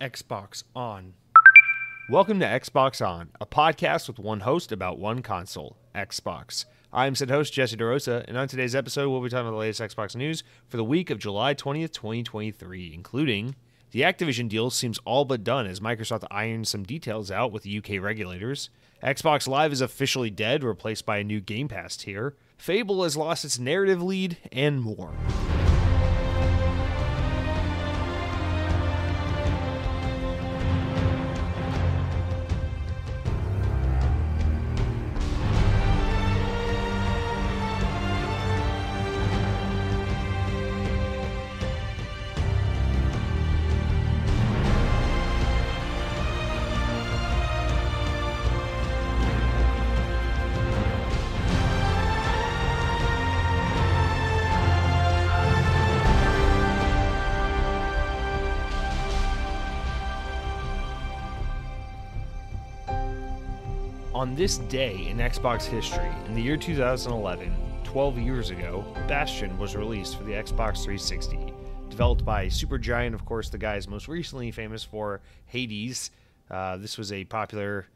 Xbox On. Welcome to Xbox On, a podcast with one host about one console, Xbox. I'm said host Jesse DeRosa, and on today's episode, we'll be talking about the latest Xbox news for the week of July 20th, 2023, including the Activision deal seems all but done as Microsoft irons some details out with the UK regulators. Xbox Live is officially dead, replaced by a new Game Pass tier. Fable has lost its narrative lead, and more. This day in Xbox history, in the year 2011, 12 years ago, Bastion was released for the Xbox 360. Developed by Supergiant, of course, the guys most recently famous for Hades. Uh, this was a popular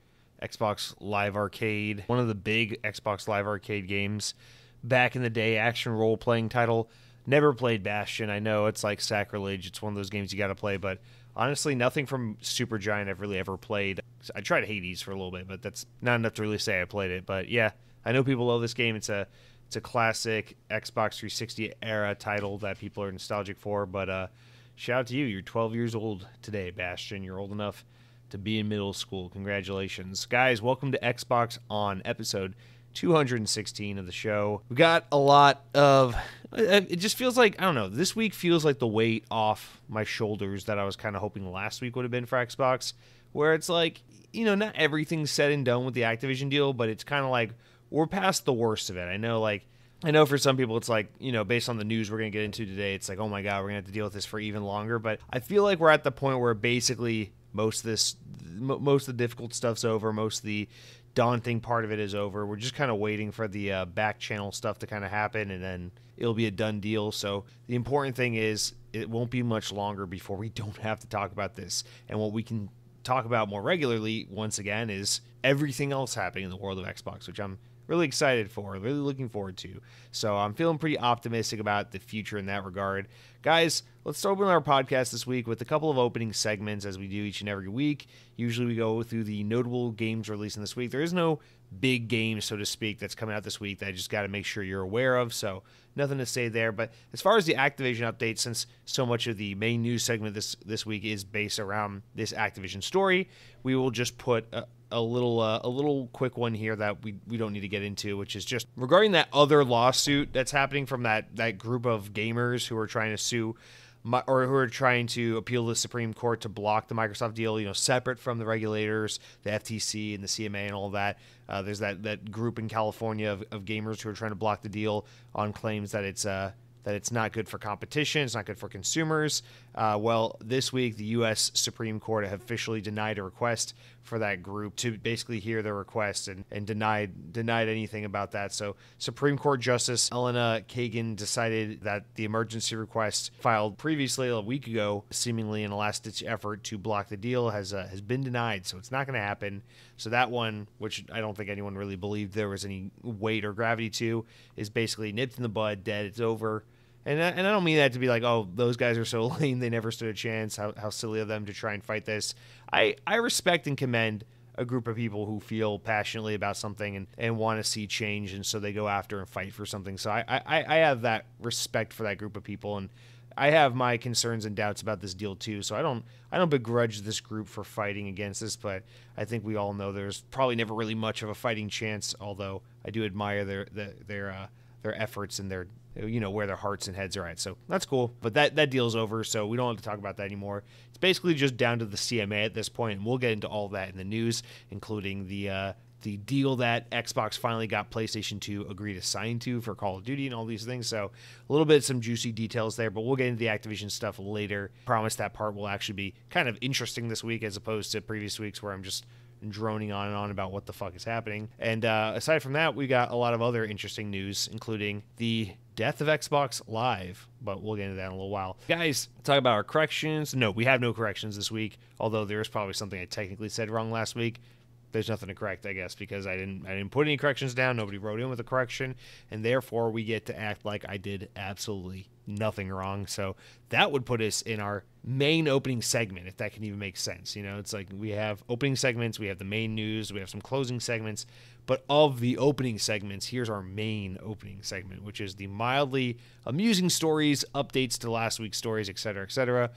Xbox Live Arcade, one of the big Xbox Live Arcade games back in the day, action role playing title. Never played Bastion. I know it's like sacrilege. It's one of those games you got to play, but honestly, nothing from Supergiant I've really ever played. I tried Hades for a little bit, but that's not enough to really say I played it. But yeah, I know people love this game. It's a it's a classic Xbox 360 era title that people are nostalgic for. But uh, shout out to you. You're 12 years old today, Bastion. You're old enough to be in middle school. Congratulations, guys! Welcome to Xbox on episode 216 of the show. We got a lot of. Uh, it just feels like I don't know. This week feels like the weight off my shoulders that I was kind of hoping last week would have been for Xbox, where it's like you know not everything's said and done with the Activision deal, but it's kind of like we're past the worst of it. I know like. I know for some people it's like, you know, based on the news we're going to get into today, it's like, oh my God, we're going to have to deal with this for even longer. But I feel like we're at the point where basically most of this, most of the difficult stuff's over. Most of the daunting part of it is over. We're just kind of waiting for the uh, back channel stuff to kind of happen, and then it'll be a done deal. So the important thing is it won't be much longer before we don't have to talk about this. And what we can talk about more regularly, once again, is everything else happening in the world of Xbox, which I'm really excited for, really looking forward to. So I'm feeling pretty optimistic about the future in that regard. Guys, let's open our podcast this week with a couple of opening segments as we do each and every week. Usually we go through the notable games releasing this week. There is no big game, so to speak, that's coming out this week that I just got to make sure you're aware of. So nothing to say there. But as far as the Activision update, since so much of the main news segment this this week is based around this Activision story, we will just put a, a little uh, a little quick one here that we, we don't need to get into, which is just regarding that other lawsuit that's happening from that that group of gamers who are trying to sue or who are trying to appeal to the Supreme Court to block the Microsoft deal, you know, separate from the regulators, the FTC and the CMA and all that. Uh, there's that, that group in California of, of, gamers who are trying to block the deal on claims that it's uh, that it's not good for competition, it's not good for consumers. Uh, well, this week the U.S. Supreme Court officially denied a request for that group to basically hear their request and, and denied denied anything about that. So Supreme Court Justice Elena Kagan decided that the emergency request filed previously a week ago, seemingly in a last ditch effort to block the deal, has uh, has been denied. So it's not going to happen. So that one, which I don't think anyone really believed there was any weight or gravity to, is basically nipped in the bud, dead. It's over. And I, and I don't mean that to be like, oh, those guys are so lame, they never stood a chance. How, how silly of them to try and fight this. I, I respect and commend a group of people who feel passionately about something and, and want to see change, and so they go after and fight for something. So I, I, I have that respect for that group of people, and I have my concerns and doubts about this deal too. So I don't I don't begrudge this group for fighting against this, but I think we all know there's probably never really much of a fighting chance. Although I do admire their their their, uh, their efforts and their you know where their hearts and heads are at. So that's cool. But that that deal's over, so we don't have to talk about that anymore. It's basically just down to the CMA at this point, and we'll get into all that in the news, including the uh, the deal that Xbox finally got PlayStation to agree to sign to for Call of Duty and all these things. So a little bit some juicy details there, but we'll get into the Activision stuff later. Promise that part will actually be kind of interesting this week as opposed to previous weeks where I'm just droning on and on about what the fuck is happening. And uh, aside from that, we got a lot of other interesting news, including the death of Xbox Live, but we'll get into that in a little while. Guys, talk about our corrections. No, we have no corrections this week, although there is probably something I technically said wrong last week there's nothing to correct, I guess, because I didn't I didn't put any corrections down. Nobody wrote in with a correction, and therefore we get to act like I did absolutely nothing wrong. So that would put us in our main opening segment, if that can even make sense. You know, it's like we have opening segments, we have the main news, we have some closing segments, but of the opening segments, here's our main opening segment, which is the mildly amusing stories, updates to last week's stories, etc., etc.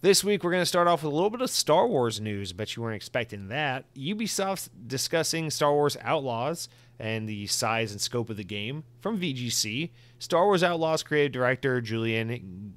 This week, we're going to start off with a little bit of Star Wars news. Bet you weren't expecting that. Ubisoft's discussing Star Wars Outlaws and the size and scope of the game from VGC. Star Wars Outlaws creative director Julian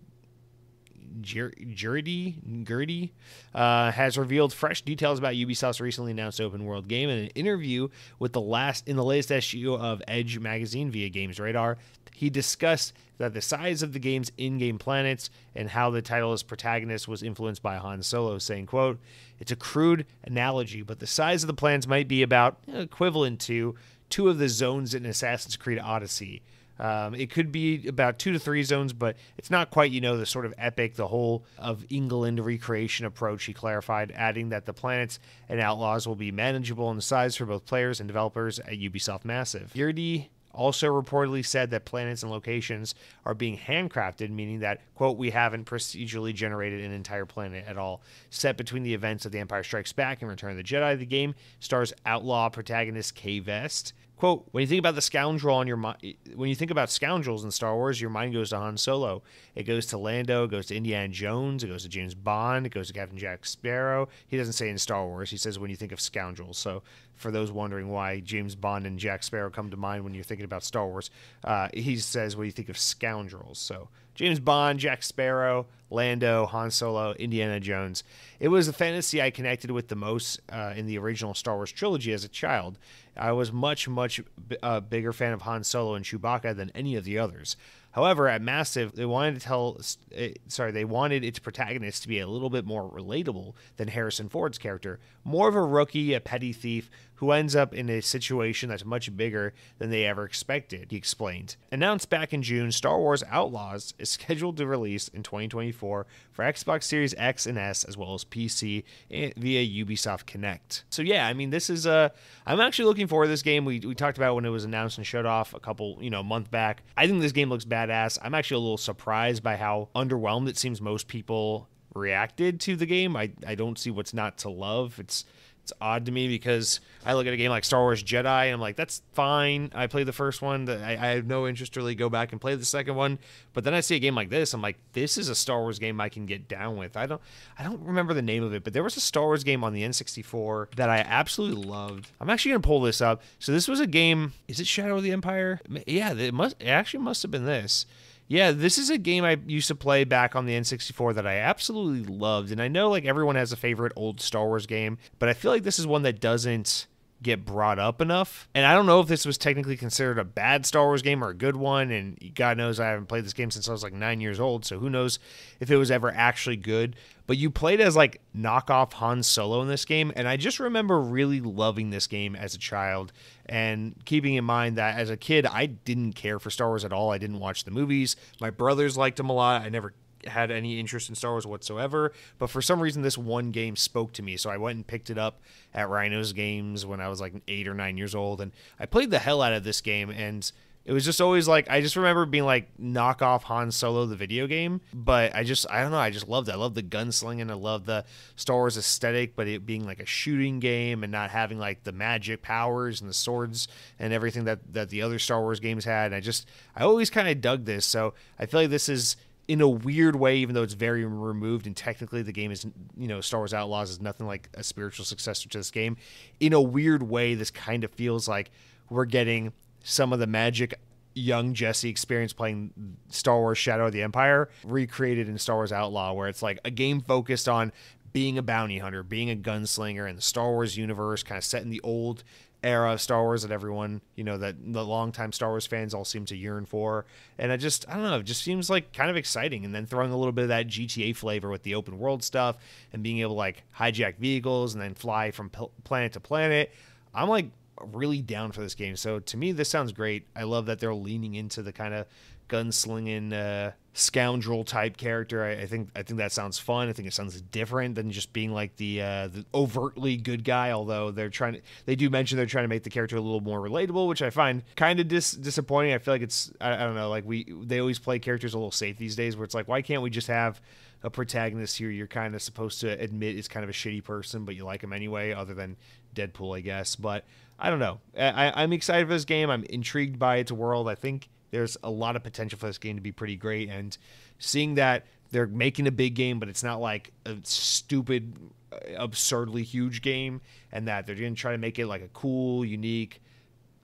Gerighty Gerighty uh, has revealed fresh details about Ubisoft's recently announced open world game in an interview with the last in the latest issue of Edge magazine via Games Radar. He discussed that the size of the game's in-game planets and how the title's protagonist was influenced by Han Solo, saying, quote, It's a crude analogy, but the size of the planets might be about equivalent to two of the zones in Assassin's Creed Odyssey. Um, it could be about two to three zones, but it's not quite, you know, the sort of epic, the whole of England recreation approach. He clarified, adding that the planets and outlaws will be manageable in size for both players and developers at Ubisoft Massive. Gerighty also reportedly said that planets and locations are being handcrafted, meaning that, quote, we haven't procedurally generated an entire planet at all. Set between the events of The Empire Strikes Back and Return of the Jedi, the game stars outlaw protagonist Kay Vess, Quote, when you think about the scoundrel on your mind, when you think about scoundrels in Star Wars, your mind goes to Han Solo. It goes to Lando, it goes to Indiana Jones, it goes to James Bond, it goes to Captain Jack Sparrow. He doesn't say in Star Wars, he says when you think of scoundrels. So for those wondering why James Bond and Jack Sparrow come to mind when you're thinking about Star Wars, uh, he says when you think of scoundrels. So James Bond, Jack Sparrow, Lando, Han Solo, Indiana Jones. It was a fantasy I connected with the most uh, in the original Star Wars trilogy as a child. I was much, much uh, bigger fan of Han Solo and Chewbacca than any of the others. However, at Massive, they wanted to tell, eh, sorry, they wanted its protagonist to be a little bit more relatable than Harrison Ford's character, more of a rookie, a petty thief who ends up in a situation that's much bigger than they ever expected, he explained. Announced back in June, Star Wars Outlaws is scheduled to release in 2024 for Xbox Series X and S as well as PC eh, via Ubisoft Connect. So yeah, I mean this is uh I'm actually looking forward to this game. We, we talked about when it was announced and showed off a couple, you know, month back. I think this game looks badass. I'm actually a little surprised by how underwhelmed it seems most people reacted to the game. I, I don't see what's not to love. It's it's odd to me because I look at a game like Star Wars Jedi and I'm like, that's fine. I played the first one. I, I have no interest to really go back and play the second one. But then I see a game like this, I'm like, this is a Star Wars game I can get down with. I don't I don't remember the name of it, but there was a Star Wars game on the N64 that I absolutely loved. I'm actually gonna pull this up. So this was a game. Is it Shadow of the Empire? Yeah, it must. It actually must have been this. Yeah, this is a game I used to play back on the N64 that I absolutely loved. And I know like everyone has a favorite old Star Wars game, but I feel like this is one that doesn't get brought up enough. And I don't know if this was technically considered a bad Star Wars game or a good one. And God knows I haven't played this game since I was like nine years old. So who knows if it was ever actually good. But you played as like knockoff Han Solo in this game. And I just remember really loving this game as a child and keeping in mind that as a kid, I didn't care for Star Wars at all. I didn't watch the movies. My brothers liked them a lot. I never had any interest in Star Wars whatsoever, but for some reason this one game spoke to me, so I went and picked it up at Rhino's Games when I was like 8 or 9 years old and I played the hell out of this game and it was just always like I just remember being like knock off Han Solo the video game, but I just I don't know, I just loved it. I love the gunslinging, I love the Star Wars aesthetic, but it being like a shooting game and not having like the magic powers and the swords and everything that that the other Star Wars games had. And I just I always kind of dug this. So I feel like this is in a weird way, even though it's very removed and technically the game is, you know, Star Wars Outlaws is nothing like a spiritual successor to this game. In a weird way, this kind of feels like we're getting some of the magic young Jesse experience playing Star Wars Shadow of the Empire recreated in Star Wars Outlaw, where it's like a game focused on being a bounty hunter, being a gunslinger in the Star Wars universe, kind of set in the old era of Star Wars that everyone, you know, that the longtime Star Wars fans all seem to yearn for. And I just, I don't know, it just seems like kind of exciting. And then throwing a little bit of that GTA flavor with the open world stuff and being able to like hijack vehicles and then fly from planet to planet. I'm like really down for this game. So to me, this sounds great. I love that they're leaning into the kind of gunslinging uh, scoundrel type character. I, I, think I think that sounds fun. I think it sounds different than just being like the uh, the overtly good guy. Although they're trying to, they do mention they're trying to make the character a little more relatable, which I find kind of dis- disappointing. I feel like it's I, I don't know, like we they always play characters a little safe these days, where it's like why can't we just have a protagonist here you're kind of supposed to admit is kind of a shitty person, but you like him anyway, other than Deadpool, I guess. But I don't know. I, I'm excited for this game. I'm intrigued by its world. I think there's a lot of potential for this game to be pretty great. And seeing that they're making a big game, but it's not like a stupid, uh, absurdly huge game, and that they're going to try to make it like a cool, unique,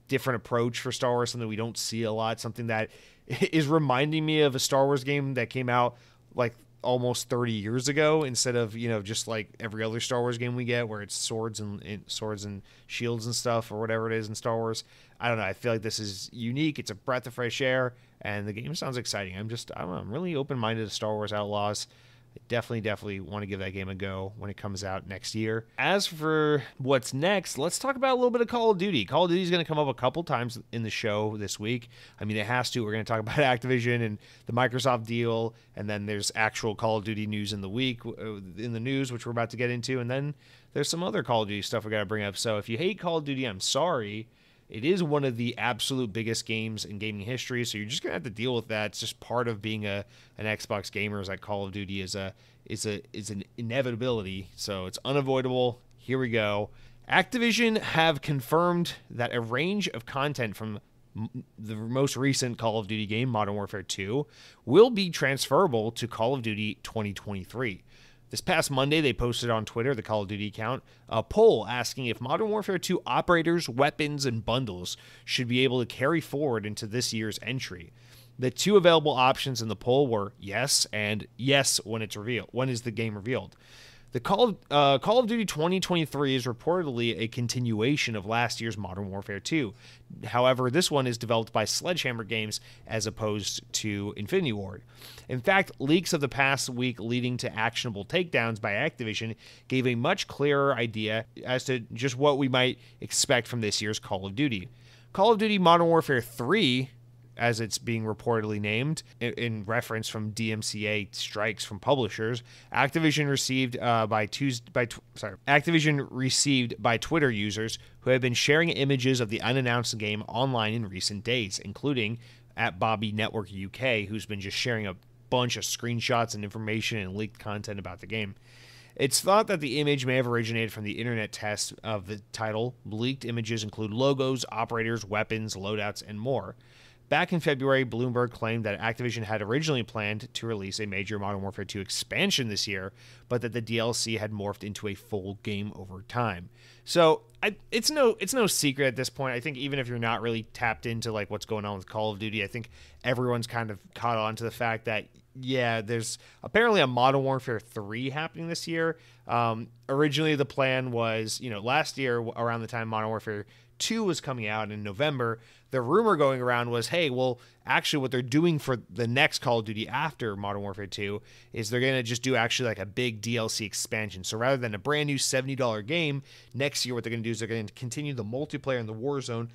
different approach for Star Wars, something we don't see a lot, something that is reminding me of a Star Wars game that came out like almost 30 years ago instead of you know just like every other Star Wars game we get where it's swords and, and, swords and shields and stuff or whatever it is in Star Wars. I don't know. I feel like this is unique. It's a breath of fresh air, and the game sounds exciting. I'm just I don't. I'm really open minded to Star Wars Outlaws definitely, definitely want to give that game a go when it comes out next year. As for what's next, let's talk about a little bit of Call of Duty. Call of Duty is going to come up a couple times in the show this week. I mean, it has to. We're going to talk about Activision and the Microsoft deal, and then there's actual Call of Duty news in the week uh, in the news, which we're about to get into, and then there's some other Call of Duty stuff we got to bring up. So if you hate Call of Duty, I'm sorry. It is one of the absolute biggest games in gaming history, so you're just gonna have to deal with that. It's just part of being a an Xbox gamer. Is that Call of Duty is a is a is an inevitability, so it's unavoidable. Here we go. Activision have confirmed that a range of content from the most recent Call of Duty game, Modern Warfare 2, will be transferable to Call of Duty 2023. This past Monday, they posted on Twitter, the Call of Duty account, a poll asking if Modern Warfare 2 operators, weapons, and bundles should be able to carry forward into this year's entry. The two available options in the poll were yes and yes when it's revealed. When is the game revealed? The Call of, uh, Call of Duty 2023 is reportedly a continuation of last year's Modern Warfare 2. However, this one is developed by Sledgehammer Games as opposed to Infinity Ward. In fact, leaks of the past week leading to actionable takedowns by Activision gave a much clearer idea as to just what we might expect from this year's Call of Duty. Call of Duty Modern Warfare 3 as it's being reportedly named, in, reference from DMCA strikes from publishers. Activision received uh, by Tuesday by tw- sorry, Activision received by Twitter users who have been sharing images of the unannounced game online in recent days, including at Bobby Network UK, who's been just sharing a bunch of screenshots and information and leaked content about the game. It's thought that the image may have originated from the internet test of the title. Leaked images include logos, operators, weapons, loadouts, and more. Back in February, Bloomberg claimed that Activision had originally planned to release a major Modern Warfare 2 expansion this year, but that the DLC had morphed into a full game over time. So I, it's no it's no secret at this point. I think even if you're not really tapped into like what's going on with Call of Duty, I think everyone's kind of caught on to the fact that yeah, there's apparently a Modern Warfare 3 happening this year. Um, originally, the plan was, you know, last year around the time Modern Warfare 2 was coming out in November, the rumor going around was, hey, well, actually, what they're doing for the next Call of Duty after Modern Warfare 2 is they're going to just do actually like a big DLC expansion. So rather than a brand new $70 game, next year, what they're going to do is they're going to continue the multiplayer in the Warzone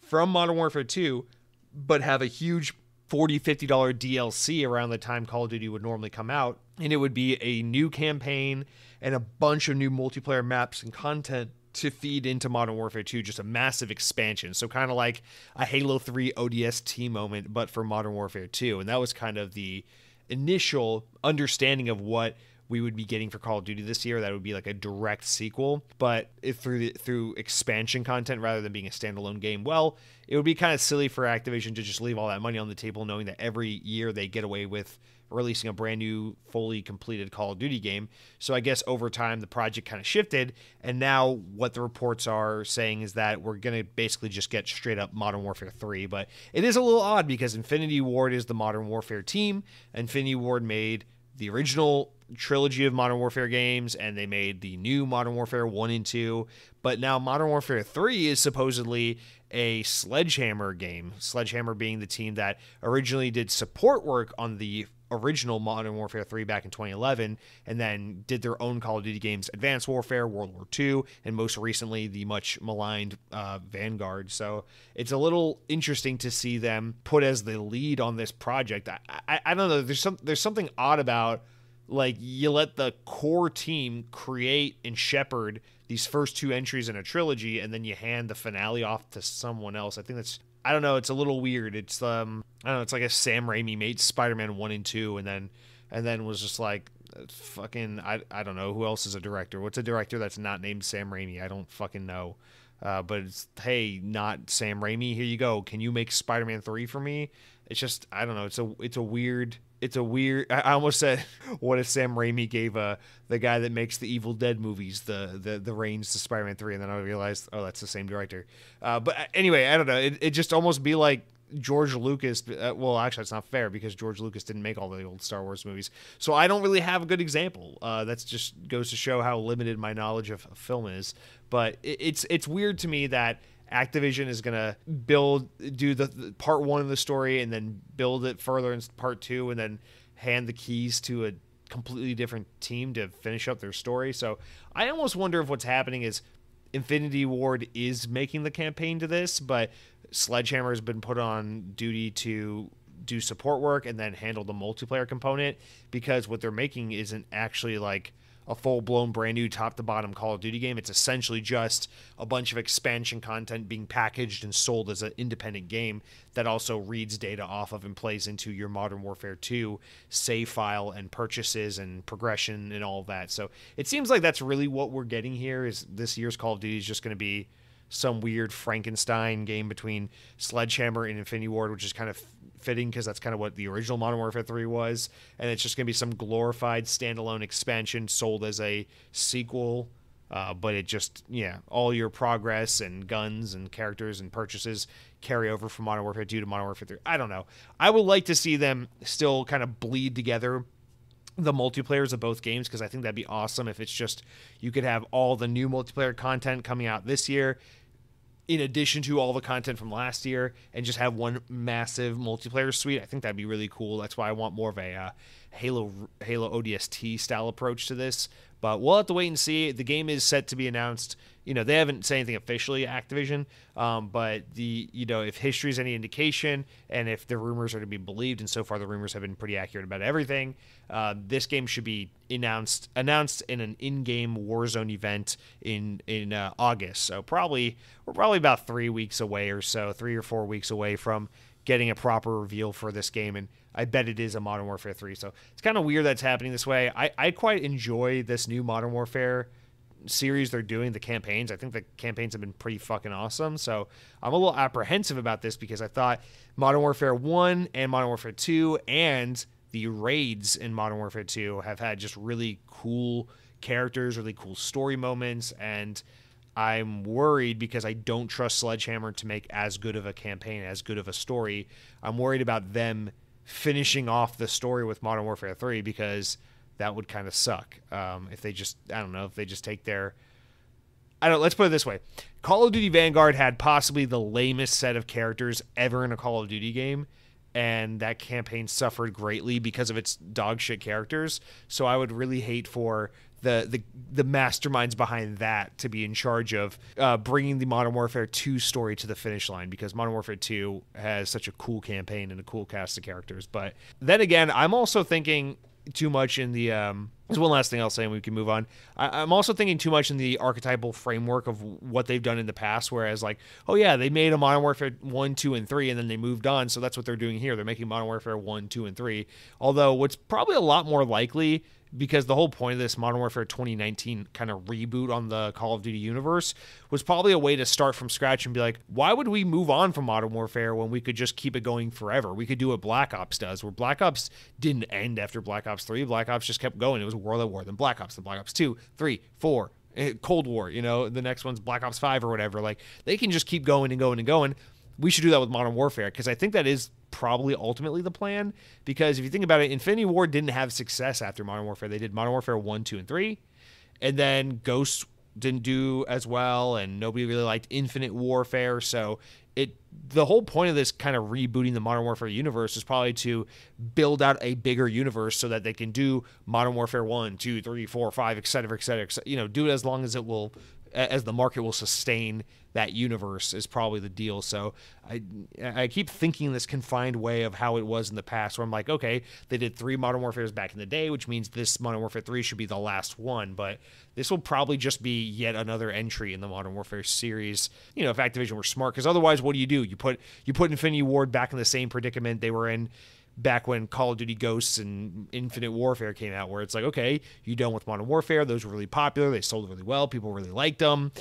from Modern Warfare 2, but have a huge $40, $50 DLC around the time Call of Duty would normally come out. And it would be a new campaign and a bunch of new multiplayer maps and content to feed into Modern Warfare 2, just a massive expansion. So kind of like a Halo 3 ODST moment, but for Modern Warfare 2. And that was kind of the initial understanding of what we would be getting for Call of Duty this year. That would be like a direct sequel, but through the, through expansion content rather than being a standalone game. Well, it would be kind of silly for Activision to just leave all that money on the table, knowing that every year they get away with releasing a brand new, fully completed Call of Duty game. So I guess over time the project kind of shifted, and now what the reports are saying is that we're going to basically just get straight up Modern Warfare 3. But it is a little odd because Infinity Ward is the Modern Warfare team. Infinity Ward made the original trilogy of Modern Warfare games and they made the new Modern Warfare 1 and 2. But now Modern Warfare 3 is supposedly a Sledgehammer game. Sledgehammer being the team that originally did support work on the original Modern Warfare 3 back in 2011 and then did their own Call of Duty games Advanced Warfare, World War II, and most recently the much maligned uh, Vanguard. So it's a little interesting to see them put as the lead on this project. I, I, I don't know. There's some there's something odd about like you let the core team create and shepherd these first two entries in a trilogy and then you hand the finale off to someone else. I think that's I don't know, it's a little weird. It's um I don't know, it's like a Sam Raimi made Spider-Man 1 and 2 and then and then was just like fucking I I don't know who else is a director. What's a director that's not named Sam Raimi? I don't fucking know. Uh, but it's hey, not Sam Raimi. Here you go. Can you make Spider-Man 3 for me? It's just I don't know. It's a it's a weird it's a weird. I almost said, what if Sam Raimi gave uh, the guy that makes the Evil Dead movies the the the reins to Spider Man Three, and then I realized, oh, that's the same director. Uh, but uh, anyway, I don't know. It it just almost be like George Lucas. Uh, well, actually, it's not fair because George Lucas didn't make all the old Star Wars movies, so I don't really have a good example. Uh, that's just goes to show how limited my knowledge of film is. But it, it's it's weird to me that Activision is going to build, do the, the, part one of the story and then build it further in part two and then hand the keys to a completely different team to finish up their story. So I almost wonder if what's happening is Infinity Ward is making the campaign to this, but Sledgehammer has been put on duty to do support work and then handle the multiplayer component because what they're making isn't actually like a full blown brand new top to bottom Call of Duty game. It's essentially just a bunch of expansion content being packaged and sold as an independent game that also reads data off of and plays into your Modern Warfare 2 save file and purchases and progression and all of that. So it seems like that's really what we're getting here is this year's Call of Duty is just going to be some weird Frankenstein game between Sledgehammer and Infinity Ward, which is kind of fitting because that's kind of what the original Modern Warfare 3 was. And it's just going to be some glorified standalone expansion sold as a sequel. Uh, but it just, yeah, all your progress and guns and characters and purchases carry over from Modern Warfare 2 to Modern Warfare 3. I don't know. I would like to see them still kind of bleed together the multiplayers of both games because I think that'd be awesome if it's just you could have all the new multiplayer content coming out this year in addition to all the content from last year and just have one massive multiplayer suite. I think that'd be really cool. That's why I want more of a uh, Halo Halo ODST style approach to this. But we'll have to wait and see. The game is set to be announced. You know, they haven't said anything officially, Activision. Um, but the you know, if history is any indication, and if the rumors are to be believed, and so far the rumors have been pretty accurate about everything, uh, this game should be announced announced in an in-game Warzone event in in uh, August. So probably we're probably about three weeks away or so, three or four weeks away from getting a proper reveal for this game and I bet it is a Modern Warfare 3. So it's kind of weird that's happening this way. I, I quite enjoy this new Modern Warfare series they're doing, the campaigns. I think the campaigns have been pretty fucking awesome. So I'm a little apprehensive about this because I thought Modern Warfare 1 and Modern Warfare 2 and the raids in Modern Warfare 2 have had just really cool characters, really cool story moments, and I'm worried because I don't trust Sledgehammer to make as good of a campaign, as good of a story. I'm worried about them finishing off the story with Modern Warfare 3 because that would kind of suck. Um, if they just, I don't know, if they just take their. I don't. Let's put it this way: Call of Duty Vanguard had possibly the lamest set of characters ever in a Call of Duty game, and that campaign suffered greatly because of its dog shit characters. So I would really hate for the the the masterminds behind that to be in charge of uh, bringing the Modern Warfare 2 story to the finish line because Modern Warfare 2 has such a cool campaign and a cool cast of characters. But then again, I'm also thinking too much in the um there's one last thing I'll say and we can move on. I, am also thinking too much in the archetypal framework of what they've done in the past, whereas like, oh yeah, they made a Modern Warfare 1, 2, and 3, and then they moved on. So that's what they're doing here. They're making Modern Warfare 1, 2, and 3. Although what's probably a lot more likely because the whole point of this Modern Warfare 2019 kind of reboot on the Call of Duty universe was probably a way to start from scratch and be like, why would we move on from Modern Warfare when we could just keep it going forever? We could do what Black Ops does, where Black Ops didn't end after Black Ops 3. Black Ops just kept going. It was World at War, then Black Ops, then Black Ops 2, 3, 4, eh, Cold War, you know, the next one's Black Ops 5 or whatever. Like, they can just keep going and going and going we should do that with Modern Warfare because I think that is probably ultimately the plan. Because if you think about it, Infinity Ward didn't have success after Modern Warfare. They did Modern Warfare 1, 2, and 3. And then Ghosts didn't do as well, and nobody really liked Infinite Warfare. So it the whole point of this kind of rebooting the Modern Warfare universe is probably to build out a bigger universe so that they can do Modern Warfare 1, 2, 3, 4, 5, et cetera, et cetera, et cetera. You know, do it as long as it will as the market will sustain that universe is probably the deal. So I I keep thinking this confined way of how it was in the past, where I'm like, okay, they did three Modern Warfares back in the day, which means this Modern Warfare three should be the last one. But this will probably just be yet another entry in the Modern Warfare series. You know, if Activision were smart, because otherwise, what do you do? You put you put Infinity Ward back in the same predicament they were in back when Call of Duty Ghosts and Infinite Warfare came out, where it's like, okay, you done with Modern Warfare. Those were really popular. They sold really well. People really liked them.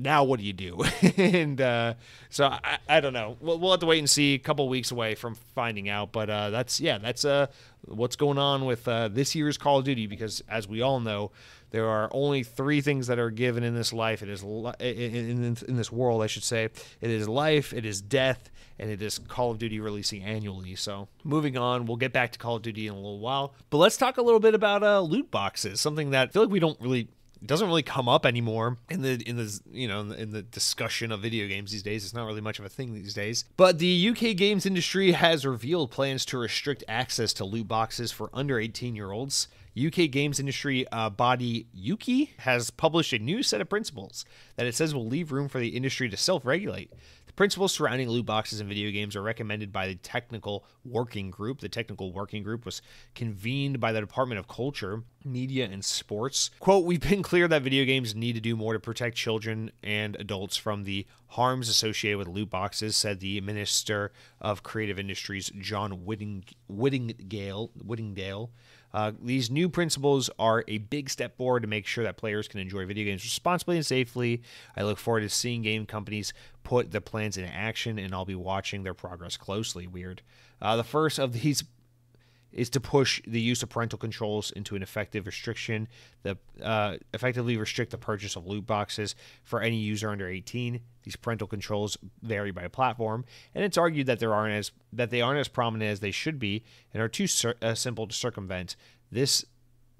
Now what do you do? and uh, so I, I, don't know. We'll, we'll, have to wait and see. A couple weeks away from finding out. But uh, that's yeah, that's uh, what's going on with uh, this year's Call of Duty. Because as we all know, there are only three things that are given in this life. It is li- in, in, in this world, I should say. It is life. It is death and it is Call of Duty releasing annually. So moving on, we'll get back to Call of Duty in a little while. But let's talk a little bit about uh, loot boxes, something that I feel like we don't really doesn't really come up anymore in the in the you know in the, in the, discussion of video games these days. It's not really much of a thing these days. But the UK games industry has revealed plans to restrict access to loot boxes for under 18 year olds. UK games industry uh, body Ukie has published a new set of principles that it says will leave room for the industry to self regulate. Principles surrounding loot boxes in video games are recommended by the Technical Working Group. The Technical Working Group was convened by the Department of Culture, Media, and Sports. Quote, We've been clear that video games need to do more to protect children and adults from the harms associated with loot boxes, said the Minister of Creative Industries, John Whitting, Whittingdale. Whittingdale. Uh, these new principles are a big step forward to make sure that players can enjoy video games responsibly and safely. I look forward to seeing game companies put the plans into action, and I'll be watching their progress closely. Weird. Uh, the first of these is to push the use of parental controls into an effective restriction that uh, effectively restrict the purchase of loot boxes for any user under 18. These parental controls vary by platform, and it's argued that there aren't as that they aren't as prominent as they should be and are too uh, simple to circumvent. This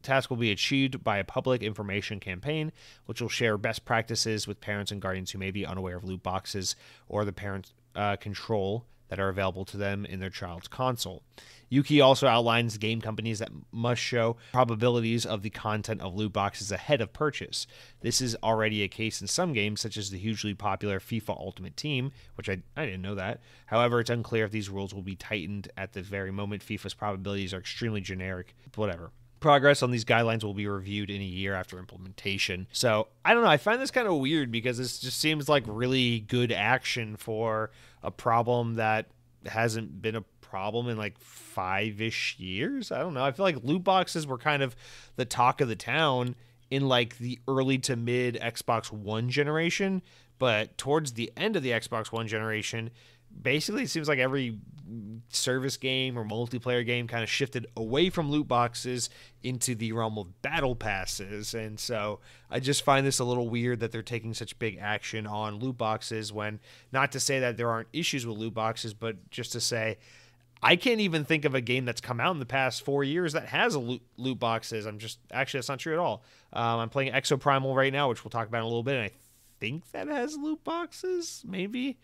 task will be achieved by a public information campaign, which will share best practices with parents and guardians who may be unaware of loot boxes or the parent uh, control that are available to them in their child's console. Ukie also outlines game companies that must show probabilities of the content of loot boxes ahead of purchase. This is already a case in some games, such as the hugely popular FIFA Ultimate Team, which I, I didn't know that. However, it's unclear if these rules will be tightened at the very moment. FIFA's probabilities are extremely generic. Whatever progress on these guidelines will be reviewed in a year after implementation. So I don't know. I find this kind of weird because this just seems like really good action for a problem that hasn't been a problem in like five ish years. I don't know. I feel like loot boxes were kind of the talk of the town in like the early to mid Xbox One generation, but towards the end of the Xbox One generation, basically it seems like every service game or multiplayer game kind of shifted away from loot boxes into the realm of battle passes and so i just find this a little weird that they're taking such big action on loot boxes when not to say that there aren't issues with loot boxes but just to say I can't even think of a game that's come out in the past four years that has a loot, loot boxes. I'm just actually that's not true at all. Um, I'm playing Exoprimal right now, which we'll talk about in a little bit, and I think that has loot boxes. Maybe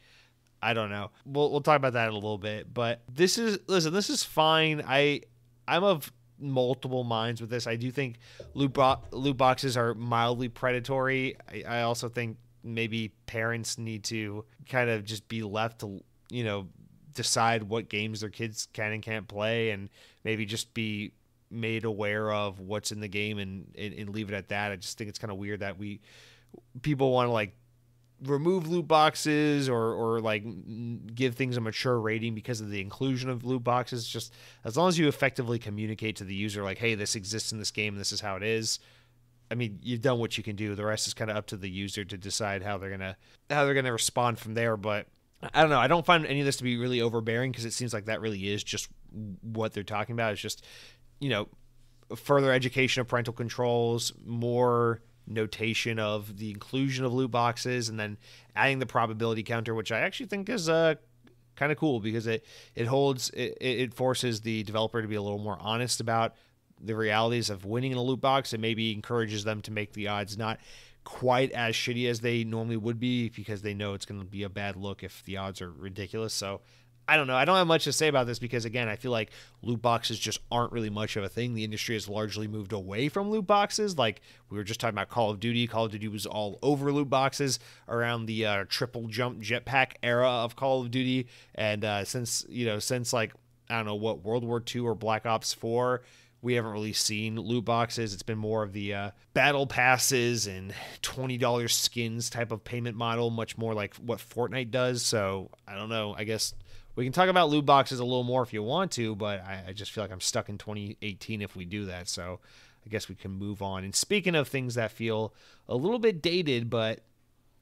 I don't know. We'll we'll talk about that in a little bit. But this is listen. This is fine. I I'm of multiple minds with this. I do think loot bo- loot boxes are mildly predatory. I, I also think maybe parents need to kind of just be left to you know decide what games their kids can and can't play and maybe just be made aware of what's in the game and, and, and leave it at that. I just think it's kind of weird that we people want to like remove loot boxes or or like give things a mature rating because of the inclusion of loot boxes just as long as you effectively communicate to the user like hey this exists in this game this is how it is I mean, you've done what you can do. The rest is kind of up to the user to decide how they're gonna how they're gonna respond from there. But I don't know. I don't find any of this to be really overbearing because it seems like that really is just what they're talking about. It's just, you know, further education of parental controls, more notation of the inclusion of loot boxes and then adding the probability counter, which I actually think is uh, kind of cool because it it holds it, it forces the developer to be a little more honest about the realities of winning in a loot box and maybe encourages them to make the odds not quite as shitty as they normally would be because they know it's going to be a bad look if the odds are ridiculous. So I don't know. I don't have much to say about this because again, I feel like loot boxes just aren't really much of a thing. The industry has largely moved away from loot boxes. Like we were just talking about Call of Duty. Call of Duty was all over loot boxes around the uh, triple jump jetpack era of Call of Duty, and uh, since you know since like I don't know what World War II or Black Ops Four we haven't really seen loot boxes. It's been more of the uh, battle passes and $20 skins type of payment model, much more like what Fortnite does. So I don't know. I guess we can talk about loot boxes a little more if you want to, but I, I just feel like I'm stuck in 2018 if we do that. So I guess we can move on. And speaking of things that feel a little bit dated, but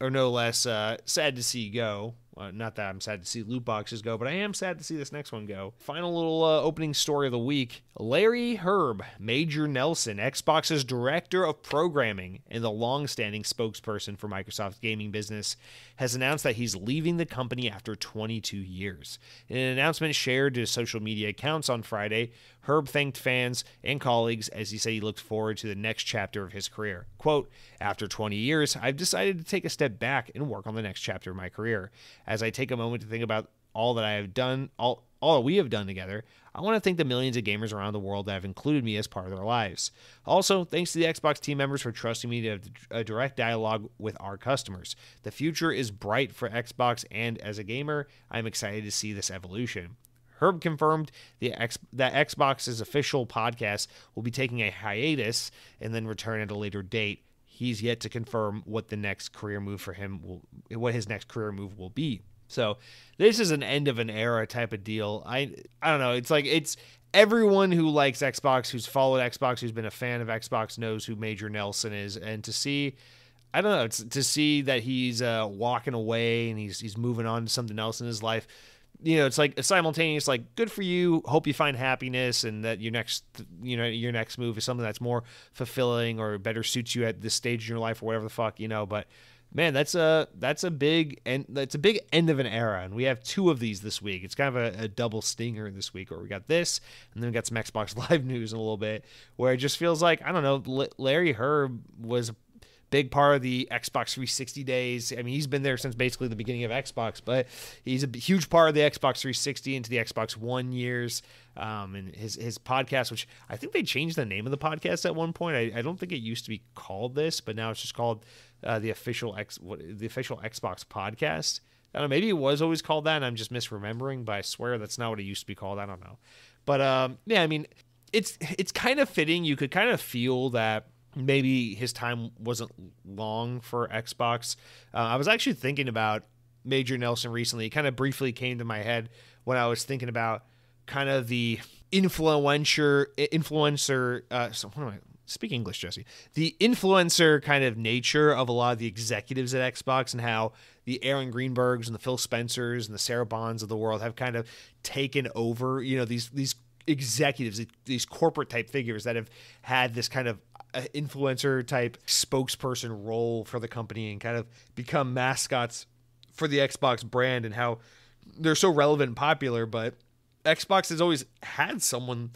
or no less uh, sad to see go, uh, not that I'm sad to see loot boxes go, but I am sad to see this next one go. Final little uh, opening story of the week Larry Hryb, Major Nelson, Xbox's director of programming and the long standing spokesperson for Microsoft's gaming business, has announced that he's leaving the company after 22 years. In an announcement shared to social media accounts on Friday, Hryb thanked fans and colleagues as he said he looked forward to the next chapter of his career. Quote, After 20 years, I've decided to take a step back and work on the next chapter of my career. As I take a moment to think about all that I have done, all all that we have done together, I want to thank the millions of gamers around the world that have included me as part of their lives. Also, thanks to the Xbox team members for trusting me to have a direct dialogue with our customers. The future is bright for Xbox, and as a gamer, I'm excited to see this evolution. Hryb confirmed the X, that Xbox's official podcast will be taking a hiatus and then return at a later date. He's yet to confirm what the next career move for him will, what his next career move will be. So this is an end of an era type of deal. I I don't know. It's like it's everyone who likes Xbox, who's followed Xbox, who's been a fan of Xbox, knows who Major Nelson is, and to see. I don't know. to see that he's uh, walking away and he's he's moving on to something else in his life you know, it's like a simultaneous, like, good for you. Hope you find happiness, and that your next, you know, your next move is something that's more fulfilling or better suits you at this stage in your life or whatever the fuck, you know. But man, that's a that's a big and that's a big end of an era, and we have two of these this week. It's kind of a, a double stinger this week, where we got this, and then we got some Xbox Live news in a little bit, where it just feels like I don't know, Larry Hryb was big part of the Xbox 360 days. I mean, he's been there since basically the beginning of Xbox, but he's a huge part of the Xbox 360 into the Xbox One years. Um, and his his podcast, which I think they changed the name of the podcast at one point. I, I don't think it used to be called this, but now it's just called uh, the official X what, the official Xbox podcast. I don't know, maybe it was always called that, and I'm just misremembering. But I swear that's not what it used to be called. I don't know, but um, yeah, I mean, it's it's kind of fitting. You could kind of feel that maybe his time wasn't long for Xbox. Uh, I was actually thinking about Major Nelson recently. It kind of briefly came to my head when I was thinking about kind of the influencer influencer. Uh, so what am I? Speak English, Jesse. The influencer kind of nature of a lot of the executives at Xbox and how the Aaron Greenbergs and the Phil Spencers and the Sarah Bonds of the world have kind of taken over, you know, these these executives, these corporate type figures that have had this kind of influencer type spokesperson role for the company and kind of become mascots for the Xbox brand and how they're so relevant and popular. But Xbox has always had someone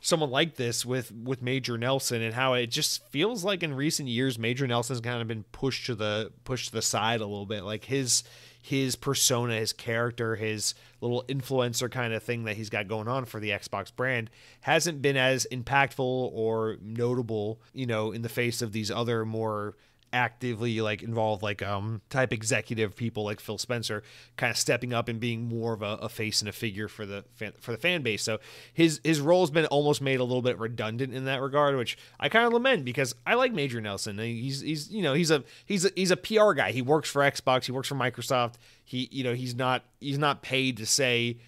someone like this with with Major Nelson and how it just feels like in recent years Major Nelson's kind of been pushed to the pushed to the side a little bit. Like his his persona, his character, his little influencer kind of thing that he's got going on for the Xbox brand hasn't been as impactful or notable, you know, in the face of these other more actively like involved like um type executive people like Phil Spencer kind of stepping up and being more of a, a, face and a figure for the fan, for the fan base. So his his role's been almost made a little bit redundant in that regard, which I kind of lament because I like Major Nelson. He's he's you know he's a he's a, he's a PR guy. He works for Xbox. He works for Microsoft. He you know he's not he's not paid to say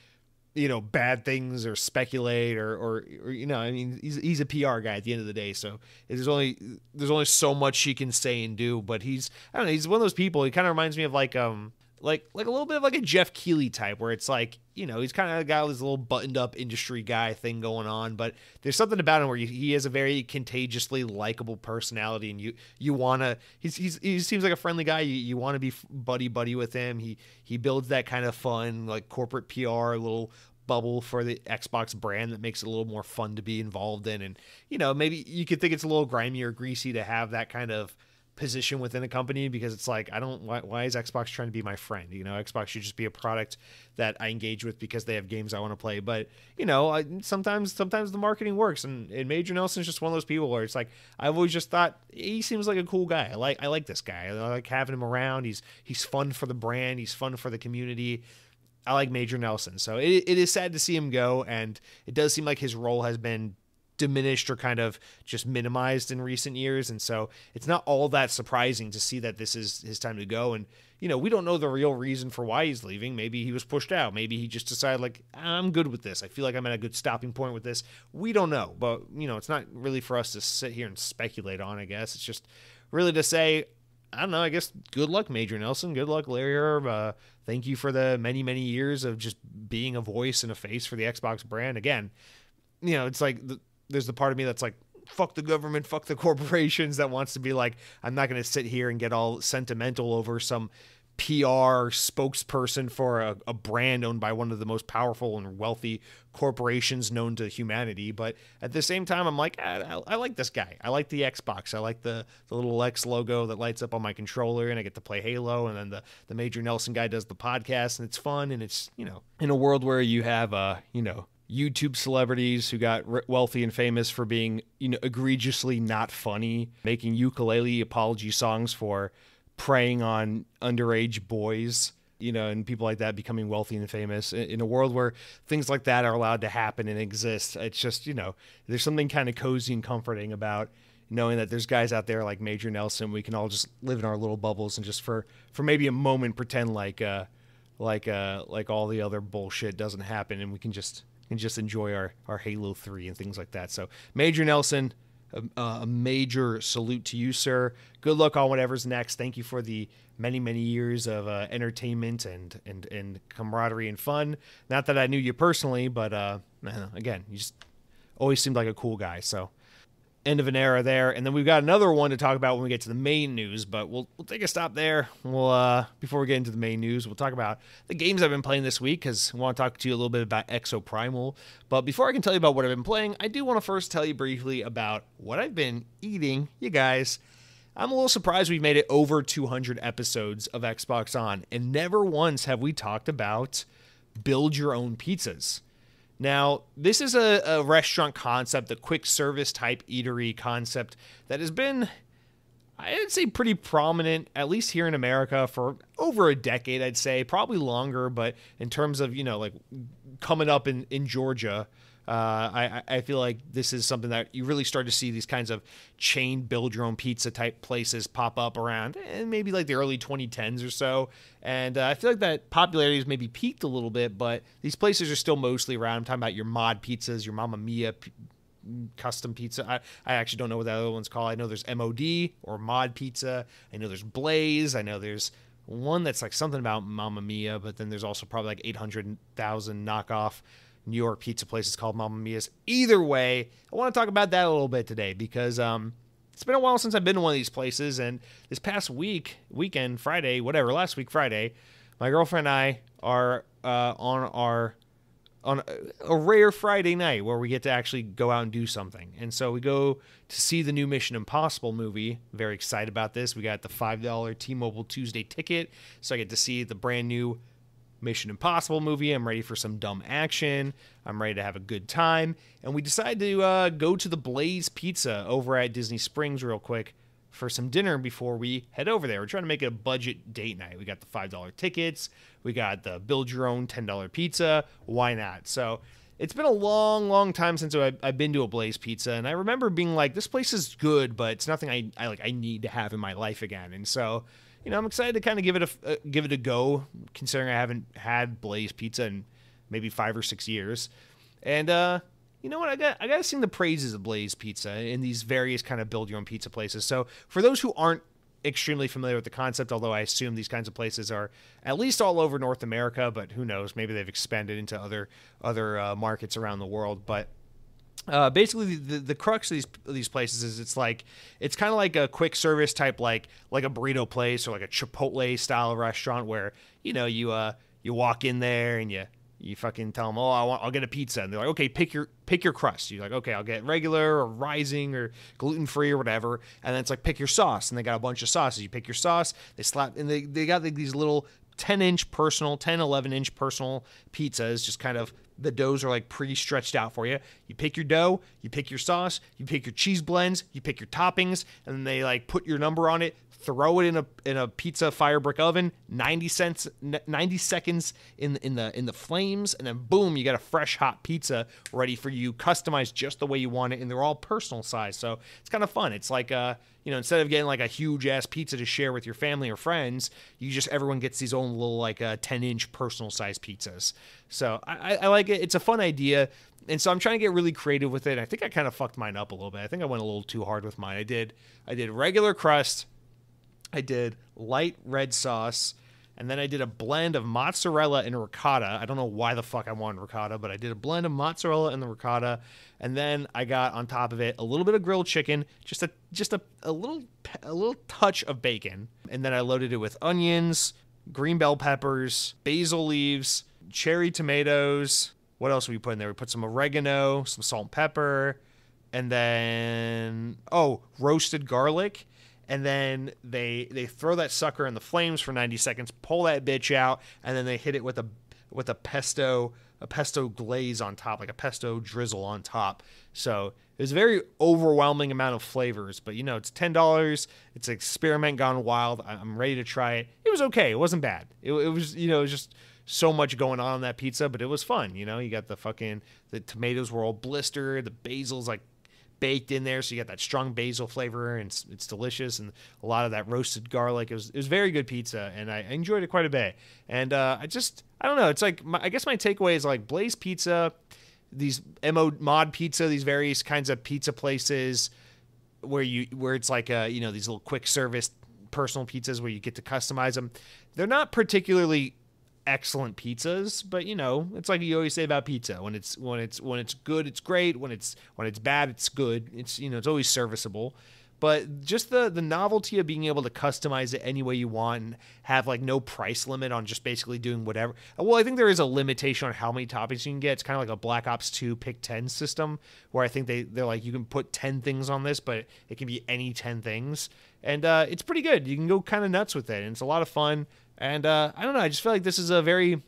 you know bad things or speculate or, or, or you know I mean he's he's a PR guy at the end of the day so there's only there's only so much he can say and do but he's I don't know he's one of those people he kind of reminds me of like um like like a little bit of like a Geoff Keighley type, where it's like you know he's kind of got this little buttoned up industry guy thing going on, but there's something about him where he has a very contagiously likable personality, and you you wanna he's, he's he seems like a friendly guy. You, you want to be buddy buddy with him. He he builds that kind of fun like corporate PR little bubble for the Xbox brand that makes it a little more fun to be involved in, and you know maybe you could think it's a little grimy or greasy to have that kind of position within a company because it's like I don't why, why is Xbox trying to be my friend? You know, Xbox should just be a product that I engage with because they have games I want to play. But you know, I, sometimes sometimes the marketing works, and, and Major Nelson's just one of those people where it's like I've always just thought he seems like a cool guy. I like I like this guy. I like having him around. He's he's fun for the brand. He's fun for the community. I like Major Nelson. So it, it is sad to see him go, and it does seem like his role has been diminished or kind of just minimized in recent years. And so it's not all that surprising to see that this is his time to go. And, you know, we don't know the real reason for why he's leaving. Maybe he was pushed out. Maybe he just decided, like, I'm good with this. I feel like I'm at a good stopping point with this. We don't know. But, you know, it's not really for us to sit here and speculate on, I guess. It's just really to say, I don't know. I guess good luck, Major Nelson. Good luck, Larry Hryb. Uh, thank you for the many, many years of just being a voice and a face for the Xbox brand. Again, you know, it's like the, there's the part of me that's like fuck the government, fuck the corporations that wants to be like, I'm not going to sit here and get all sentimental over some PR spokesperson for a, a, brand owned by one of the most powerful and wealthy corporations known to humanity. But at the same time, I'm like, I, I, I, like this guy. I like the Xbox. I like the, the little X logo that lights up on my controller, and I get to play Halo. And then the, the Major Nelson guy does the podcast, and it's fun. And it's, you know, in a world where you have, uh, you know, YouTube celebrities who got wealthy and famous for being, you know, egregiously not funny, making ukulele apology songs for preying on underage boys, you know, and people like that becoming wealthy and famous. In a world where things like that are allowed to happen and exist, it's just, you know, there's something kind of cozy and comforting about knowing that there's guys out there like Major Nelson. We can all just live in our little bubbles and just for for maybe a moment pretend like uh like uh like all the other bullshit doesn't happen and we can just and just enjoy our, our Halo 3 and things like that. So, Major Nelson, a, a, major salute to you, sir. Good luck on whatever's next. Thank you for the many, many years of uh, entertainment and, and, and camaraderie and fun. Not that I knew you personally, but uh, again, you just always seemed like a cool guy. So, end of an era there. And then we've got another one to talk about when we get to the main news, but we'll we'll take a stop there. We'll uh before we get into the main news, we'll talk about the games I've been playing this week cuz I want to talk to you a little bit about Exoprimal. But before I can tell you about what I've been playing, I do want to first tell you briefly about what I've been eating. You guys, I'm a little surprised we've made it over 200 episodes of Xbox On and never once have we talked about build your own pizzas. Now, this is a, a restaurant concept, the quick service type eatery concept that has been, I'd say, pretty prominent, at least here in America, for over a decade, I'd say, probably longer, but in terms of, you know, like coming up in, in Georgia, uh, I, I feel like this is something that you really start to see these kinds of chain build your own pizza type places pop up around and maybe like the early 2010s or so. And uh, I feel like that popularity has maybe peaked a little bit, but these places are still mostly around. I'm talking about your mod pizzas, your Mamma Mia custom pizza. I, I actually don't know what that other one's called. I know there's MOD or mod pizza. I know there's Blaze. I know there's one that's like something about Mamma Mia, but then there's also probably like 800,000 knockoff New York pizza place called Mamma Mia's. Either way, I want to talk about that a little bit today because um, it's been a while since I've been to one of these places, and this past week, weekend, Friday, whatever, last week Friday, my girlfriend and I are uh, on our on a, a rare Friday night where we get to actually go out and do something. And so we go to see the new Mission Impossible movie. Very excited about this. We got the $5 T-Mobile Tuesday ticket, so I get to see the brand new Mission Impossible movie. I'm ready for some dumb action. I'm ready to have a good time. And we decide to uh, go to the Blaze Pizza over at Disney Springs real quick for some dinner before we head over there. We're trying to make it a budget date night. We got the $5 tickets, we got the build your own $10 pizza. Why not? So it's been a long, long time since I've been to a Blaze Pizza, and I remember being like, "This place is good, but it's nothing I, I like. I need to have in my life again." And so you know, I'm excited to kind of give it a uh, give it a go, considering I haven't had Blaze Pizza in maybe five or six years. And uh, you know what? I got I got to sing the praises of Blaze Pizza in these various kind of build your own pizza places. So for those who aren't extremely familiar with the concept, although I assume these kinds of places are at least all over North America, but who knows? Maybe they've expanded into other other uh, markets around the world. But uh, basically, the, the crux of these these places is it's like it's kind of like a quick service type, like like a burrito place or like a Chipotle style restaurant where you know you uh you walk in there and you you fucking tell them, oh, I want, I'll get a pizza, and they're like, okay, pick your pick your crust. You're like, okay, I'll get regular or rising or gluten free or whatever, and then it's like pick your sauce, and they got a bunch of sauces. You pick your sauce, they slap, and they they got like these little 10 inch personal, 10, 11 inch personal pizzas, just kind of the doughs are like pretty stretched out for you. You pick your dough, you pick your sauce, you pick your cheese blends, you pick your toppings, and then they like put your number on it, throw it in a in a pizza fire brick oven 90 cents 90 seconds in in the in the flames and then boom you got a fresh hot pizza ready for you customized just the way you want it and they're all personal size so it's kind of fun it's like uh you know instead of getting like a huge ass pizza to share with your family or friends you just everyone gets these own little like uh, 10 inch personal size pizzas so I, I like it it's a fun idea and so I'm trying to get really creative with it. I think I kind of fucked mine up a little bit. I think I went a little too hard with mine. I did I did regular crust, I did light red sauce, and then I did a blend of mozzarella and ricotta. I don't know why the fuck I wanted ricotta, but I did a blend of mozzarella and the ricotta, and then I got on top of it a little bit of grilled chicken, just a just a, a little a little touch of bacon, and then I loaded it with onions, green bell peppers, basil leaves, cherry tomatoes. What else we put in there? We put some oregano, some salt and pepper, and then oh, roasted garlic and then they they throw that sucker in the flames for 90 seconds, pull that bitch out, and then they hit it with a with a pesto a pesto glaze on top, like a pesto drizzle on top. So it was a very overwhelming amount of flavors, but you know it's ten dollars. It's an experiment gone wild. I'm ready to try it. It was okay. It wasn't bad. It, it was you know it was just so much going on on that pizza, but it was fun. You know, you got the fucking the tomatoes were all blistered, the basil's like baked in there, so you got that strong basil flavor, and it's, it's delicious, and a lot of that roasted garlic. It was it was very good pizza, and I enjoyed it quite a bit. And uh, I just I don't know, it's like my, I guess my takeaway is like Blaze Pizza, these mo mod pizza, these various kinds of pizza places where you where it's like a you know these little quick service personal pizzas where you get to customize them. They're not particularly excellent pizzas, but you know, it's like you always say about pizza. When it's when it's when it's good, it's great. When it's when it's bad, it's good. It's you know, it's always serviceable. But just the the novelty of being able to customize it any way you want and have like no price limit on just basically doing whatever. Well, I think there is a limitation on how many toppings you can get. It's kind of like a Black Ops 2 pick 10 system where I think they they're like you can put 10 things on this, but it can be any 10 things. And uh, it's pretty good. You can go kind of nuts with it. And it's a lot of fun. And uh, I don't know. I just feel like this is a very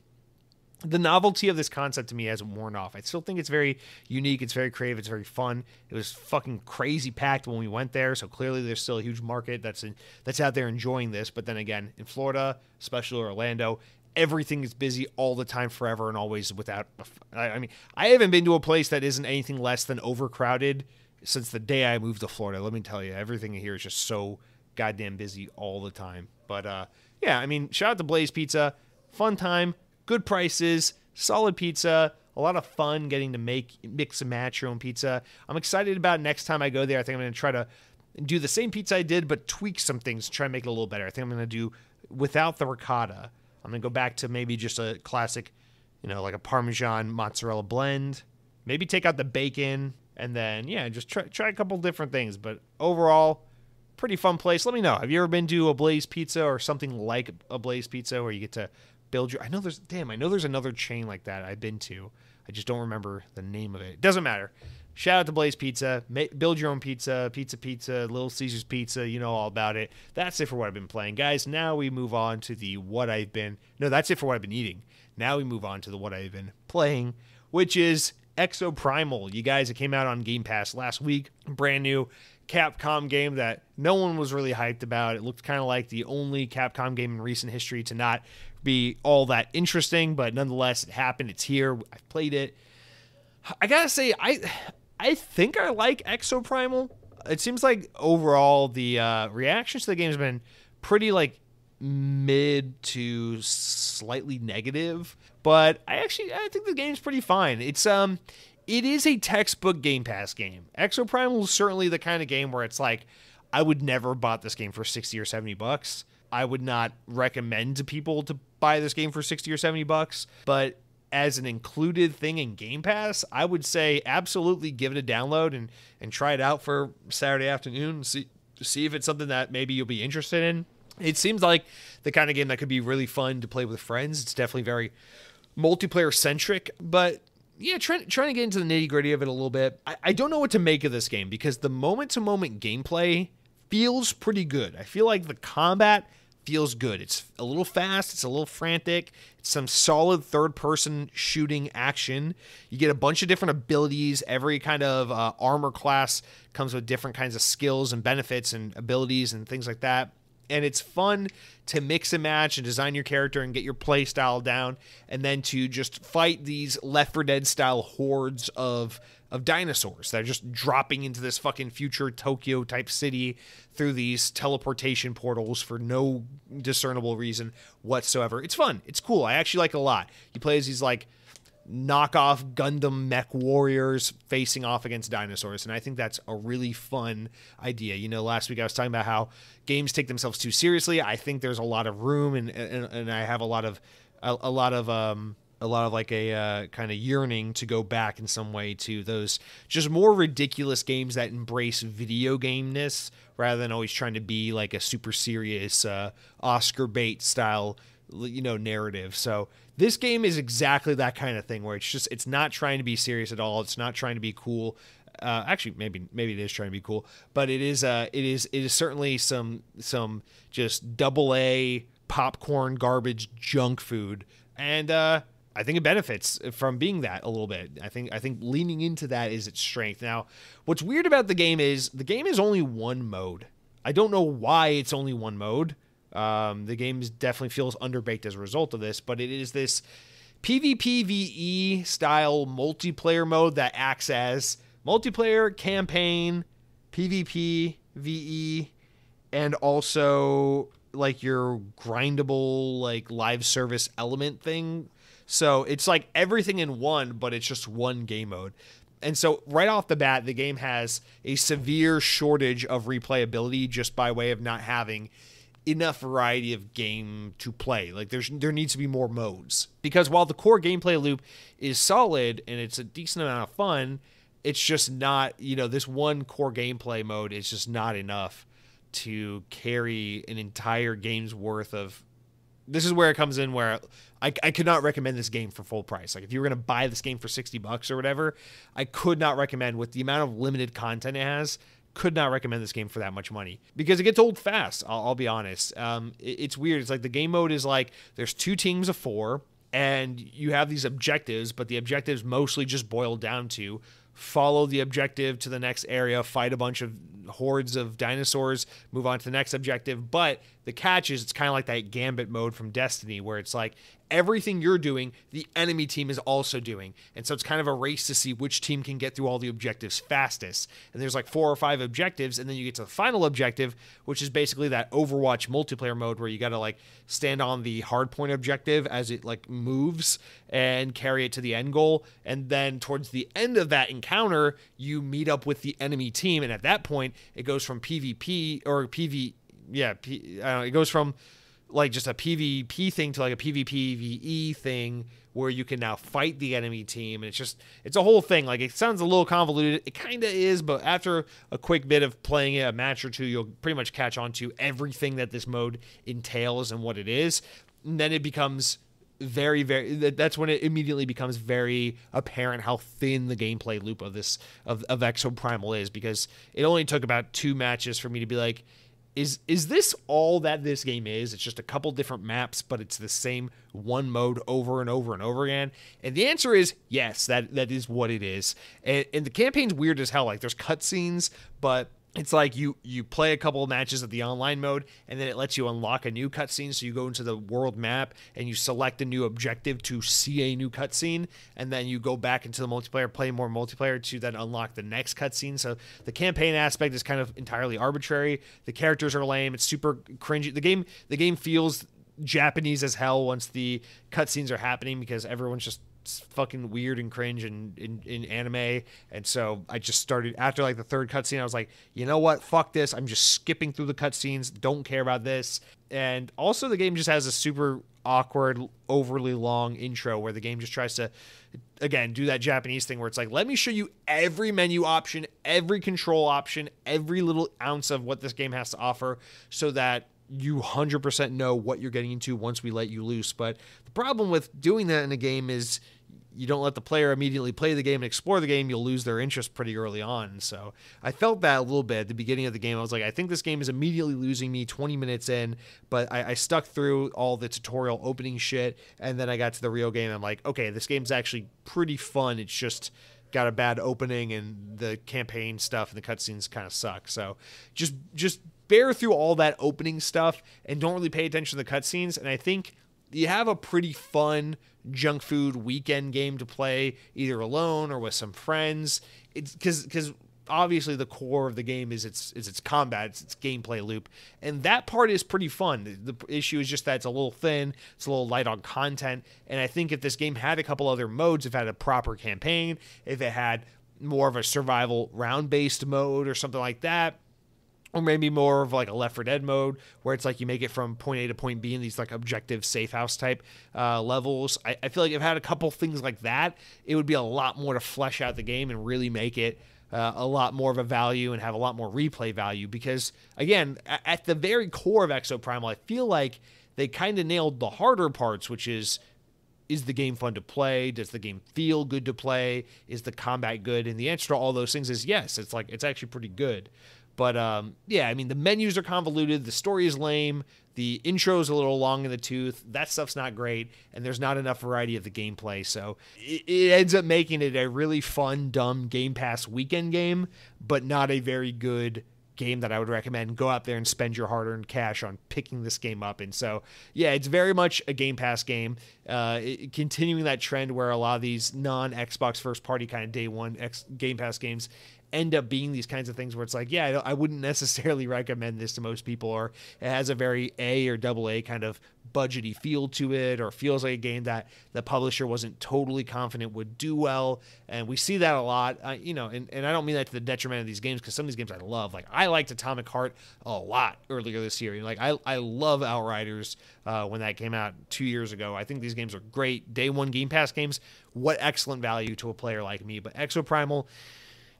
the novelty of this concept to me hasn't worn off. I still think it's very unique. It's very creative. It's very fun. It was fucking crazy packed when we went there. So clearly, there's still a huge market that's in, that's out there enjoying this. But then again, in Florida, especially Orlando, everything is busy all the time, forever and always. Without, I mean, I haven't been to a place that isn't anything less than overcrowded since the day I moved to Florida. Let me tell you, everything here is just so goddamn busy all the time. But uh, yeah, I mean, shout out to Blaze Pizza. Fun time, good prices, solid pizza, a lot of fun getting to make mix and match your own pizza. I'm excited about next time I go there. I think I'm going to try to do the same pizza I did, but tweak some things, try and make it a little better. I think I'm going to do without the ricotta. I'm going to go back to maybe just a classic, you know, like a Parmesan mozzarella blend. Maybe take out the bacon and then, yeah, just try, try a couple different things. But overall, pretty fun place. Let me know. Have you ever been to a Blaze Pizza or something like a Blaze Pizza where you get to build your? I know there's damn. I know there's another chain like that I've been to. I just don't remember the name of it. it Doesn't matter. Shout out to Blaze Pizza. build your own pizza, pizza, pizza, Little Caesars Pizza. You know all about it. That's it for what I've been playing, guys. Now we move on to the what I've been. No, that's it for what I've been eating. Now we move on to the what I've been playing, which is Exoprimal. You guys, it came out on Game Pass last week. Brand new. Capcom game that no one was really hyped about. It looked kind of like the only Capcom game in recent history to not be all that interesting, but nonetheless, it happened. It's here. I've played it. I gotta say, I I think I like Exoprimal. It seems like overall the uh, reactions to the game has been pretty like mid to slightly negative, but I actually I think the game's pretty fine. It's um it is a textbook Game Pass game. Exoprimal is certainly the kind of game where it's like, I would never bought this game for 60 or 70 bucks. I would not recommend to people to buy this game for 60 or 70 bucks, but as an included thing in Game Pass, I would say absolutely give it a download and and try it out for Saturday afternoon. See see if it's something that maybe you'll be interested in. It seems like the kind of game that could be really fun to play with friends. It's definitely very multiplayer centric, but yeah, trying trying to get into the nitty gritty of it a little bit. I, I don't know what to make of this game because the moment to moment gameplay feels pretty good. I feel like the combat feels good. It's a little fast, it's a little frantic, it's some solid third person shooting action. You get a bunch of different abilities. Every kind of uh, armor class comes with different kinds of skills and benefits and abilities and things like that. And it's fun to mix and match and design your character and get your play style down, and then to just fight these Left 4 Dead style hordes of of dinosaurs that are just dropping into this fucking future Tokyo type city through these teleportation portals for no discernible reason whatsoever. It's fun. It's cool. I actually like it a lot. You play as these like knockoff Gundam mech warriors facing off against dinosaurs. And I think that's a really fun idea. You know, last week I was talking about how games take themselves too seriously. I think there's a lot of room and and, and I have a lot of a, a lot of um a lot of like a uh, kind of yearning to go back in some way to those just more ridiculous games that embrace video gameness rather than always trying to be like a super serious uh, Oscar bait style you know narrative. So this game is exactly that kind of thing where it's just it's not trying to be serious at all. It's not trying to be cool. Uh, actually, maybe maybe it is trying to be cool, but it is uh it is it is certainly some some just double A popcorn garbage junk food and uh I think it benefits from being that a little bit. I think I think leaning into that is its strength. Now, what's weird about the game is the game is only one mode. I don't know why it's only one mode. Um, the game definitely feels underbaked as a result of this, but it is this PvPvE style multiplayer mode that acts as multiplayer campaign, PvP, VE, and also like your grindable like live service element thing so it's like everything in one, but it's just one game mode. And so right off the bat, the game has a severe shortage of replayability just by way of not having enough variety of game to play. Like there's there needs to be more modes. Because while the core gameplay loop is solid and it's a decent amount of fun, it's just not, you know, this one core gameplay mode is just not enough to carry an entire game's worth of this is where it comes in where I, I could not recommend this game for full price. Like if you were going to buy this game for 60 bucks or whatever, I could not recommend with the amount of limited content it has, could not recommend this game for that much money because it gets old fast. I'll, I'll be honest. Um, it, it's weird. It's like the game mode is like there's two teams of four and you have these objectives, but the objectives mostly just boil down to follow the objective to the next area, fight a bunch of hordes of dinosaurs, move on to the next objective. But the catch is it's kind of like that gambit mode from Destiny, where it's like everything you're doing, the enemy team is also doing. And so it's kind of a race to see which team can get through all the objectives fastest. And there's like four or five objectives, and then you get to the final objective, which is basically that Overwatch multiplayer mode where you got to like stand on the hardpoint objective as it like moves and carry it to the end goal. And then towards the end of that encounter, you meet up with the enemy team. And at that point, it goes from PvP or PV, yeah, know, it goes from like just a PvP thing to like a PvPvE thing where you can now fight the enemy team and it's just it's a whole thing. Like it sounds a little convoluted. It kind of is but after a quick bit of playing it a match or two you'll pretty much catch on to everything that this mode entails and what it is. And then it becomes very very that's when it immediately becomes very apparent how thin the gameplay loop of this of, of exoprimal is because it only took about two matches for me to be like is is this all that this game is? It's just a couple different maps, but it's the same one mode over and over and over again. And the answer is yes, that that is what it is. And, and the campaign's weird as hell. Like there's cutscenes, but it's like you you play a couple of matches of the online mode and then it lets you unlock a new cutscene. So you go into the world map and you select a new objective to see a new cutscene and then you go back into the multiplayer play more multiplayer to then unlock the next cutscene. So the campaign aspect is kind of entirely arbitrary. The characters are lame. It's super cringy. The game the game feels Japanese as hell once the cutscenes are happening because everyone's just fucking weird and cringe in, in, in anime. And so I just started after like the third cutscene. I was like, you know what? Fuck this. I'm just skipping through the cutscenes. Don't care about this. And also, the game just has a super awkward, overly long intro where the game just tries to, again, do that Japanese thing where it's like, let me show you every menu option, every control option, every little ounce of what this game has to offer so that you 100% know what you're getting into once we let you loose. But the problem with doing that in a game is you don't let the player immediately play the game and explore the game, you'll lose their interest pretty early on. So I felt that a little bit at the beginning of the game. I was like, I think this game is immediately losing me 20 minutes in, but I, I stuck through all the tutorial opening shit, and then I got to the real game. I'm like, okay, this game's actually pretty fun. It's just got a bad opening, and the campaign stuff and the cutscenes kind of suck. So just just bear through all that opening stuff and don't really pay attention to the cutscenes. And I think you have a pretty fun junk food weekend game to play either alone or with some friends. It's because because obviously the core of the game is its is its combat, it's its gameplay loop, and that part is pretty fun. The, the issue is just that it's a little thin, it's a little light on content, and I think if this game had a couple other modes, if it had a proper campaign, if it had more of a survival round based mode or something like that or maybe more of like a Left 4 Dead mode where it's like you make it from point A to point B in these like objective safe house type uh, levels. I, I, feel like if it had a couple things like that, it would be a lot more to flesh out the game and really make it uh, a lot more of a value and have a lot more replay value. Because again, at the very core of Exoprimal, I feel like they kind of nailed the harder parts, which is is the game fun to play? Does the game feel good to play? Is the combat good? And the answer to all those things is yes. It's like it's actually pretty good. But um, yeah, I mean, the menus are convoluted, the story is lame, the intro's a little long in the tooth. That stuff's not great, and there's not enough variety of the gameplay. So it, it ends up making it a really fun, dumb Game Pass weekend game, but not a very good game that I would recommend. Go out there and spend your hard earned cash on picking this game up. And so, yeah, it's very much a Game Pass game. Uh, it, continuing that trend where a lot of these non Xbox first party kind of day one Game Pass games end up being these kinds of things where it's like, yeah, I, I wouldn't necessarily recommend this to most people, or it has a very A or double A kind of budgety feel to it, or feels like a game that the publisher wasn't totally confident would do well. And we see that a lot, you know, and, and I don't mean that to the detriment of these games because some of these games I love. Like, I liked Atomic Heart a lot earlier this year. You know, Like, I, I love Outriders uh, when that came out two years ago. I think these games are great. Day one Game Pass games, what excellent value to a player like me. But Exoprimal,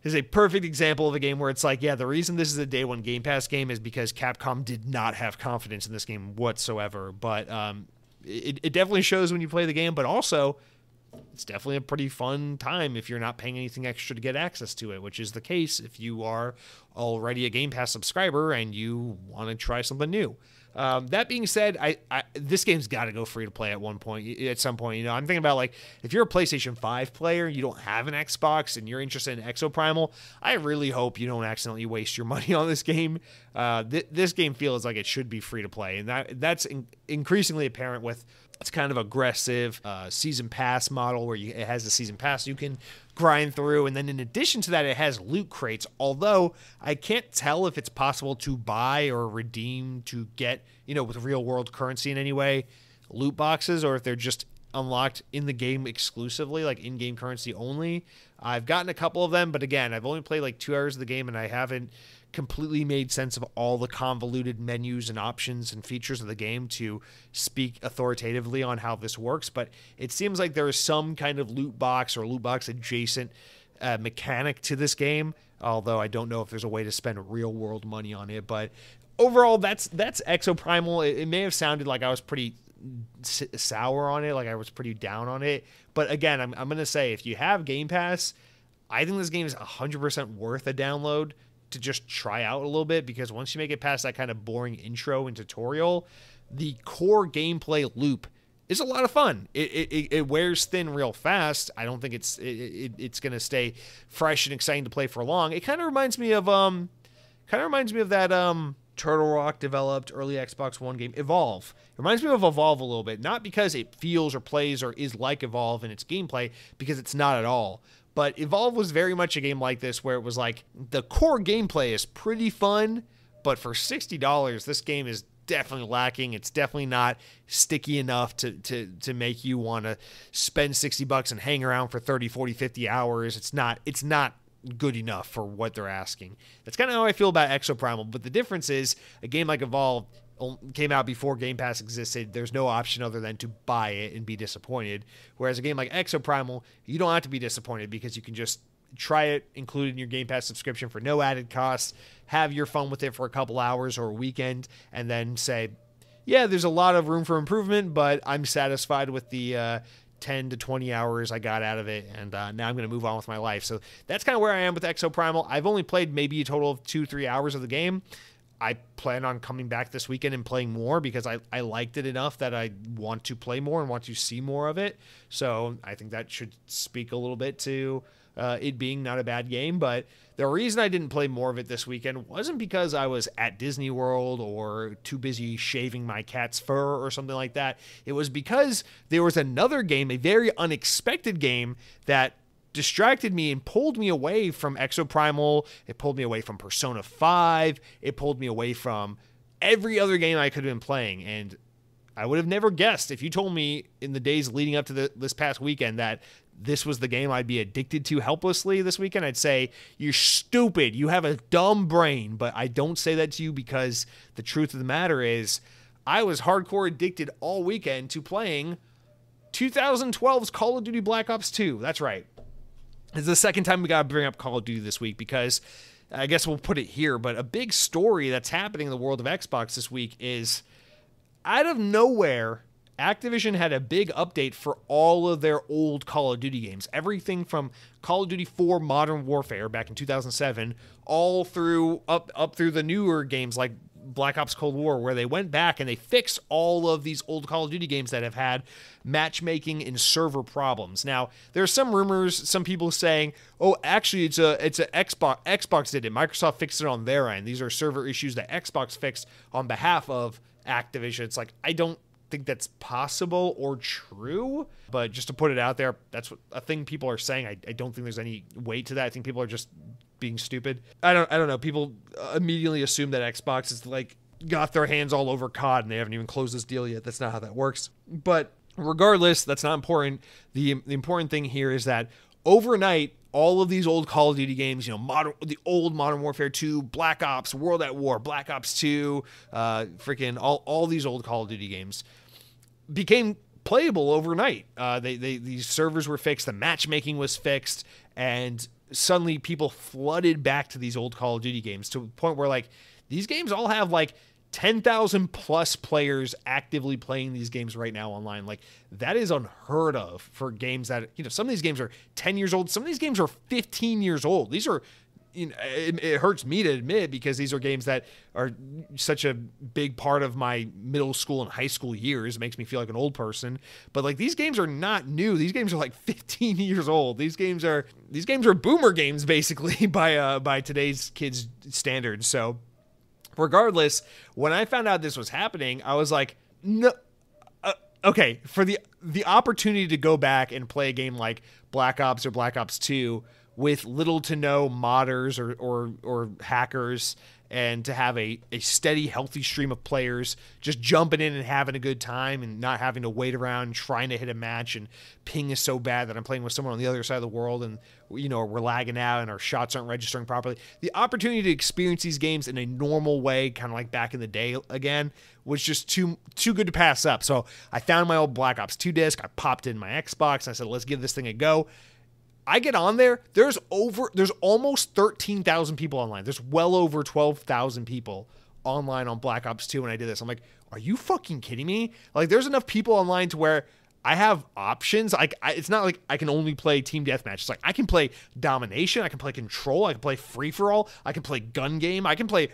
is a perfect example of a game where it's like, yeah, the reason this is a day one Game Pass game is because Capcom did not have confidence in this game whatsoever. But um, it, it definitely shows when you play the game, but also it's definitely a pretty fun time if you're not paying anything extra to get access to it, which is the case if you are already a Game Pass subscriber and you want to try something new. Um, that being said, I, I this game's got to go free to play at one point. At some point, you know, I'm thinking about like if you're a PlayStation 5 player, you don't have an Xbox, and you're interested in Exoprimal. I really hope you don't accidentally waste your money on this game. Uh, th- this game feels like it should be free to play, and that that's in- increasingly apparent with it's kind of aggressive uh, season pass model where you, it has the season pass you can grind through. And then in addition to that it has loot crates. Although i can't tell if it's possible to buy or redeem to get you know with real world currency in any way loot boxes or if they're just unlocked in the game exclusively like in-game currency only. I've gotten a couple of them but again i've only played like two hours of the game and i haven't completely made sense of all the convoluted menus and options and features of the game to speak authoritatively on how this works. But it seems like there is some kind of loot box or loot box adjacent uh, mechanic to this game. Although I don't know if there's a way to spend real world money on it, but overall, that's that's Exoprimal. It, it may have sounded like I was pretty sour on it, like I was pretty down on it. But again, I'm, I'm going to say if you have Game Pass, I think this game is 100% worth a download to just try out a little bit because once you make it past that kind of boring intro and tutorial, the core gameplay loop is a lot of fun. It, it, it wears thin real fast. I don't think it's it, it, it's to stay fresh and exciting to play for long. It kind of reminds me of um kind of reminds me of that um Turtle Rock developed early Xbox One game Evolve. It reminds me of Evolve a little bit, not because it feels or plays or is like Evolve in its gameplay because it's not at all, but Evolve was very much a game like this where it was like the core gameplay is pretty fun, but for $60, this game is definitely lacking. It's definitely not sticky enough to to to make you want to spend 60 bucks and hang around for 30, 40, 50 hours. It's not it's not good enough for what they're asking. That's kind of how I feel about Exoprimal, but the difference is a game like Evolve came out before Game Pass existed. There's no option other than to buy it and be disappointed. Whereas a game like Exoprimal, you don't have to be disappointed because you can just try it included in your Game Pass subscription for no added cost, have your fun with it for a couple hours or a weekend, and then say, yeah, there's a lot of room for improvement, but I'm satisfied with the uh, 10 to 20 hours I got out of it, and uh, now I'm going to move on with my life. So that's kind of where I am with Exoprimal. I've only played maybe a total of two, three hours of the game. I plan on coming back this weekend and playing more because I, I liked it enough that I want to play more and want to see more of it. So I think that should speak a little bit to uh, it being not a bad game. But the reason I didn't play more of it this weekend wasn't because I was at Disney World or too busy shaving my cat's fur or something like that. It was because there was another game, a very unexpected game that distracted me and pulled me away from Exoprimal. It pulled me away from Persona 5. It pulled me away from every other game I could have been playing. And I would have never guessed if you told me in the days leading up to the, this past weekend that this was the game I'd be addicted to helplessly this weekend, I'd say, You're stupid. You have a dumb brain. But I don't say that to you because the truth of the matter is, I was hardcore addicted all weekend to playing 2012's Call of Duty Black Ops 2. That's right. It's the second time we got to bring up Call of Duty this week because I guess we'll put it here. But a big story that's happening in the world of Xbox this week is out of nowhere, Activision had a big update for all of their old Call of Duty games. Everything from Call of Duty 4 Modern Warfare back in 2007 all through up up through the newer games like Black Ops Cold War where they went back and they fixed all of these old Call of Duty games that have had matchmaking and server problems. Now, there are some rumors, some people saying, "Oh, actually it's a it's a Xbox Xbox did it. Microsoft fixed it on their end. These are server issues that Xbox fixed on behalf of Activision." It's like, I don't think that's possible or true, but just to put it out there, that's what, a thing people are saying. I, I don't think there's any weight to that. I think people are just being stupid. I don't I don't know. People immediately assume that Xbox is like got their hands all over COD and they haven't even closed this deal yet. That's not how that works. But regardless, that's not important. The the important thing here is that overnight all of these old Call of Duty games, you know, modern, the old Modern Warfare 2, Black Ops, World at War, Black Ops 2, uh, freaking all, all these old Call of Duty games became playable overnight. Uh, they, they these servers were fixed, the matchmaking was fixed, and suddenly people flooded back to these old Call of Duty games to the point where like these games all have like 10,000 plus players actively playing these games right now online. Like that is unheard of for games that, you know, some of these games are 10 years old. Some of these games are 15 years old. These are you know, it, it, hurts me to admit because these are games that are such a big part of my middle school and high school years. It makes me feel like an old person. But like these games are not new. These games are like 15 years old. These games are these games are boomer games basically by uh, by today's kids standards. So regardless, when I found out this was happening, I was like, no. Uh, okay, for the the opportunity to go back and play a game like Black Ops or Black Ops 2 with little to no modders or, or, or hackers and to have a, a steady, healthy stream of players just jumping in and having a good time and not having to wait around trying to hit a match and ping is so bad that I'm playing with someone on the other side of the world and you know we're lagging out and our shots aren't registering properly. The opportunity to experience these games in a normal way, kind of like back in the day again, was just too too good to pass up. So I found my old Black Ops 2 disc, I popped in my Xbox, and I said, let's give this thing a go. I get on there, there's over there's almost 13,000 people online. There's well over 12,000 people online on Black Ops 2 when I did this. I'm like, are you fucking kidding me? Like there's enough people online to where I have options. Like it's not like I can only play team deathmatch. It's like I can play domination, I can play control, I can play free for all, I can play gun game, I can play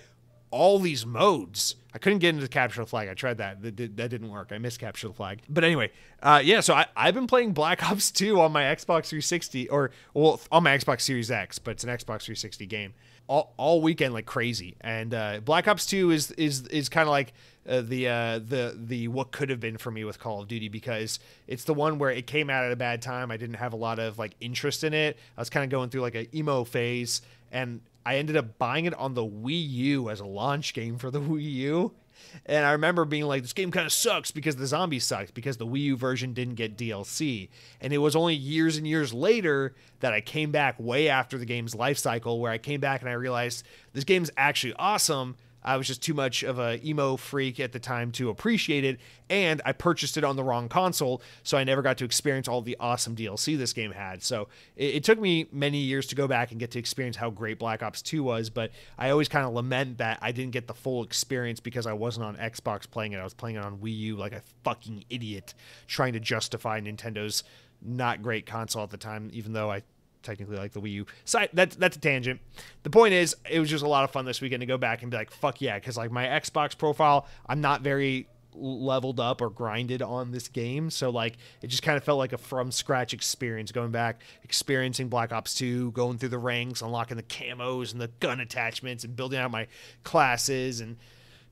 all these modes. I couldn't get into capture the flag. I tried that. That, that didn't work. I missed capture the flag. But anyway, uh, yeah. So I, I've been playing Black Ops 2 on my Xbox 360, or well, on my Xbox Series X, but it's an Xbox 360 game. All, all weekend like crazy. And uh, Black Ops 2 is is is kind of like uh, the uh, the the what could have been for me with Call of Duty because it's the one where it came out at a bad time. I didn't have a lot of like interest in it. I was kind of going through like an emo phase, and I ended up buying it on the Wii U as a launch game for the Wii U. and I remember being like, this game kind of sucks because the zombies sucked because the Wii U version didn't get DLC. And it was only years and years later that I came back way after the game's life cycle where I came back and I realized this game's actually awesome I was just too much of a emo freak at the time to appreciate it, and I purchased it on the wrong console, so I never got to experience all the awesome DLC this game had. So it, it took me many years to go back and get to experience how great Black Ops 2 was, but I always kind of lament that I didn't get the full experience because I wasn't on Xbox playing it. I was playing it on Wii U like a fucking idiot, trying to justify Nintendo's not great console at the time, even though I technically like the Wii U. Side that's that's a tangent. The point is, it was just a lot of fun this weekend to go back and be like, fuck yeah, because like my Xbox profile, I'm not very leveled up or grinded on this game so like it just kind of felt like a from scratch experience going back experiencing black ops 2 going through the ranks unlocking the camos and the gun attachments and building out my classes and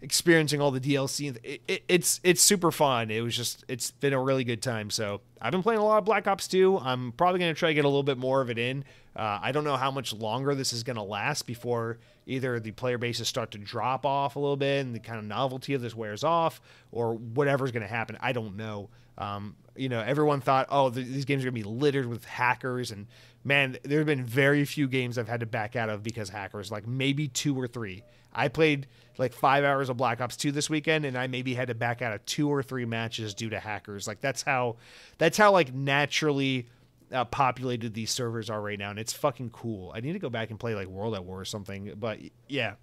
experiencing all the DLC. It, it, it's it's super fun. It was just it's been a really good time. So I've been playing a lot of Black Ops 2. I'm probably gonna try to get a little bit more of it in. Uh, I don't know how much longer this is gonna last before either the player bases start to drop off a little bit and the kind of novelty of this wears off, or whatever's gonna happen. I don't know. Um, you know, everyone thought, oh, th- these games are gonna be littered with hackers, and man, there have been very few games I've had to back out of because hackers. Like maybe two or three. I played like five hours of Black Ops 2 this weekend, and I maybe had to back out of two or three matches due to hackers. Like that's how that's how like naturally uh, populated these servers are right now, and it's fucking cool. I need to go back and play like World at War or something, but yeah,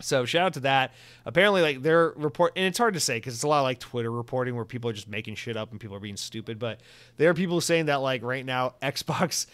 so shout out to that. Apparently, like their report, and it's hard to say because it's a lot of like Twitter reporting where people are just making shit up and people are being stupid. But there are people saying that like right now Xbox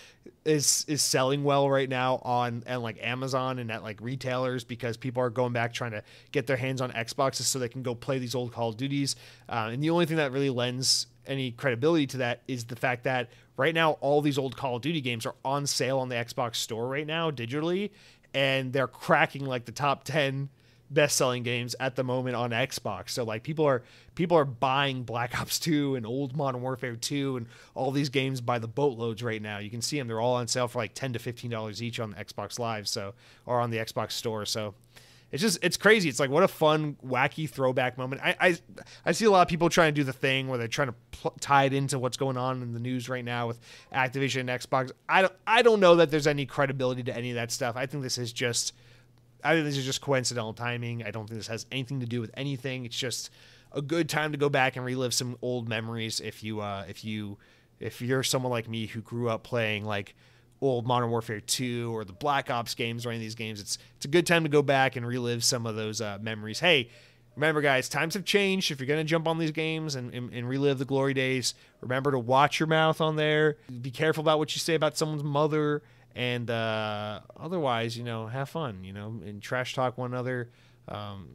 is is selling well right now on and like Amazon and at like retailers because people are going back trying to get their hands on Xboxes so they can go play these old Call of Duties. Uh, and the only thing that really lends any credibility to that is the fact that right now all these old Call of Duty games are on sale on the Xbox store right now digitally and they're cracking like the top 10 best-selling games at the moment on Xbox. So like people are people are buying Black Ops 2 and old Modern Warfare 2 and all these games by the boatloads right now. You can see them they're all on sale for like 10 to 15 dollars each on the Xbox Live so or on the Xbox store. So it's just it's crazy. It's like what a fun, wacky throwback moment. I I, I see a lot of people trying to do the thing where they're trying to pl- tie it into what's going on in the news right now with Activision and Xbox. I don't I don't know that there's any credibility to any of that stuff. I think this is just I think this is just coincidental timing. I don't think this has anything to do with anything. It's just a good time to go back and relive some old memories if you uh if you if you're someone like me who grew up playing like old Modern Warfare 2 or the Black Ops games or any of these games, it's it's a good time to go back and relive some of those uh, memories. Hey, remember, guys, times have changed. If you're going to jump on these games and, and, and, relive the glory days, remember to watch your mouth on there. Be careful about what you say about someone's mother. And uh, otherwise, you know, have fun, you know, and trash talk one another. Um,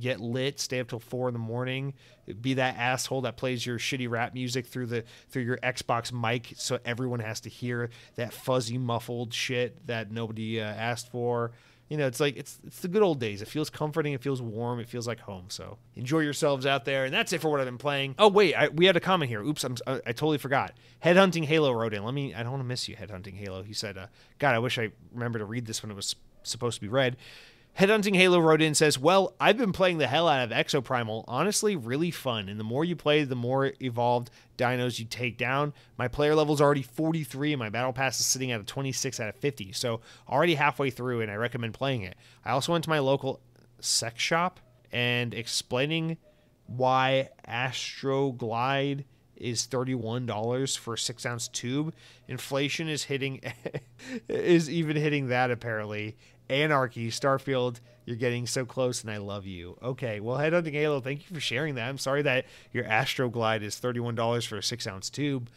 get lit, stay up till four in the morning. Be that asshole that plays your shitty rap music through the through your Xbox mic, so everyone has to hear that fuzzy muffled shit that nobody uh, asked for. You know, it's like it's it's the good old days. It feels comforting. It feels warm. It feels like home. So enjoy yourselves out there. And that's it for what I've been playing. Oh wait, I, we had a comment here. Oops, I'm, I, I totally forgot. Headhunting Halo wrote in. Let me. I don't want to miss you, Headhunting Halo. He said, uh, "God, I wish I remember to read this when it was supposed to be read." Headhunting Halo wrote in says, Well, I've been playing the hell out of Exoprimal. Honestly, really fun. And the more you play, the more evolved dinos you take down. My player level is already 43, and my battle pass is sitting at a 26 out of 50. So already halfway through, and I recommend playing it. I also went to my local sex shop and explaining why Astroglide is $31 for a six ounce tube. Inflation is hitting is even hitting that apparently. Anarchy, Starfield, you're getting so close and I love you. Okay, well, Headhunting Halo, thank you for sharing that. I'm sorry that your Astroglide is $31 for a six ounce tube,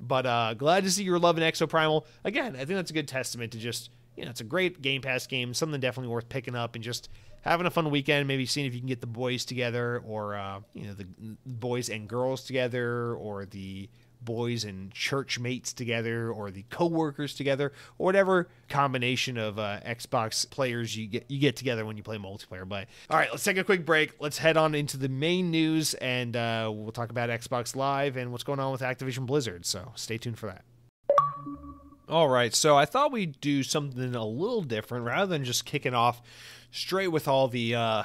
but uh, glad to see you're loving Exoprimal. Again, I think that's a good testament to just, you know, it's a great Game Pass game, something definitely worth picking up and just having a fun weekend, maybe seeing if you can get the boys together or, uh, you know, the boys and girls together or the boys and church mates together or the co-workers together or whatever combination of uh, Xbox players you get you get together when you play multiplayer. But all right, let's take a quick break. Let's head on into the main news and uh, we'll talk about Xbox Live and what's going on with Activision Blizzard. So stay tuned for that. All right, so I thought we'd do something a little different rather than just kicking off straight with all the uh,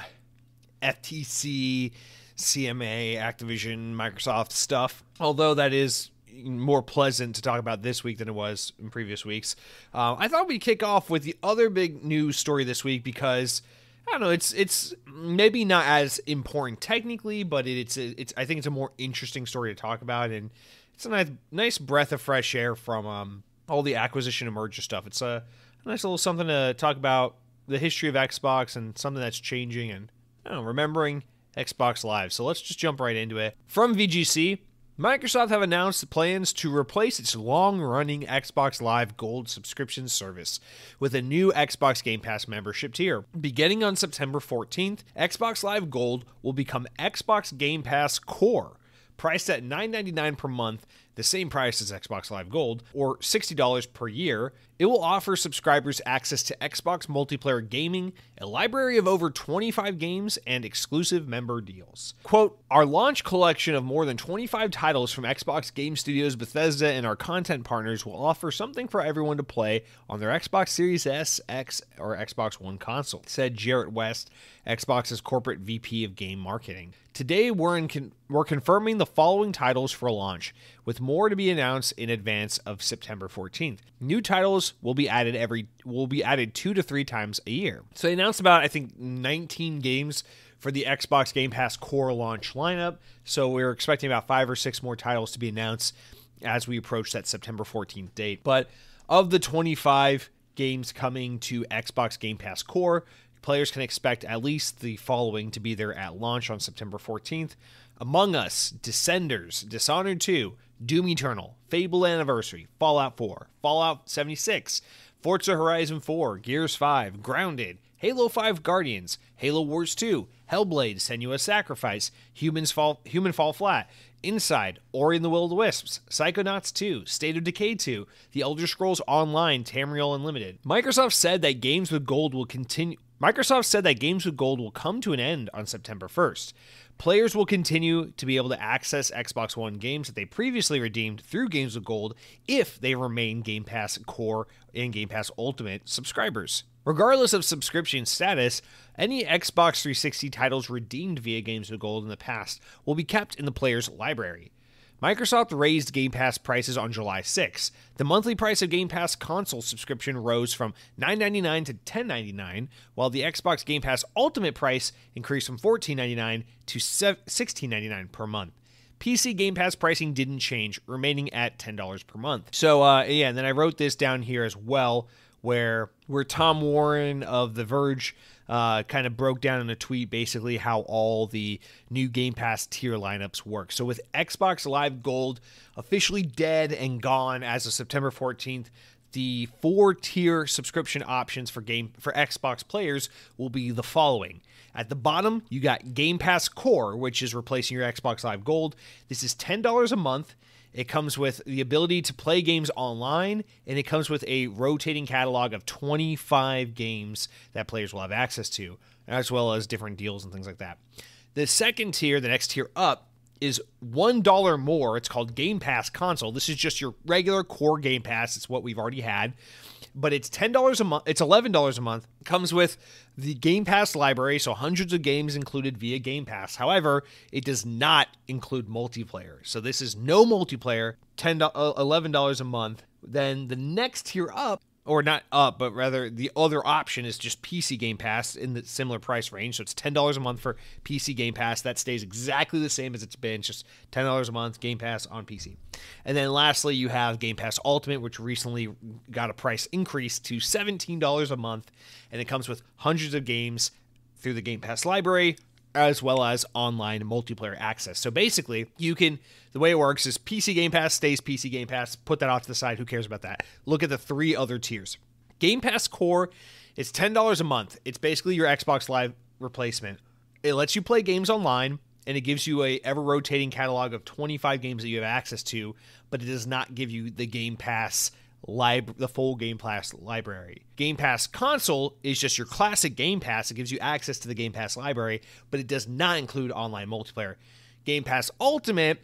FTC, CMA, Activision, Microsoft stuff. Although that is more pleasant to talk about this week than it was in previous weeks. Uh, I thought we'd kick off with the other big news story this week because I don't know. It's it's maybe not as important technically, but it's it's I think it's a more interesting story to talk about, and it's a nice nice breath of fresh air from um, all the acquisition and merger stuff. It's a, a nice little something to talk about the history of Xbox and something that's changing, and I don't know, remembering Xbox Live. So let's just jump right into it. From VGC, Microsoft have announced plans to replace its long-running Xbox Live Gold subscription service with a new Xbox Game Pass membership tier. Beginning on September 14th, Xbox Live Gold will become Xbox Game Pass Core, priced at $9.99 per month the same price as Xbox Live Gold, or $60 per year, it will offer subscribers access to Xbox multiplayer gaming, a library of over 25 games, and exclusive member deals. Quote, Our launch collection of more than 25 titles from Xbox Game Studios, Bethesda, and our content partners will offer something for everyone to play on their Xbox Series S, X, or Xbox One console, said Jerret West, Xbox's corporate VP of game marketing. Today, we're, con- we're confirming the following titles for launch, with more to be announced in advance of September 14th. New titles will be added every will be added 2 to 3 times a year. So they announced about I think 19 games for the Xbox Game Pass core launch lineup. So we're expecting about 5 or 6 more titles to be announced as we approach that September 14th date. But of the 25 games coming to Xbox Game Pass Core, players can expect at least the following to be there at launch on September 14th Among Us, Descenders, Dishonored 2, Doom Eternal, Fable Anniversary, Fallout 4, Fallout 76, Forza Horizon 4, Gears 5, Grounded, Halo 5 Guardians, Halo Wars 2, Hellblade, Senua's Sacrifice, Humans Fall, Human Fall Flat, Inside, Ori and the Will of the Wisps, Psychonauts 2, State of Decay 2, The Elder Scrolls Online, Tamriel Unlimited. Microsoft said that games with gold will continue Microsoft said that games with gold will come to an end on September 1st. Players will continue to be able to access Xbox One games that they previously redeemed through Games with Gold if they remain Game Pass Core and Game Pass Ultimate subscribers. Regardless of subscription status, any Xbox 360 titles redeemed via Games with Gold in the past will be kept in the player's library. Microsoft raised Game Pass prices on July 6. The monthly price of Game Pass console subscription rose from $9.99 to $10.99, while the Xbox Game Pass Ultimate price increased from $14.99 to $16.99 per month. PC Game Pass pricing didn't change, remaining at $10 per month. So, uh, yeah, and then I wrote this down here as well, where where Tom Warren of The Verge uh, kind of broke down in a tweet basically how all the new Game Pass tier lineups work. So with Xbox Live Gold officially dead and gone as of September 14th, the four tier subscription options for game for Xbox players will be the following. At the bottom, you got Game Pass Core, which is replacing your Xbox Live Gold. This is $10 a month. It comes with the ability to play games online, and it comes with a rotating catalog of 25 games that players will have access to, as well as different deals and things like that. The second tier, the next tier up, is $1 more. It's called Game Pass Console. This is just your regular core Game Pass. It's what we've already had but it's $10 a month. It's $11 a month. Comes with the Game Pass library, so hundreds of games included via Game Pass. However, it does not include multiplayer. So this is no multiplayer, $10 uh, $11 a month. Then the next tier up or not up, but rather the other option is just PC Game Pass in the similar price range. So it's ten dollars a month for PC Game Pass. That stays exactly the same as it's been. It's just ten dollars a month Game Pass on PC. And then lastly, you have Game Pass Ultimate, which recently got a price increase to seventeen dollars a month, and it comes with hundreds of games through the Game Pass library, as well as online multiplayer access. So basically, you can the way it works is PC Game Pass stays PC Game Pass. Put that off to the side. Who cares about that? Look at the three other tiers. Game Pass Core is $10 a month. It's basically your Xbox Live replacement. It lets you play games online and it gives you a ever rotating catalog of 25 games that you have access to, but it does not give you the Game Pass lib- the full Game Pass library. Game Pass console is just your classic Game Pass. It gives you access to the Game Pass library, but it does not include online multiplayer. Game Pass Ultimate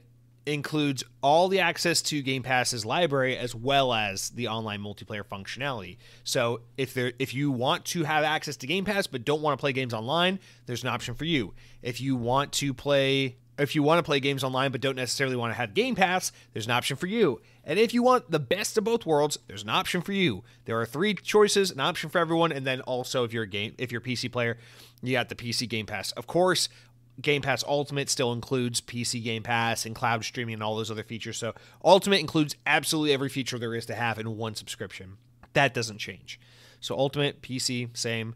includes all the access to Game Pass's library as well as the online multiplayer functionality. So if there if you want to have access to Game Pass but don't want to play games online, there's an option for you. If you want to play if you want to play games online but don't necessarily want to have Game Pass, there's an option for you. And if you want the best of both worlds, there's an option for you. There are three choices, an option for everyone, and then also if you're a game if you're a PC player, you got the PC Game Pass. Of course, Game Pass Ultimate still includes PC Game Pass and cloud streaming and all those other features. So Ultimate includes absolutely every feature there is to have in one subscription. That doesn't change. So Ultimate, PC, same.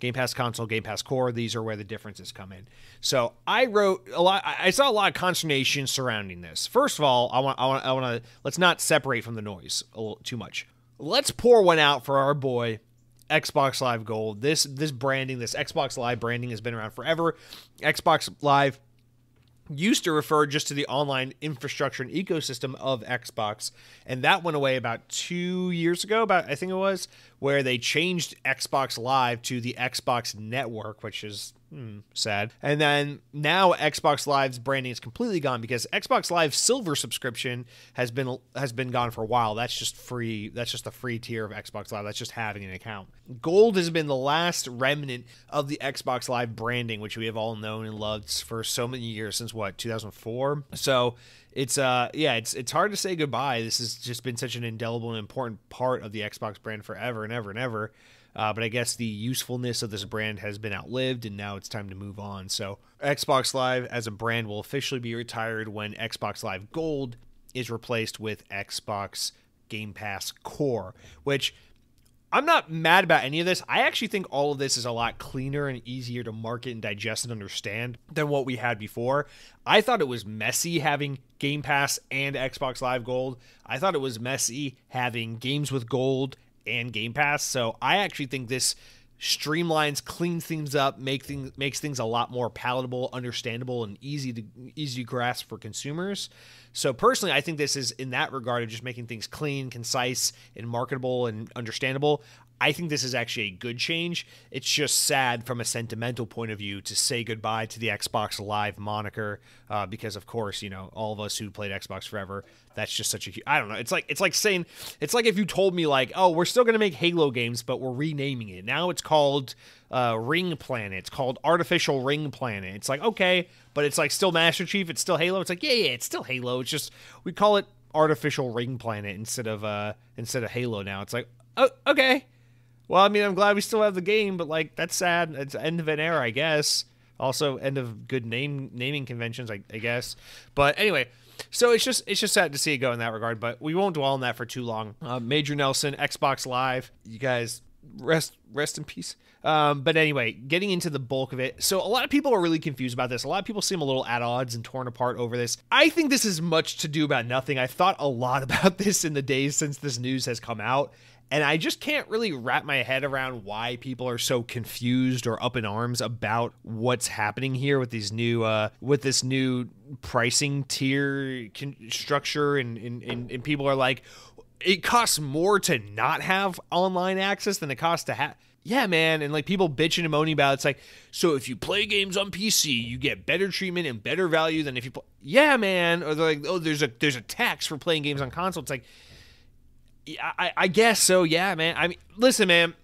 Game Pass console, Game Pass core, these are where the differences come in. So I wrote a lot I saw a lot of consternation surrounding this. First of all, I want I want I want to let's not separate from the noise a little too much. Let's pour one out for our boy Xbox Live Gold. This this branding, this Xbox Live branding has been around forever. Xbox Live used to refer just to the online infrastructure and ecosystem of Xbox, and that went away about two years ago. About I think it was where they changed Xbox Live to the Xbox Network, which is Hmm, sad. And then now Xbox Live's branding is completely gone because Xbox Live Silver subscription has been has been gone for a while. That's just free. That's just the free tier of Xbox Live. That's just having an account. Gold has been the last remnant of the Xbox Live branding, which we have all known and loved for so many years since what 2004. So it's uh yeah it's it's hard to say goodbye. This has just been such an indelible and important part of the Xbox brand forever and ever and ever. Uh, but I guess the usefulness of this brand has been outlived, and now it's time to move on. So, Xbox Live as a brand will officially be retired when Xbox Live Gold is replaced with Xbox Game Pass Core, which I'm not mad about any of this. I actually think all of this is a lot cleaner and easier to market and digest and understand than what we had before. I thought it was messy having Game Pass and Xbox Live Gold. I thought it was messy having games with gold and Game Pass. So I actually think this streamlines, cleans things up, make things makes things a lot more palatable, understandable, and easy to easy to grasp for consumers. So personally, I think this is in that regard of just making things clean, concise, and marketable and understandable. I think this is actually a good change. It's just sad from a sentimental point of view to say goodbye to the Xbox Live moniker uh, because, of course, you know all of us who played Xbox forever. That's just such a I don't know. It's like it's like saying it's like if you told me like, oh, we're still gonna make Halo games, but we're renaming it. Now it's called uh, Ring Planet. It's called Artificial Ring Planet. It's like okay, but it's like still Master Chief. It's still Halo. It's like yeah, yeah, it's still Halo. It's just we call it Artificial Ring Planet instead of uh instead of Halo. Now it's like oh okay well, I mean, I'm glad we still have the game, but like that's sad. It's end of an era, I guess. Also, end of good name naming conventions, I, I guess. But anyway, so it's just it's just sad to see it go in that regard. But we won't dwell on that for too long. Uh, Major Nelson, Xbox Live, you guys rest rest in peace. Um, but anyway, getting into the bulk of it. So a lot of people are really confused about this. A lot of people seem a little at odds and torn apart over this. I think this is much to do about nothing. I thought a lot about this in the days since this news has come out, and I just can't really wrap my head around why people are so confused or up in arms about what's happening here with these new uh, with this new pricing tier structure and, and, and and people are like it costs more to not have online access than it costs to have yeah, man. And like people bitching and moaning about it. it's like, so if you play games on PC, you get better treatment and better value than if you play. Yeah, man. Or they're like, oh, there's a there's a tax for playing games on console. It's like, I, I guess so. Yeah, man. I mean, listen, man.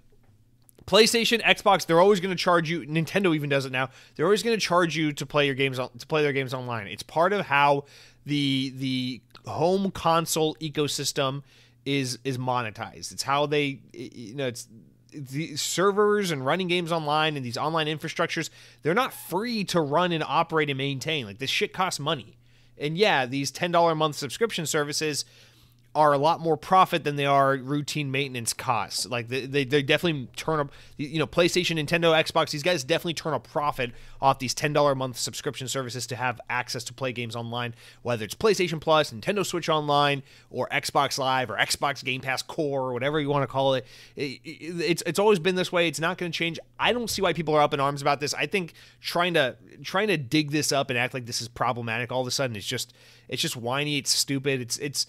PlayStation, Xbox, they're always going to charge you. Nintendo even does it now. They're always going to charge you to play your games on, to play their games online. It's part of how the the home console ecosystem is is monetized. It's how they you know it's the servers and running games online and these online infrastructures. They're not free to run and operate and maintain. Like this shit costs money. And yeah, these $10 a month subscription services are a lot more profit than they are routine maintenance costs. Like they, they, they definitely turn up, you know, PlayStation, Nintendo, Xbox, these guys definitely turn a profit off these $10 a month subscription services to have access to play games online, whether it's PlayStation Plus, Nintendo Switch Online, or Xbox Live, or Xbox Game Pass Core, or whatever you want to call it. it, it it's, it's always been this way. It's not going to change. I don't see why people are up in arms about this. I think trying to, trying to dig this up and act like this is problematic all of a sudden, it's just, it's just whiny. It's stupid. It's, it's,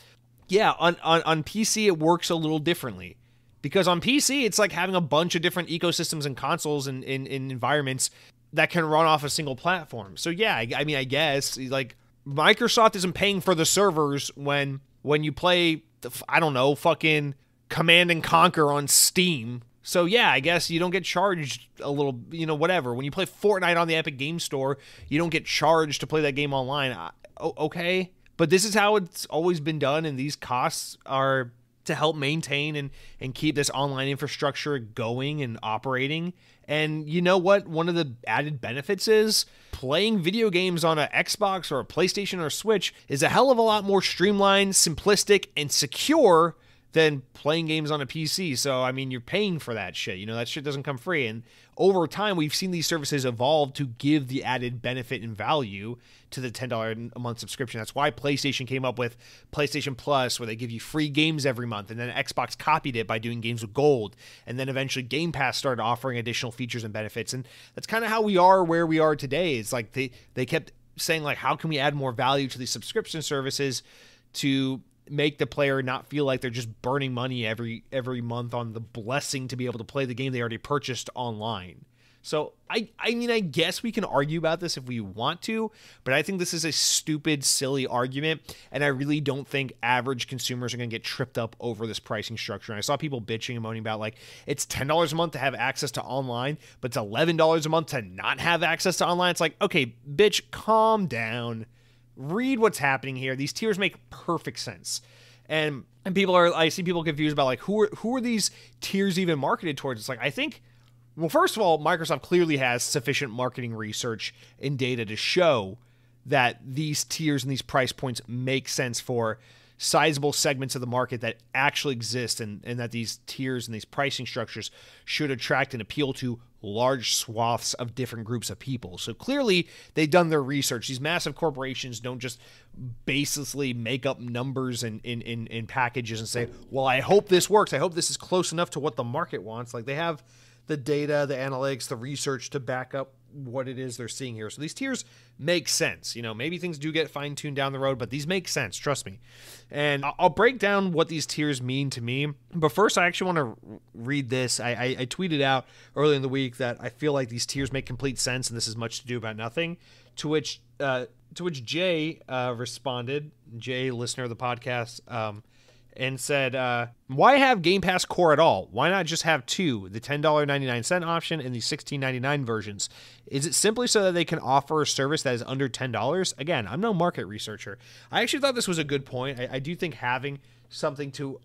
yeah, on, on, on PC it works a little differently. Because on PC, it's like having a bunch of different ecosystems and consoles and, and environments that can run off a single platform. So yeah, I, I mean, I guess like Microsoft isn't paying for the servers when when you play I don't know, fucking Command and Conquer on Steam. So yeah, I guess you don't get charged a little, you know, whatever. When you play Fortnite on the Epic Game Store, you don't get charged to play that game online. I, okay, but this is how it's always been done, and these costs are to help maintain and and keep this online infrastructure going and operating. And you know what? One of the added benefits is playing video games on an Xbox or a PlayStation or a Switch is a hell of a lot more streamlined, simplistic, and secure than playing games on a PC. So, I mean, you're paying for that shit. You know, that shit doesn't come free. And over time, we've seen these services evolve to give the added benefit and value to the $10 a month subscription. That's why PlayStation came up with PlayStation Plus, where they give you free games every month. And then Xbox copied it by doing games with gold. And then eventually Game Pass started offering additional features and benefits. And that's kind of how we are where we are today. It's like they, they kept saying, like, how can we add more value to these subscription services to make the player not feel like they're just burning money every every month on the blessing to be able to play the game they already purchased online. So I I mean I guess we can argue about this if we want to, but I think this is a stupid silly argument and I really don't think average consumers are going to get tripped up over this pricing structure. And I saw people bitching and moaning about like it's $10 a month to have access to online, but it's $11 a month to not have access to online. It's like, "Okay, bitch, calm down." Read what's happening here. These tiers make perfect sense. And and people are I see people confused about like who are who are these tiers even marketed towards? It's like I think well, first of all, Microsoft clearly has sufficient marketing research and data to show that these tiers and these price points make sense for sizable segments of the market that actually exist and, and that these tiers and these pricing structures should attract and appeal to large swaths of different groups of people. So clearly they've done their research. These massive corporations don't just baselessly make up numbers in, in, in, in packages and say, well, I hope this works. I hope this is close enough to what the market wants. Like they have the data, the analytics, the research to back up what it is they're seeing here. So these tiers make sense. You know, maybe things do get fine tuned down the road, but these make sense. Trust me. And I'll break down what these tiers mean to me. But first, I actually want to read this. I, I, I tweeted out early in the week that I feel like these tiers make complete sense, and this is much to do about nothing. To which, uh, to which Jay uh, responded. Jay, listener of the podcast. Um, and said, uh, "Why have Game Pass Core at all? Why not just have two, the $10.99 option and the $16.99 versions? Is it simply so that they can offer a service that is under $10? Again, I'm no market researcher. I actually thought this was a good point. I, I do think having something to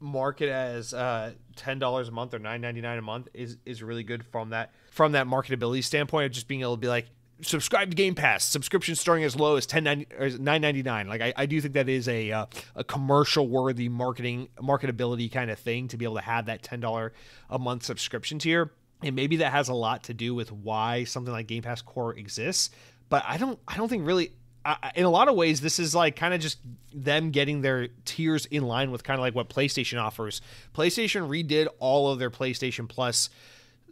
market as uh, ten dollars a month or nine ninety nine a month is is really good from that from that marketability standpoint of just being able to be like, subscribe to Game Pass. Subscription starting as low as ten ninety or nine ninety nine. Like I, I do think that is a uh, a commercial worthy marketing marketability kind of thing to be able to have that ten dollar a month subscription tier. And maybe that has a lot to do with why something like Game Pass Core exists. But I don't I don't think really. I, in a lot of ways, this is like kind of just them getting their tiers in line with kind of like what PlayStation offers. PlayStation redid all of their PlayStation Plus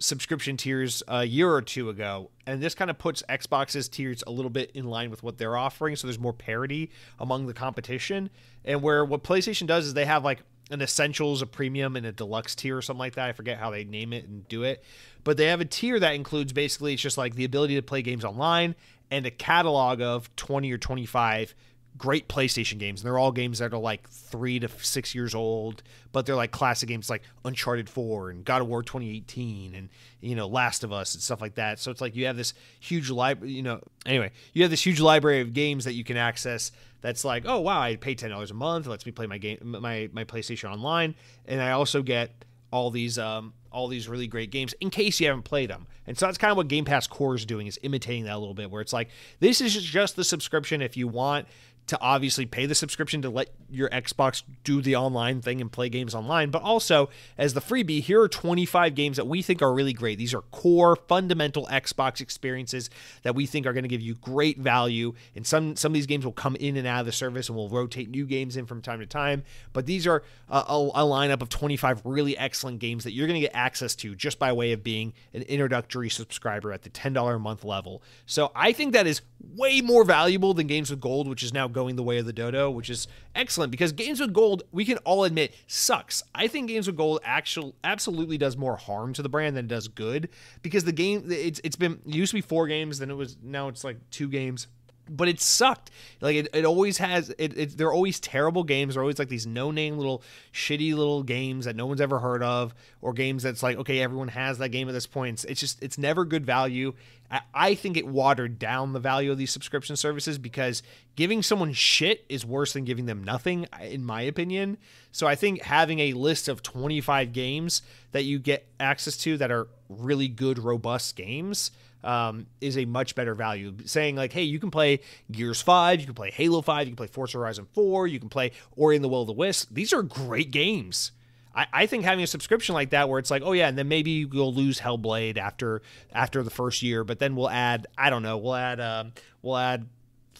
subscription tiers a year or two ago, and this kind of puts Xbox's tiers a little bit in line with what they're offering, so there's more parity among the competition. And where what PlayStation does is they have like an essentials, a premium, and a deluxe tier or something like that. I forget how they name it and do it, but they have a tier that includes basically it's just like the ability to play games online and a catalog of 20 or 25 great PlayStation games. And they're all games that are like three to six years old, but they're like classic games like Uncharted 4 and God of War 2018 and, you know, Last of Us and stuff like that. So it's like you have this huge library, you know, anyway, you have this huge library of games that you can access that's like, oh, wow, I pay $10 a month. Lets me play my game, my, my PlayStation online. And I also get all these, um, all these really great games in case you haven't played them. And so that's kind of what Game Pass Core is doing is imitating that a little bit where it's like this is just the subscription if you want to obviously pay the subscription to let your Xbox do the online thing and play games online, but also as the freebie, here are 25 games that we think are really great. These are core, fundamental Xbox experiences that we think are going to give you great value. And some some of these games will come in and out of the service, and we'll rotate new games in from time to time. But these are a, a, lineup of 25 really excellent games that you're going to get access to just by way of being an introductory subscriber at the $10 a month level. So I think that is way more valuable than Games with Gold, which is now going the way of the dodo, which is excellent because Games with Gold, we can all admit, sucks. I think Games with Gold actually absolutely does more harm to the brand than it does good because the game it's it's been it used to be four games, then it was now it's like two games. But it sucked. Like it, it always has. It, it they're always terrible games. They're always like these no name little shitty little games that no one's ever heard of, or games that's like okay, everyone has that game at this point. It's, it's just it's never good value. I, I think it watered down the value of these subscription services because giving someone shit is worse than giving them nothing, in my opinion. So I think having a list of 25 games that you get access to that are really good, robust games um, is a much better value. Saying like, hey, you can play Gears 5, you can play Halo 5, you can play Forza Horizon 4, you can play Ori and the Will of the Wisp. These are great games. I, I think having a subscription like that where it's like, oh yeah, and then maybe we'll lose Hellblade after after the first year, but then we'll add, I don't know, we'll add um, we'll add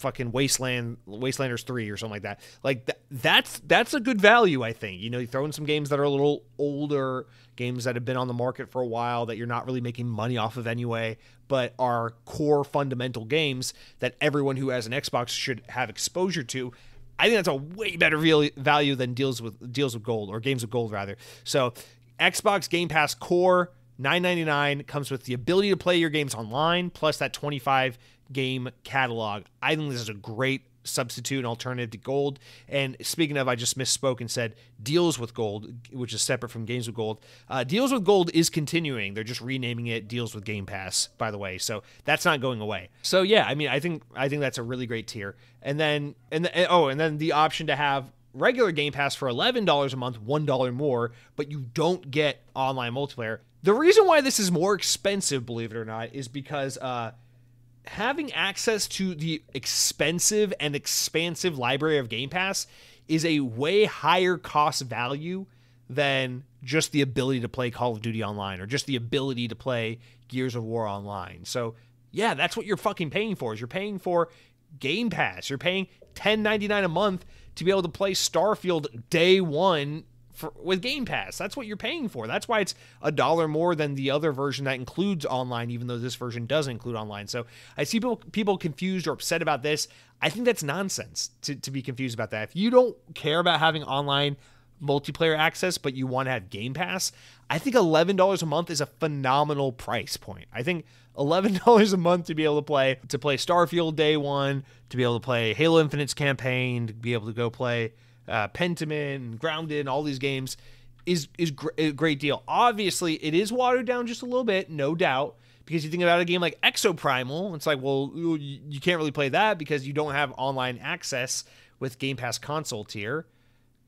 fucking Wasteland Wastelanders 3 or something like that. Like th- that's that's a good value, I think. You know, you throw in some games that are a little older, games that have been on the market for a while that you're not really making money off of anyway, but are core fundamental games that everyone who has an Xbox should have exposure to. I think that's a way better value than deals with deals with gold or games of gold rather. So, Xbox Game Pass Core 9.99 comes with the ability to play your games online plus that 25 game catalog. I think this is a great substitute and alternative to gold. And speaking of, I just misspoke and said deals with gold, which is separate from games with gold. Uh, deals with gold is continuing. They're just renaming it deals with Game Pass, by the way. So that's not going away. So yeah, I mean, I think I think that's a really great tier. And then and the, oh, and then the option to have regular Game Pass for $11 a month, $1 more, but you don't get online multiplayer. The reason why this is more expensive, believe it or not, is because uh, having access to the expensive and expansive library of Game Pass is a way higher cost value than just the ability to play Call of Duty online or just the ability to play Gears of War online. So, yeah, that's what you're fucking paying for. Is you're paying for Game Pass. You're paying 10.99 a month to be able to play Starfield day 1 for, with Game Pass. That's what you're paying for. That's why it's a dollar more than the other version that includes online, even though this version does include online. So I see people people confused or upset about this. I think that's nonsense to, to be confused about that. If you don't care about having online multiplayer access, but you want to have Game Pass, I think $11 a month is a phenomenal price point. I think $11 a month to be able to play to play Starfield day 1, to be able to play Halo Infinite's campaign, to be able to go play uh, Pentiment, Grounded, all these games is is gr- a great deal. Obviously, it is watered down just a little bit, no doubt, because you think about a game like Exoprimal, it's like, well, you can't really play that because you don't have online access with Game Pass console tier,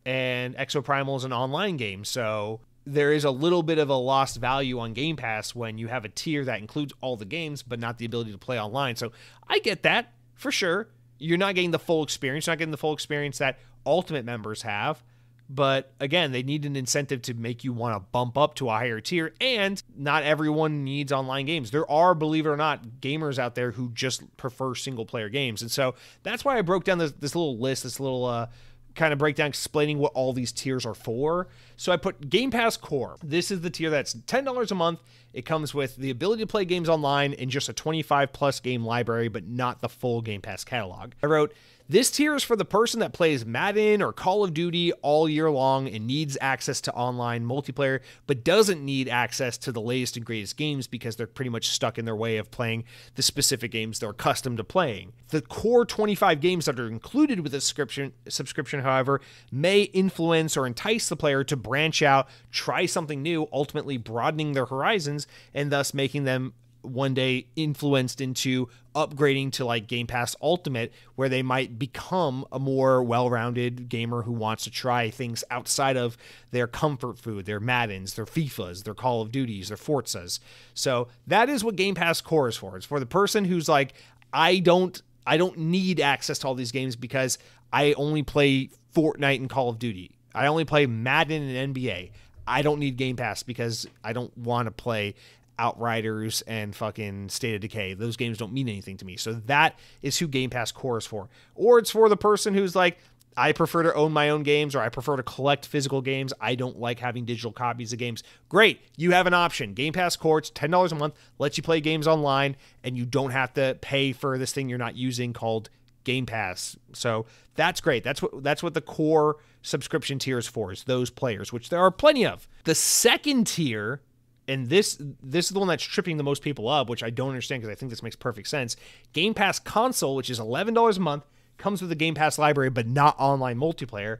and Exoprimal is an online game, so there is a little bit of a lost value on Game Pass when you have a tier that includes all the games but not the ability to play online. So I get that for sure. You're not getting the full experience, you're not getting the full experience that Ultimate members have. But again, they need an incentive to make you want to bump up to a higher tier. And not everyone needs online games. There are, believe it or not, gamers out there who just prefer single player games. And so that's why I broke down this, this little list, this little uh, kind of breakdown explaining what all these tiers are for. So I put Game Pass Core. This is the tier that's $10 a month. It comes with the ability to play games online and just a 25 plus game library, but not the full Game Pass catalog. I wrote this tier is for the person that plays Madden or Call of Duty all year long and needs access to online multiplayer, but doesn't need access to the latest and greatest games because they're pretty much stuck in their way of playing the specific games they're accustomed to playing. The core 25 games that are included with the subscription, subscription, however, may influence or entice the player to branch out, try something new, ultimately broadening their horizons and thus making them one day influenced into upgrading to like Game Pass Ultimate, where they might become a more well rounded gamer who wants to try things outside of their comfort food, their Maddens, their FIFAs, their Call of Duties, their Forzas. So that is what Game Pass Core is for. It's for the person who's like, I don't I don't need access to all these games because I only play Fortnite and Call of Duty. I only play Madden and NBA. I don't need Game Pass because I don't want to play Outriders and fucking State of Decay. Those games don't mean anything to me. So that is who Game Pass Core is for. Or it's for the person who's like, I prefer to own my own games or I prefer to collect physical games. I don't like having digital copies of games. Great. You have an option. Game Pass Core, it's $10 a month, lets you play games online, and you don't have to pay for this thing you're not using called Game Pass. So that's great. That's what that's what the core subscription tier is for, is those players, which there are plenty of. The second tier and this this is the one that's tripping the most people up, which I don't understand because I think this makes perfect sense. Game Pass console, which is eleven dollars a month, comes with a Game Pass library, but not online multiplayer.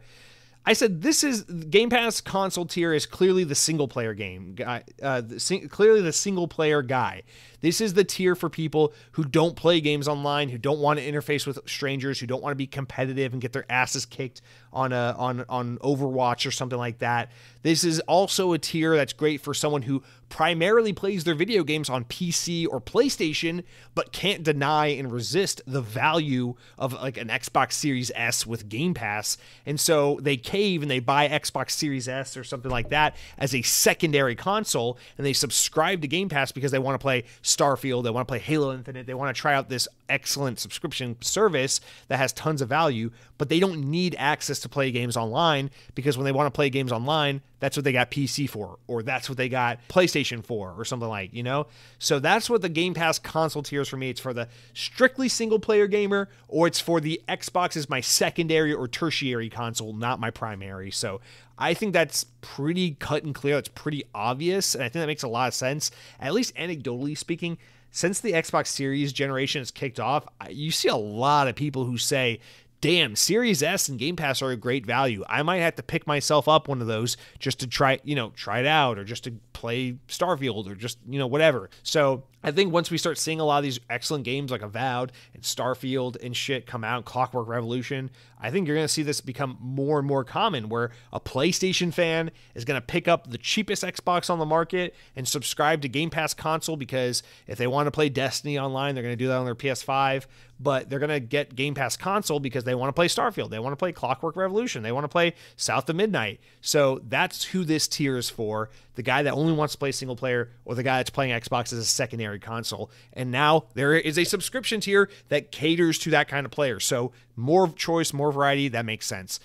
I said this is Game Pass console tier is clearly the single player game guy, uh, the, clearly the single player guy. This is the tier for people who don't play games online, who don't want to interface with strangers, who don't want to be competitive and get their asses kicked on a on on Overwatch or something like that. This is also a tier that's great for someone who primarily plays their video games on PC or PlayStation, but can't deny and resist the value of like an Xbox Series S with Game Pass. And so they cave and they buy Xbox Series S or something like that as a secondary console and they subscribe to Game Pass because they want to play Starfield, they want to play Halo Infinite, they want to try out this excellent subscription service that has tons of value, but they don't need access to play games online because when they want to play games online, that's what they got PC for, or that's what they got PlayStation for, or something like, you know? So that's what the Game Pass console tiers for me. It's for the strictly single player gamer, or it's for the Xbox is my secondary or tertiary console, not my primary. So I think that's pretty cut and clear. It's pretty obvious. And I think that makes a lot of sense, at least anecdotally speaking since the Xbox Series generation has kicked off, you see a lot of people who say, damn, Series S and Game Pass are a great value. I might have to pick myself up one of those just to try, you know, try it out or just to play Starfield or just, you know, whatever. So I think once we start seeing a lot of these excellent games like Avowed and Starfield and shit come out, Clockwork Revolution, I think you're going to see this become more and more common where a PlayStation fan is going to pick up the cheapest Xbox on the market and subscribe to Game Pass console because if they want to play Destiny online, they're going to do that on their PS5, but they're going to get Game Pass console because they want to play Starfield, they want to play Clockwork Revolution, they want to play South of Midnight. So that's who this tier is for the guy that only wants to play single player or the guy that's playing Xbox as a secondary console. And now there is a subscription tier that caters to that kind of player. So more choice, more variety, that makes sense.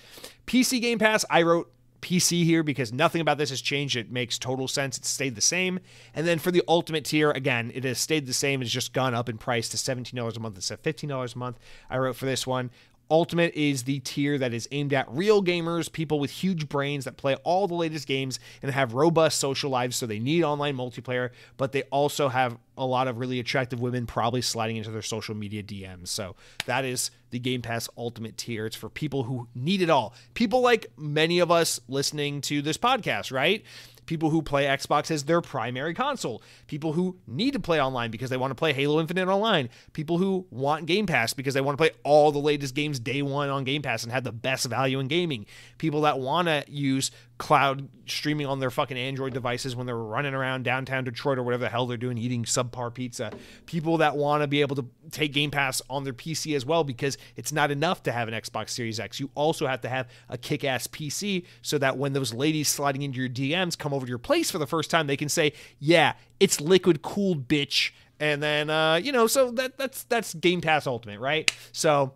PC Game Pass, I wrote PC here because nothing about this has changed. It makes total sense. It's stayed the same. And then for the ultimate tier, again, it has stayed the same. It's just gone up in price to $17 a month instead of $15 a month. I wrote for this one. Ultimate is the tier that is aimed at real gamers, people with huge brains that play all the latest games and have robust social lives, so they need online multiplayer, but they also have a lot of really attractive women probably sliding into their social media DMs. So that is the Game Pass Ultimate tier. It's for people who need it all. People like many of us listening to this podcast, right? People who play Xbox as their primary console, people who need to play online because they want to play Halo Infinite online, people who want Game Pass because they want to play all the latest games day one on Game Pass and have the best value in gaming, people that want to use cloud streaming on their fucking Android devices when they're running around downtown Detroit or whatever the hell they're doing, eating subpar pizza. People that want to be able to take Game Pass on their PC as well because it's not enough to have an Xbox Series X. You also have to have a kick ass PC so that when those ladies sliding into your DMs come over to your place for the first time, they can say, Yeah, it's liquid cooled, bitch. And then, uh, you know, so that that's that's Game Pass Ultimate, right? So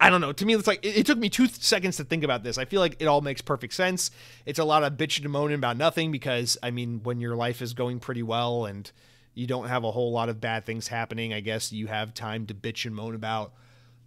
I don't know. To me, it's like it, took me two seconds to think about this. I feel like it all makes perfect sense. It's a lot of bitching and moaning about nothing because I mean, when your life is going pretty well and you don't have a whole lot of bad things happening, I guess you have time to bitch and moan about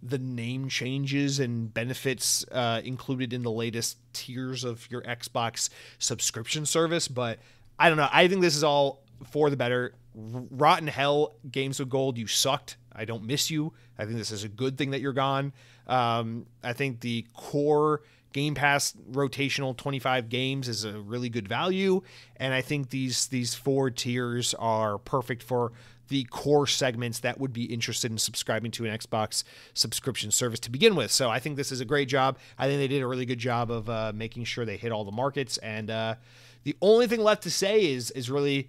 the name changes and benefits uh, included in the latest tiers of your Xbox subscription service. But I don't know. I think this is all for the better. Rotten hell, games of gold, you sucked. I don't miss you. I think this is a good thing that you're gone. Um, I think the core Game Pass rotational 25 games is a really good value, and I think these these four tiers are perfect for the core segments that would be interested in subscribing to an Xbox subscription service to begin with. So I think this is a great job. I think they did a really good job of uh, making sure they hit all the markets. And uh, the only thing left to say is is really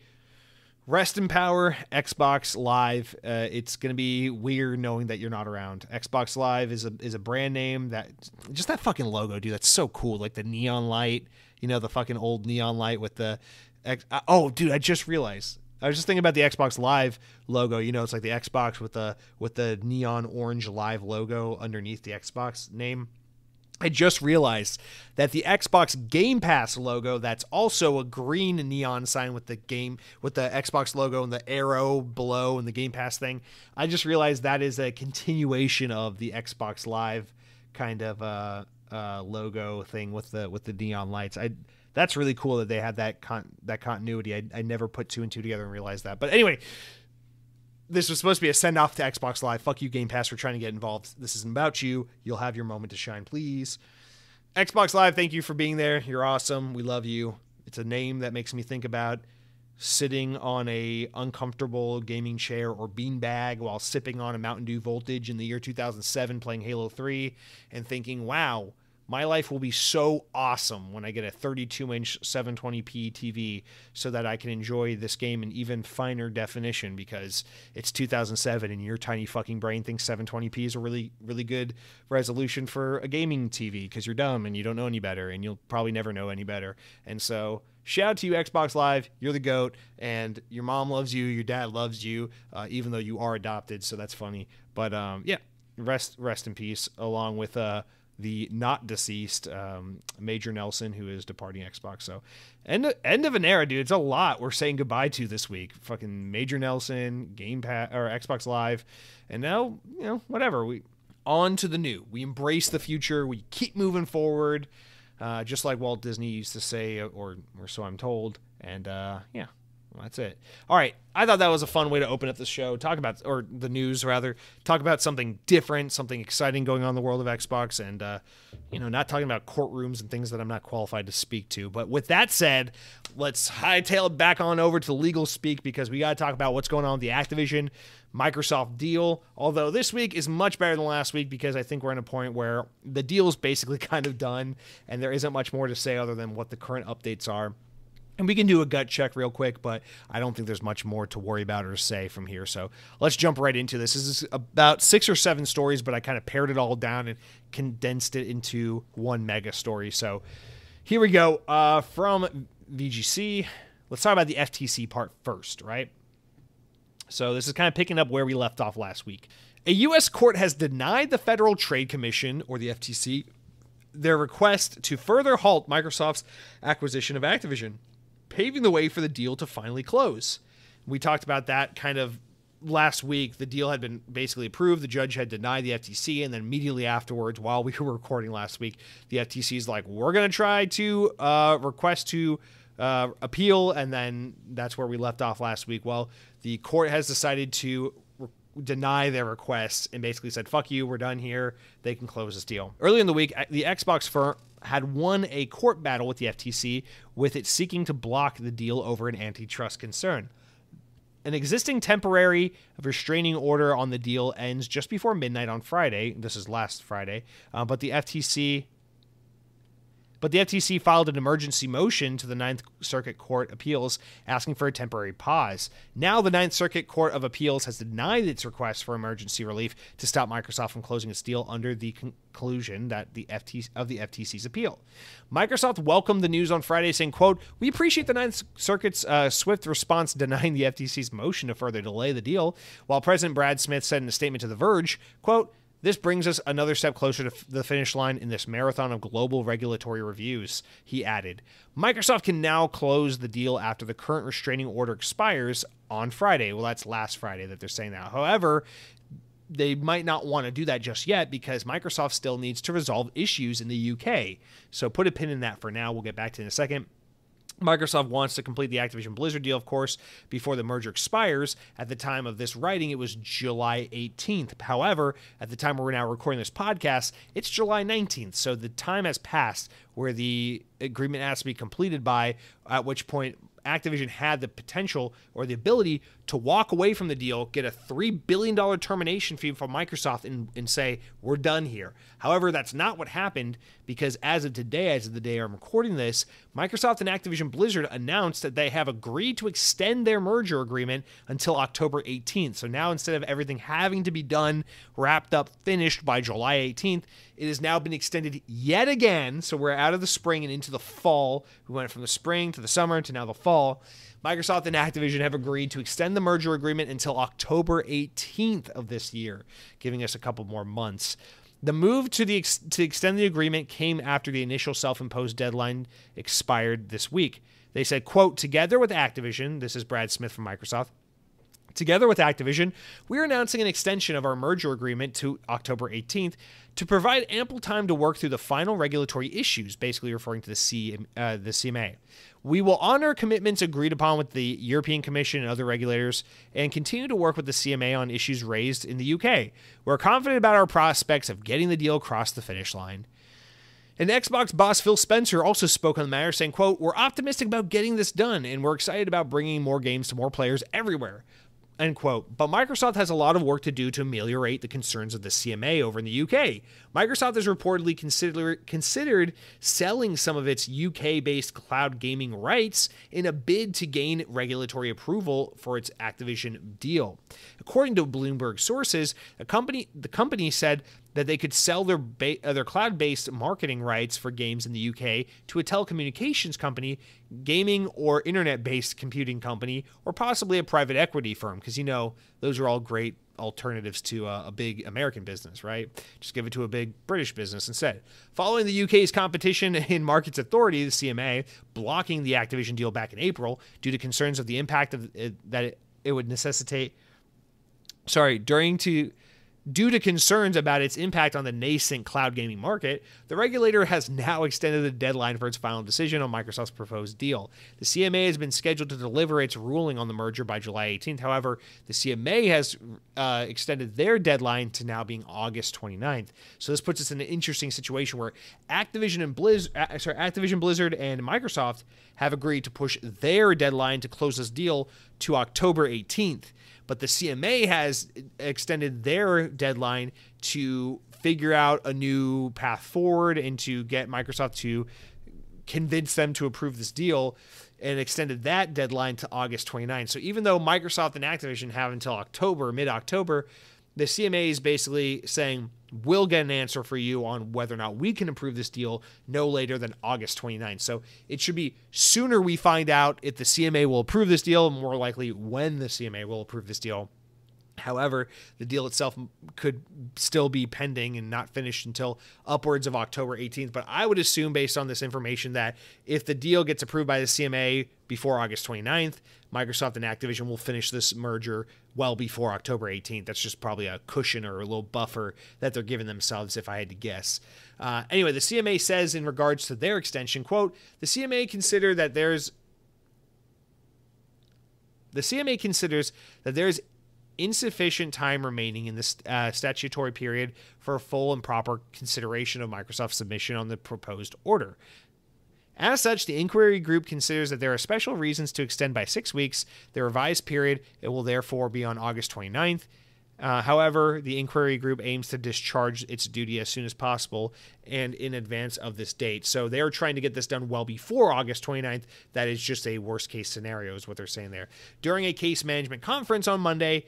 Rest in power, Xbox Live. Uh, it's gonna be weird knowing that you're not around. Xbox Live is a is a brand name that just that fucking logo, dude. That's so cool. Like the neon light, you know, the fucking old neon light with the. Uh, oh, dude, I just realized. I was just thinking about the Xbox Live logo. You know, it's like the Xbox with the with the neon orange Live logo underneath the Xbox name. I just realized that the Xbox Game Pass logo that's also a green neon sign with the game with the Xbox logo and the arrow below and the Game Pass thing. I just realized that is a continuation of the Xbox Live kind of uh, uh, logo thing with the with the neon lights. I that's really cool that they had that con- that continuity. I, I never put two and two together and realized that. But anyway, this was supposed to be a send off to Xbox Live. Fuck you, Game Pass, for trying to get involved. This isn't about you. You'll have your moment to shine, please. Xbox Live, thank you for being there. You're awesome. We love you. It's a name that makes me think about sitting on a uncomfortable gaming chair or beanbag while sipping on a Mountain Dew Voltage in the year 2007 playing Halo 3 and thinking, "Wow, my life will be so awesome when I get a 32 inch 720p TV so that I can enjoy this game in even finer definition because it's 2007 and your tiny fucking brain thinks 720p is a really, really good resolution for a gaming TV because you're dumb and you don't know any better and you'll probably never know any better. And so, shout out to you, Xbox Live. You're the GOAT and your mom loves you, your dad loves you, uh, even though you are adopted. So, that's funny. But um, yeah, rest, rest in peace, along with. Uh, the not deceased um, Major Nelson, who is departing Xbox. So, end end of an era, dude. It's a lot we're saying goodbye to this week. Fucking Major Nelson, Game Pass or Xbox Live, and now you know whatever. We on to the new. We embrace the future. We keep moving forward, uh, just like Walt Disney used to say, or or so I'm told. And uh, yeah, that's it. All right. I thought that was a fun way to open up the show. Talk about, or the news rather, talk about something different, something exciting going on in the world of Xbox, and, uh, you know, not talking about courtrooms and things that I'm not qualified to speak to. But with that said, let's hightail it back on over to legal speak because we got to talk about what's going on with the Activision Microsoft deal. Although this week is much better than last week because I think we're in a point where the deal is basically kind of done and there isn't much more to say other than what the current updates are. And we can do a gut check real quick, but I don't think there's much more to worry about or say from here. So let's jump right into this. This is about six or seven stories, but I kind of pared it all down and condensed it into one mega story. So here we go. Uh, from VGC, let's talk about the FTC part first, right? So this is kind of picking up where we left off last week. A U.S. court has denied the Federal Trade Commission, or the FTC, their request to further halt Microsoft's acquisition of Activision paving the way for the deal to finally close. We talked about that kind of last week. The deal had been basically approved. The judge had denied the FTC, and then immediately afterwards, while we were recording last week, the FTC is like, "We're going to try to uh, request to." Uh, appeal, and then that's where we left off last week. Well, the court has decided to re- deny their request and basically said, "Fuck you, we're done here. They can close this deal." Early in the week, the Xbox firm had won a court battle with the FTC, with it seeking to block the deal over an antitrust concern. An existing temporary restraining order on the deal ends just before midnight on Friday. This is last Friday, uh, but the FTC but the FTC filed an emergency motion to the Ninth Circuit Court Appeals asking for a temporary pause. Now, the Ninth Circuit Court of Appeals has denied its request for emergency relief to stop Microsoft from closing its deal under the conclusion that the FTC of the FTC's appeal. Microsoft welcomed the news on Friday, saying, "quote We appreciate the Ninth Circuit's uh, swift response denying the FTC's motion to further delay the deal." While President Brad Smith said in a statement to The Verge, "quote." This brings us another step closer to the finish line in this marathon of global regulatory reviews, he added. Microsoft can now close the deal after the current restraining order expires on Friday. Well, that's last Friday that they're saying that. However, they might not want to do that just yet because Microsoft still needs to resolve issues in the UK. So put a pin in that for now. We'll get back to it in a second. Microsoft wants to complete the Activision Blizzard deal, of course, before the merger expires. At the time of this writing, it was July 18th. However, at the time we're now recording this podcast, it's July 19th. So the time has passed where the agreement has to be completed by, at which point Activision had the potential or the ability to walk away from the deal, get a $3 billion termination fee from Microsoft, and, and say, we're done here. However, that's not what happened because as of today, as of the day I'm recording this, Microsoft and Activision Blizzard announced that they have agreed to extend their merger agreement until October 18th. So now instead of everything having to be done, wrapped up, finished by July 18th, it has now been extended yet again. So we're out of the spring and into the fall. We went from the spring to the summer to now the fall. Microsoft and Activision have agreed to extend the merger agreement until October 18th of this year, giving us a couple more months. The move to the ex- to extend the agreement came after the initial self-imposed deadline expired this week. They said, "quote Together with Activision, this is Brad Smith from Microsoft." Together with Activision, we're announcing an extension of our merger agreement to October 18th to provide ample time to work through the final regulatory issues, basically referring to the, C, uh, the CMA. We will honor commitments agreed upon with the European Commission and other regulators and continue to work with the CMA on issues raised in the UK. We're confident about our prospects of getting the deal across the finish line. And Xbox boss Phil Spencer also spoke on the matter, saying, quote, We're optimistic about getting this done, and we're excited about bringing more games to more players everywhere. End quote. But Microsoft has a lot of work to do to ameliorate the concerns of the CMA over in the UK. Microsoft has reportedly consider, considered selling some of its UK based cloud gaming rights in a bid to gain regulatory approval for its Activision deal. According to Bloomberg sources, the company, the company said that they could sell their ba- uh, their cloud-based marketing rights for games in the UK to a telecommunications company, gaming or internet-based computing company, or possibly a private equity firm because you know those are all great alternatives to uh, a big American business, right? Just give it to a big British business instead. Following the UK's competition in markets authority, the CMA, blocking the Activision deal back in April due to concerns of the impact of it, that it, it would necessitate sorry, during to Due to concerns about its impact on the nascent cloud gaming market, the regulator has now extended the deadline for its final decision on Microsoft's proposed deal. The CMA has been scheduled to deliver its ruling on the merger by July 18th. However, the CMA has uh, extended their deadline to now being August 29th. So this puts us in an interesting situation where Activision and Blizz, uh, sorry, Activision Blizzard and Microsoft have agreed to push their deadline to close this deal to October 18th. But the CMA has extended their deadline to figure out a new path forward and to get Microsoft to convince them to approve this deal and extended that deadline to August 29th. So even though Microsoft and Activision have until October, mid October, the CMA is basically saying we'll get an answer for you on whether or not we can approve this deal no later than August 29th. So it should be sooner we find out if the CMA will approve this deal, more likely when the CMA will approve this deal. However, the deal itself could still be pending and not finished until upwards of October 18th. But I would assume, based on this information, that if the deal gets approved by the CMA before August 29th, Microsoft and Activision will finish this merger well before October 18th. That's just probably a cushion or a little buffer that they're giving themselves, if I had to guess. Uh, anyway, the CMA says in regards to their extension, quote, the CMA consider that there's the CMA considers that there's insufficient time remaining in this uh, statutory period for a full and proper consideration of Microsoft's submission on the proposed order. As such, the inquiry group considers that there are special reasons to extend by six weeks the revised period. It will therefore be on August 29th. Uh, however, the inquiry group aims to discharge its duty as soon as possible and in advance of this date. So they are trying to get this done well before August 29th. That is just a worst case scenario, is what they're saying there. During a case management conference on Monday,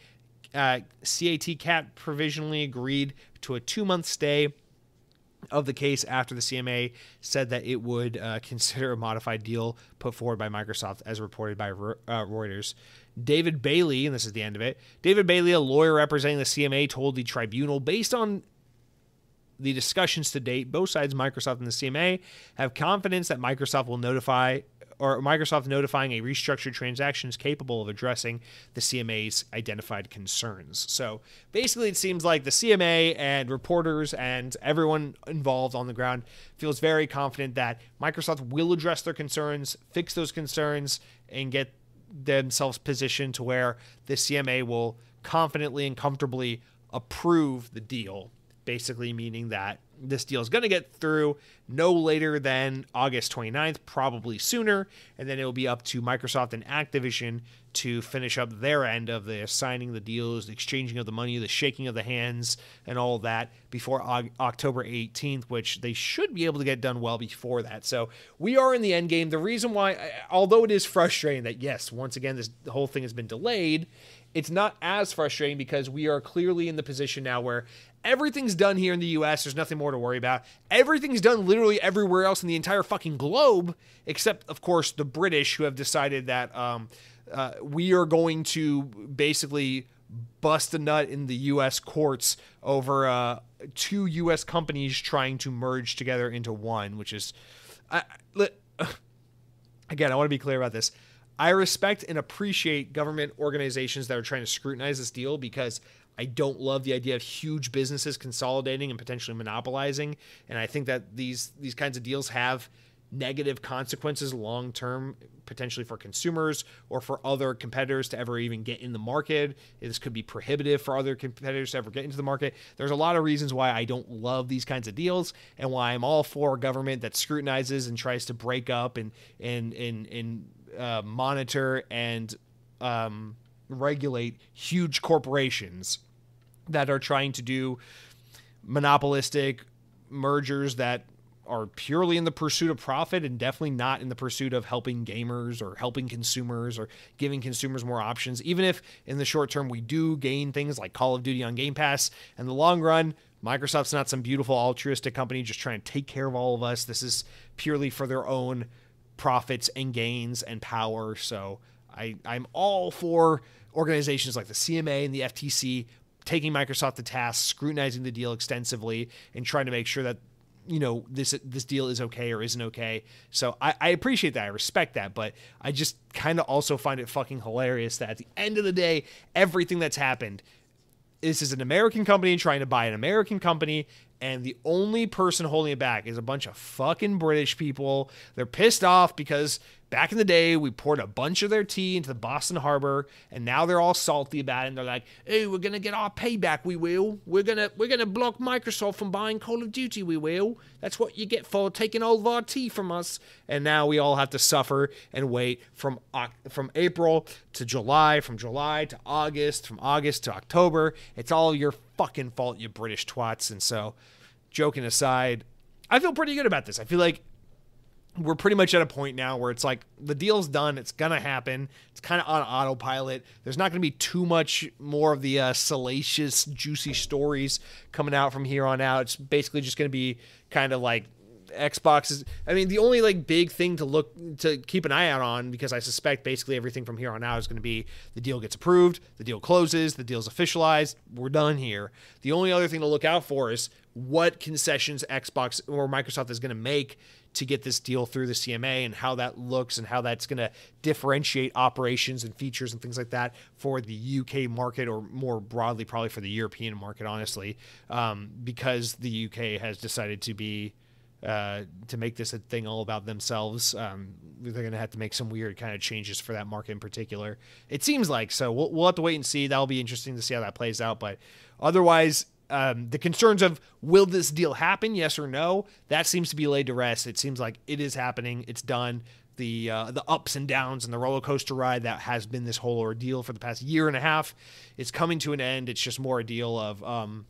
uh, CAT CAT provisionally agreed to a two month stay of the case after the CMA said that it would uh, consider a modified deal put forward by Microsoft, as reported by uh, Reuters. David Bailey, and this is the end of it, David Bailey, a lawyer representing the CMA, told the tribunal based on the discussions to date, both sides, Microsoft and the CMA, have confidence that Microsoft will notify or Microsoft notifying a restructured transaction is capable of addressing the CMA's identified concerns. So basically, it seems like the CMA and reporters and everyone involved on the ground feels very confident that Microsoft will address their concerns, fix those concerns, and get themselves positioned to where the CMA will confidently and comfortably approve the deal basically meaning that this deal is going to get through no later than August 29th, probably sooner, and then it will be up to Microsoft and Activision to finish up their end of the signing the deals, the exchanging of the money, the shaking of the hands, and all that before October 18th, which they should be able to get done well before that. So we are in the end game. The reason why, although it is frustrating that yes, once again this whole thing has been delayed, it's not as frustrating because we are clearly in the position now where everything's done here in the US. There's nothing more to worry about. Everything's done literally everywhere else in the entire fucking globe, except, of course, the British who have decided that um, uh, we are going to basically bust a nut in the US courts over uh, two US companies trying to merge together into one, which is. I, again, I want to be clear about this. I respect and appreciate government organizations that are trying to scrutinize this deal because I don't love the idea of huge businesses consolidating and potentially monopolizing. And I think that these these kinds of deals have negative consequences long term, potentially for consumers or for other competitors to ever even get in the market. This could be prohibitive for other competitors to ever get into the market. There's a lot of reasons why I don't love these kinds of deals and why I'm all for a government that scrutinizes and tries to break up and and and and uh, monitor and um, regulate huge corporations that are trying to do monopolistic mergers that are purely in the pursuit of profit and definitely not in the pursuit of helping gamers or helping consumers or giving consumers more options. Even if in the short term we do gain things like Call of Duty on Game Pass, in the long run, Microsoft's not some beautiful altruistic company just trying to take care of all of us. This is purely for their own profits and gains and power. So I, I'm all for organizations like the CMA and the FTC taking Microsoft to task, scrutinizing the deal extensively, and trying to make sure that you know this this deal is okay or isn't okay. So I, I appreciate that. I respect that, but I just kind of also find it fucking hilarious that at the end of the day, everything that's happened. This is an American company trying to buy an American company, and the only person holding it back is a bunch of fucking British people. They're pissed off because back in the day, we poured a bunch of their tea into the Boston Harbor, and now they're all salty about it. And they're like, "Hey, we're gonna get our payback. We will. We're gonna we're gonna block Microsoft from buying Call of Duty. We will. That's what you get for taking all of our tea from us." And now we all have to suffer and wait from from April to July, from July to August, from August to October. It's all your fucking fault, you British twats. And so, joking aside, I feel pretty good about this. I feel like we're pretty much at a point now where it's like the deal's done. It's gonna happen. It's kind of on autopilot. There's not gonna be too much more of the uh, salacious, juicy stories coming out from here on out. It's basically just gonna be kind of like Xbox is. I mean, the only like big thing to look to keep an eye out on because I suspect basically everything from here on out is going to be the deal gets approved, the deal closes, the deal's officialized, we're done here. The only other thing to look out for is what concessions Xbox or Microsoft is going to make to get this deal through the CMA and how that looks and how that's going to differentiate operations and features and things like that for the UK market or more broadly, probably for the European market, honestly, um, because the UK has decided to be. Uh, to make this a thing all about themselves, um, they're going to have to make some weird kind of changes for that market in particular. It seems like so. We'll, we'll have to wait and see. That'll be interesting to see how that plays out. But otherwise, um, the concerns of will this deal happen, yes or no, that seems to be laid to rest. It seems like it is happening. It's done. The uh, the ups and downs and the roller coaster ride that has been this whole ordeal for the past year and a half it's coming to an end. It's just more a deal of um,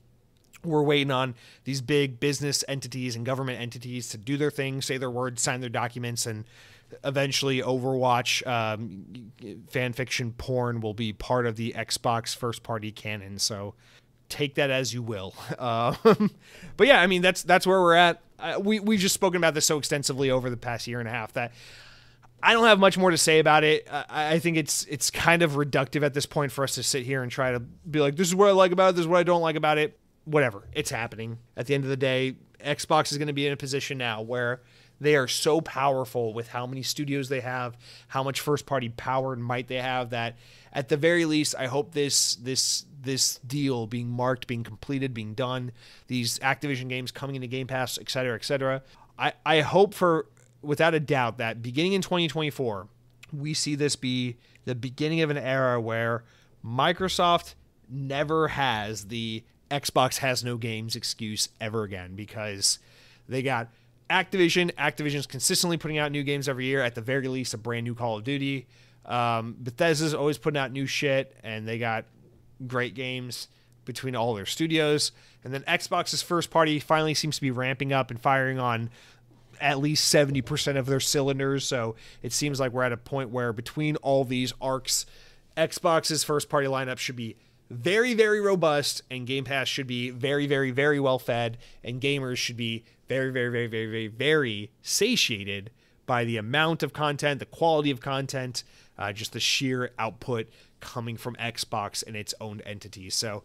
we're waiting on these big business entities and government entities to do their thing, say their words, sign their documents, and eventually Overwatch um, fan fiction porn will be part of the Xbox first party canon. So take that as you will. Uh, but yeah, I mean that's that's where we're at. Uh, we we've just spoken about this so extensively over the past year and a half that I don't have much more to say about it. I, I think it's it's kind of reductive at this point for us to sit here and try to be like, this is what I like about it, this is what I don't like about it. Whatever, it's happening. At the end of the day, Xbox is going to be in a position now where they are so powerful with how many studios they have, how much first party power and might they have that at the very least, I hope this this this deal being marked, being completed, being done, these Activision games coming into Game Pass, et cetera, et cetera. I, I hope for, without a doubt, that beginning in 2024, we see this be the beginning of an era where Microsoft never has the Xbox has no games excuse ever again because they got Activision. Activision's consistently putting out new games every year, at the very least, a brand new Call of Duty. Um, Bethesda's always putting out new shit, and they got great games between all their studios. And then Xbox's first party finally seems to be ramping up and firing on at least 70% of their cylinders. So it seems like we're at a point where between all these arcs, Xbox's first party lineup should be very, very robust, and Game Pass should be very, very, very well fed, and gamers should be very, very, very, very, very, very satiated by the amount of content, the quality of content, uh, just the sheer output coming from Xbox and its owned entities. So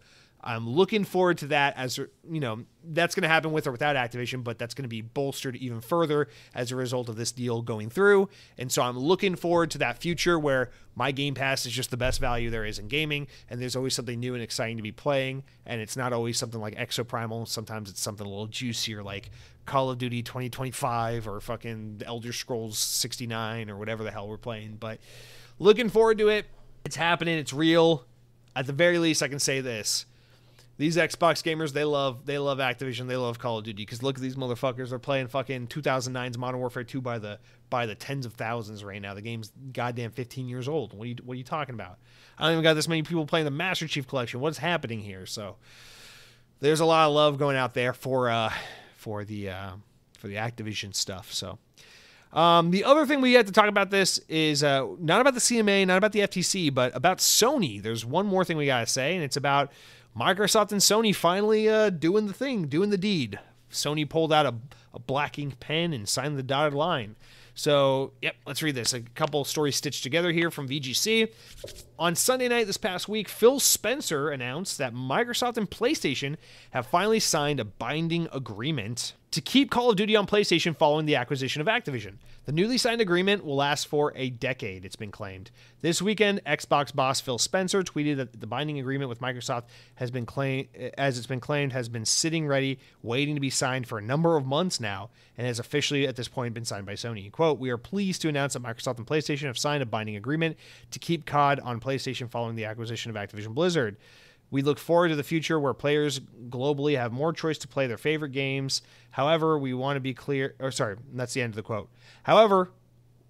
I'm looking forward to that as you know that's going to happen with or without Activision, but that's going to be bolstered even further as a result of this deal going through. And so I'm looking forward to that future where my Game Pass is just the best value there is in gaming, and there's always something new and exciting to be playing. And it's not always something like Exoprimal. Sometimes it's something a little juicier, like Call of Duty 2025 or fucking Elder Scrolls 69 or whatever the hell we're playing. But looking forward to it. It's happening. It's real. At the very least, I can say this these Xbox gamers, they love they love Activision, they love Call of Duty because look at these motherfuckers. They're playing fucking 2009's Modern Warfare 2 by the by the tens of thousands right now. The game's goddamn 15 years old. What are you what are you talking about? I don't even got this many people playing the Master Chief Collection. What's happening here? So there's a lot of love going out there for uh for the uh for the Activision stuff. So um, the other thing we had to talk about this is uh, not about the CMA, not about the FTC, but about Sony. There's one more thing we gotta say, and it's about Microsoft and Sony finally uh, doing the thing, doing the deed. Sony pulled out a, a black ink pen and signed the dotted line. So, yep, let's read this. A couple stories stitched together here from VGC. On Sunday night this past week, Phil Spencer announced that Microsoft and PlayStation have finally signed a binding agreement to keep Call of Duty on PlayStation following the acquisition of Activision. The newly signed agreement will last for a decade, it's been claimed. This weekend, Xbox boss Phil Spencer tweeted that the binding agreement with Microsoft has been claimed as it's been claimed has been sitting ready, waiting to be signed for a number of months now, and has officially at this point been signed by Sony. Quote, "We are pleased to announce that Microsoft and PlayStation have signed a binding agreement to keep COD on PlayStation following the acquisition of Activision Blizzard." We look forward to the future where players globally have more choice to play their favorite games. However, we want to be clear, or sorry, that's the end of the quote. However,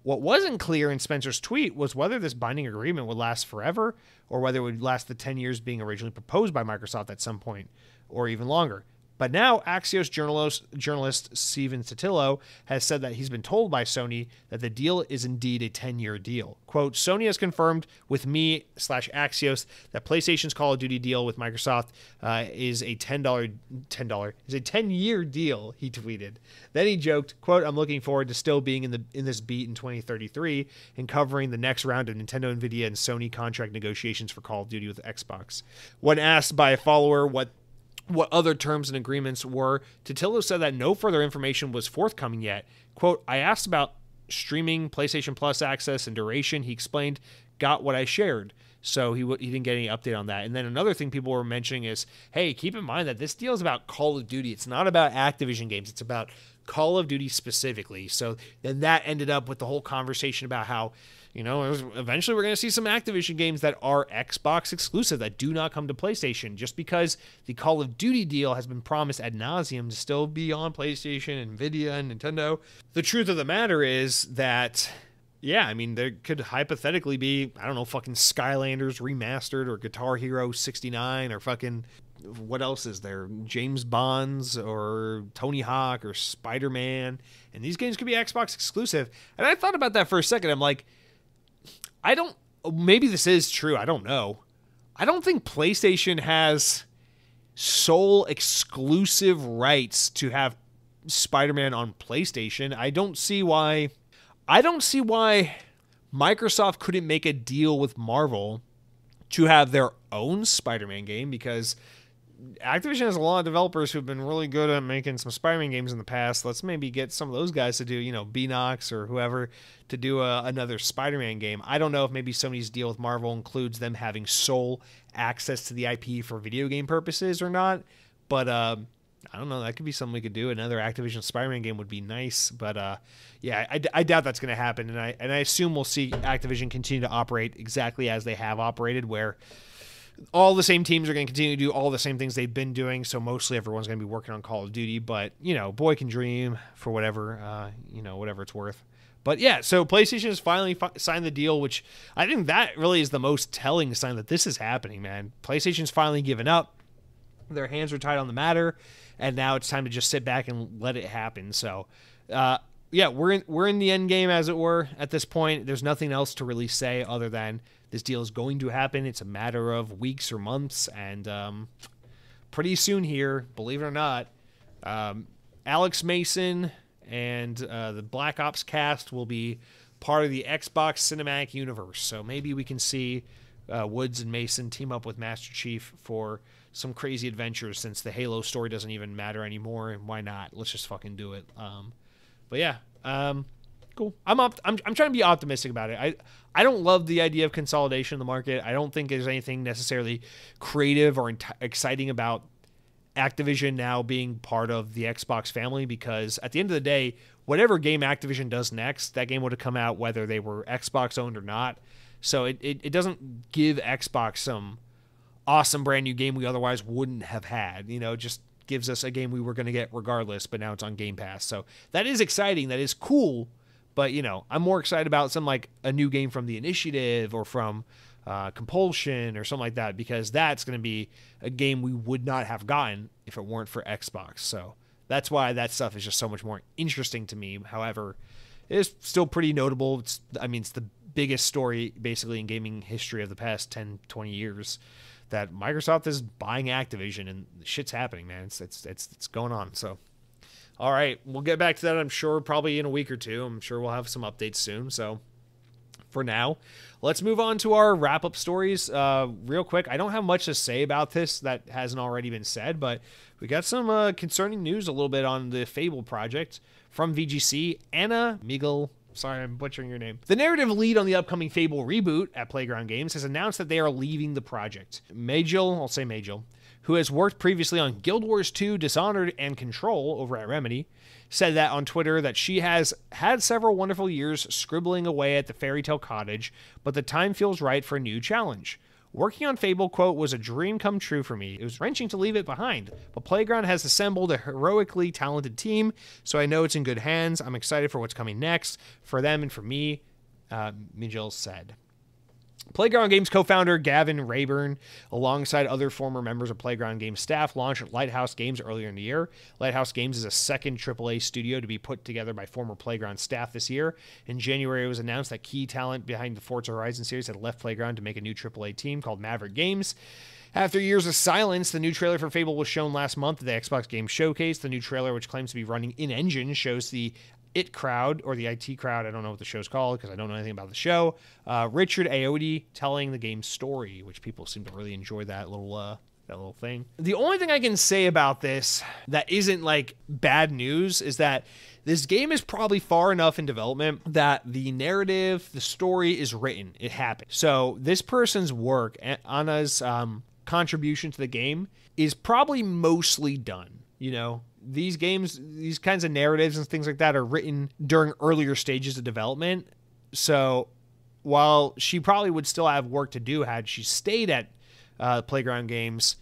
what wasn't clear in Spencer's tweet was whether this binding agreement would last forever or whether it would last the 10 years being originally proposed by Microsoft at some point or even longer. But now, Axios journalist, journalist Stephen Totilo has said that he's been told by Sony that the deal is indeed a 10 year deal. Quote, Sony has confirmed with me slash Axios that PlayStation's Call of Duty deal with Microsoft uh, is a $10, $10, is a 10 year deal, he tweeted. Then he joked, quote, I'm looking forward to still being in the in this beat in 2033 and covering the next round of Nintendo, Nvidia, and Sony contract negotiations for Call of Duty with Xbox. When asked by a follower what what other terms and agreements were. Totilo said that no further information was forthcoming yet. Quote, I asked about streaming, PlayStation Plus access, and duration. He explained, got what I shared. So he, w- he didn't get any update on that. And then another thing people were mentioning is, hey, keep in mind that this deal is about Call of Duty. It's not about Activision games. It's about Call of Duty specifically. So then that ended up with the whole conversation about how you know, eventually we're going to see some Activision games that are Xbox exclusive that do not come to PlayStation just because the Call of Duty deal has been promised ad nauseum to still be on PlayStation, Nvidia, and Nintendo. The truth of the matter is that yeah, I mean, there could hypothetically be, I don't know, fucking Skylanders remastered or Guitar Hero 69 or fucking, what else is there? James Bonds or Tony Hawk or Spider Man. And these games could be Xbox exclusive. And I thought about that for a second. I'm like, I don't. Maybe this is true. I don't know. I don't think PlayStation has sole exclusive rights to have Spider-Man on PlayStation. I don't see why. I don't see why Microsoft couldn't make a deal with Marvel to have their own Spider-Man game because Activision has a lot of developers who've been really good at making some Spider-Man games in the past. Let's maybe get some of those guys to do, you know, Beenox or whoever to do a, another Spider-Man game. I don't know if maybe Sony's deal with Marvel includes them having sole access to the IP for video game purposes or not, but uh, I don't know. That could be something we could do. Another Activision Spider-Man game would be nice, but uh, yeah, I, I doubt that's going to happen, and I and I assume we'll see Activision continue to operate exactly as they have operated, where all the same teams are going to continue to do all the same things they've been doing. So mostly everyone's going to be working on Call of Duty. But you know, boy can dream for whatever uh, you know, whatever it's worth. But yeah, so PlayStation has finally fi- signed the deal, which I think that really is the most telling sign that this is happening, man. PlayStation's finally given up. Their hands are tied on the matter, and now it's time to just sit back and let it happen. So, uh, yeah, we're in we're in the end game as it were at this point. There's nothing else to really say other than this deal is going to happen. It's a matter of weeks or months, and um, pretty soon here, believe it or not, um, Alex Mason and uh, the Black Ops cast will be part of the Xbox Cinematic Universe. So maybe we can see uh, Woods and Mason team up with Master Chief for some crazy adventures since the Halo story doesn't even matter anymore. And why not? Let's just fucking do it. Um, but yeah, um, cool. I'm up. I'm, I'm trying to be optimistic about it. I I don't love the idea of consolidation in the market. I don't think there's anything necessarily creative or exciting about Activision now being part of the Xbox family because at the end of the day, whatever game Activision does next, that game would have come out whether they were Xbox owned or not. So it, it, it doesn't give Xbox some awesome brand new game we otherwise wouldn't have had. You know, just gives us a game we were going to get regardless, but now it's on Game Pass. So that is exciting. That is cool. But, you know, I'm more excited about some like a new game from The Initiative or from uh, Compulsion or something like that because that's going to be a game we would not have gotten if it weren't for Xbox. So that's why that stuff is just so much more interesting to me. However, it is still pretty notable. It's, I mean, it's the biggest story basically in gaming history of the past 10, 20 years that Microsoft is buying Activision and shit's happening, man. It's, it's, it's, it's going on. So, all right, we'll get back to that, I'm sure, probably in a week or two. I'm sure we'll have some updates soon. So, for now, let's move on to our wrap up stories uh, real quick. I don't have much to say about this that hasn't already been said, but we got some uh, concerning news a little bit on the Fable project from VGC. Anna Miguel Sorry, I'm butchering your name. The narrative lead on the upcoming Fable reboot at Playground Games has announced that they are leaving the project. Majel, I'll say Majel, who has worked previously on Guild Wars 2, Dishonored, and Control over at Remedy, said that on Twitter that she has had several wonderful years scribbling away at the fairy tale cottage, but the time feels right for a new challenge. Working on Fable, quote, was a dream come true for me. It was wrenching to leave it behind, but Playground has assembled a heroically talented team, so I know it's in good hands. I'm excited for what's coming next for them and for me, uh, Mijil said. Playground Games co founder Gavin Raeburn, alongside other former members of Playground Games staff, launched Lighthouse Games earlier in the year. Lighthouse Games is a second AAA studio to be put together by former Playground staff this year. In January, it was announced that key talent behind the Forza Horizon series had left Playground to make a new AAA team called Maverick Games. After years of silence, the new trailer for Fable was shown last month at the Xbox Game Showcase. The new trailer, which claims to be running in engine, shows the it crowd or the IT crowd. I don't know what the show's called because I don't know anything about the show. Uh, Richard Ayoade telling the game's story, which people seem to really enjoy that little uh, that little thing. The only thing I can say about this that isn't like bad news is that this game is probably far enough in development that the narrative, the story is written. It happened. So this person's work, Anna's um, contribution to the game, is probably mostly done. You know, these games, these kinds of narratives and things like that are written during earlier stages of development. So while she probably would still have work to do had she stayed at uh, Playground Games,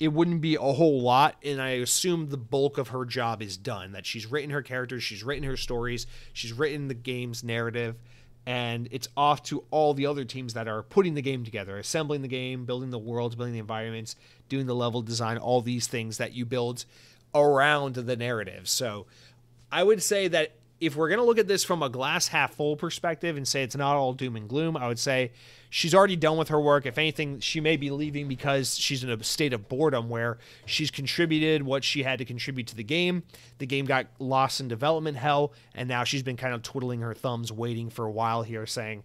it wouldn't be a whole lot. And I assume the bulk of her job is done. That she's written her characters, she's written her stories, she's written the game's narrative, and it's off to all the other teams that are putting the game together, assembling the game, building the worlds, building the environments, doing the level design, all these things that you build around the narrative. So I would say that if we're going to look at this from a glass half full perspective and say it's not all doom and gloom, I would say she's already done with her work. If anything, she may be leaving because she's in a state of boredom where she's contributed what she had to contribute to the game. The game got lost in development hell, and now she's been kind of twiddling her thumbs, waiting for a while here, saying,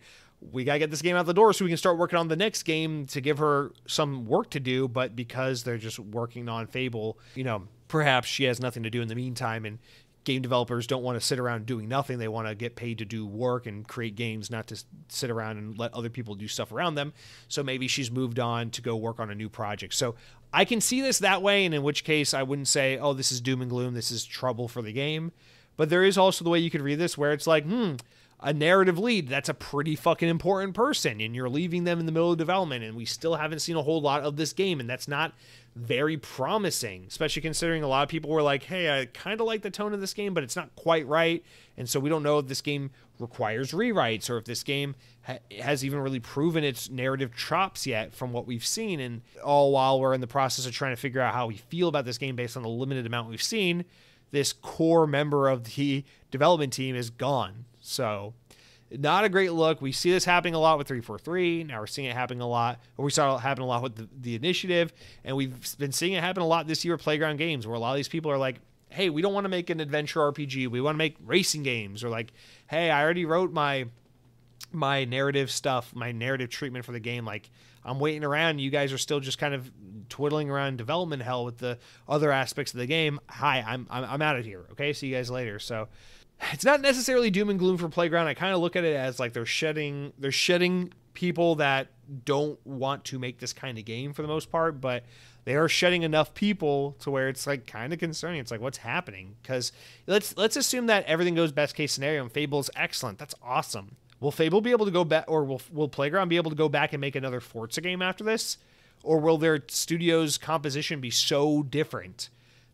we got to get this game out the door so we can start working on the next game to give her some work to do. But because they're just working on Fable, you know, perhaps she has nothing to do in the meantime. And game developers don't want to sit around doing nothing. They want to get paid to do work and create games, not to sit around and let other people do stuff around them. So maybe she's moved on to go work on a new project. So I can see this that way. And in which case, I wouldn't say, oh, this is doom and gloom. This is trouble for the game. But there is also the way you could read this where it's like, hmm, a narrative lead, that's a pretty fucking important person, and you're leaving them in the middle of development, and we still haven't seen a whole lot of this game, and that's not very promising, especially considering a lot of people were like, hey, I kind of like the tone of this game, but it's not quite right. And so we don't know if this game requires rewrites or if this game ha- has even really proven its narrative chops yet from what we've seen. And all while we're in the process of trying to figure out how we feel about this game based on the limited amount we've seen, this core member of the development team is gone. So, not a great look. We see this happening a lot with 343. Now we're seeing it happening a lot, or we saw it happen a lot with the, the initiative. And we've been seeing it happen a lot this year with Playground Games, where a lot of these people are like, hey, we don't want to make an adventure RPG. We want to make racing games. Or like, hey, I already wrote my my narrative stuff, my narrative treatment for the game. Like I'm waiting around, you guys are still just kind of twiddling around development hell with the other aspects of the game. Hi, I'm I'm, I'm out of here. Okay, see you guys later. So it's not necessarily doom and gloom for Playground. I kind of look at it as like they're shedding they're shedding people that don't want to make this kind of game for the most part, but they are shedding enough people to where it's like kind of concerning. It's like what's happening? Because let's let's assume that everything goes best case scenario and Fable's excellent. That's awesome. Will Fable be able to go back, or will will Playground be able to go back and make another Forza game after this, or will their studio's composition be so different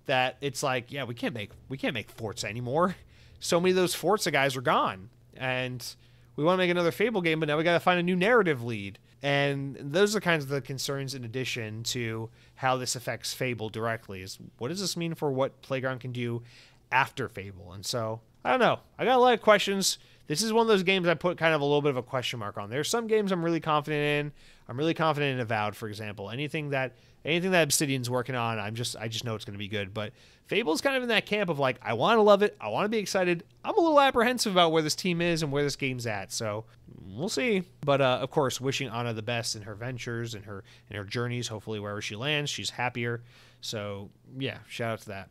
that it's like, yeah, we can't make we can't make Forza anymore. So many of those Forza guys are gone, and we want to make another Fable game, but now we got to find a new narrative lead. And those are kinds of the concerns in addition to how this affects Fable directly. Is what does this mean for what Playground can do after Fable? And so I don't know. I got a lot of questions this is one of those games I put kind of a little bit of a question mark on. There's some games I'm really confident in. I'm really confident in Avowed, for example. Anything that anything that Obsidian's working on, I'm just I just know it's going to be good. But Fable's kind of in that camp of like I want to love it, I want to be excited. I'm a little apprehensive about where this team is and where this game's at. So we'll see. But uh, of course, wishing Anna the best in her ventures and her in her journeys. Hopefully, wherever she lands, she's happier. So yeah, shout out to that.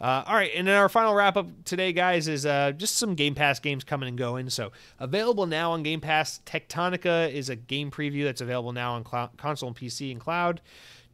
Uh, all right, and then our final wrap up today, guys, is uh, just some Game Pass games coming and going. So available now on Game Pass. Techtonica is a game preview that's available now on console and PC and cloud.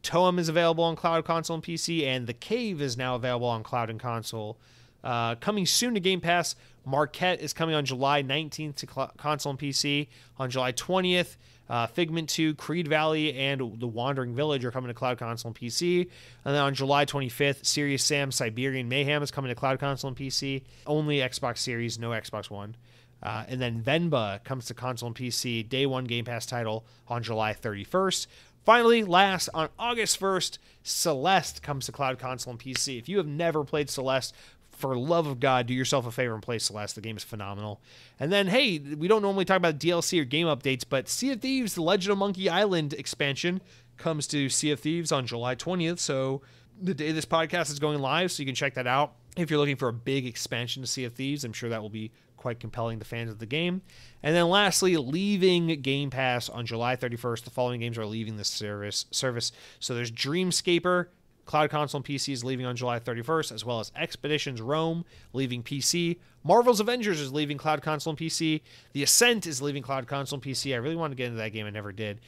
Toem is available on cloud, console, and PC, and The Cave is now available on cloud and console. Uh, coming soon to Game Pass, Maquette is coming on July 19th to cl- console and PC. On July 20th, uh, Figment 2, Creed Valley, and The Wandering Village are coming to Cloud Console and PC. And then on July 25th, Serious Sam Siberian Mayhem is coming to Cloud Console and PC. Only Xbox Series, no Xbox One. Uh, and then Venba comes to console and PC, day one Game Pass title on July 31st. Finally, last on August 1st, Celeste comes to Cloud Console and PC. If you have never played Celeste, for love of God, do yourself a favor and play Celeste. The game is phenomenal. And then, hey, we don't normally talk about DLC or game updates, but Sea of Thieves, the Legend of Monkey Island expansion, comes to Sea of Thieves on July 20th. So the day this podcast is going live, so you can check that out. If you're looking for a big expansion to Sea of Thieves, I'm sure that will be quite compelling to fans of the game. And then lastly, leaving Game Pass on July 31st. The following games are leaving the service. Service. So there's Dreamscaper, Cloud console and PC is leaving on July 31st, as well as Expeditions Rome leaving PC. Marvel's Avengers is leaving Cloud console and PC. The Ascent is leaving Cloud console and PC. I really wanted to get into that game, I never did.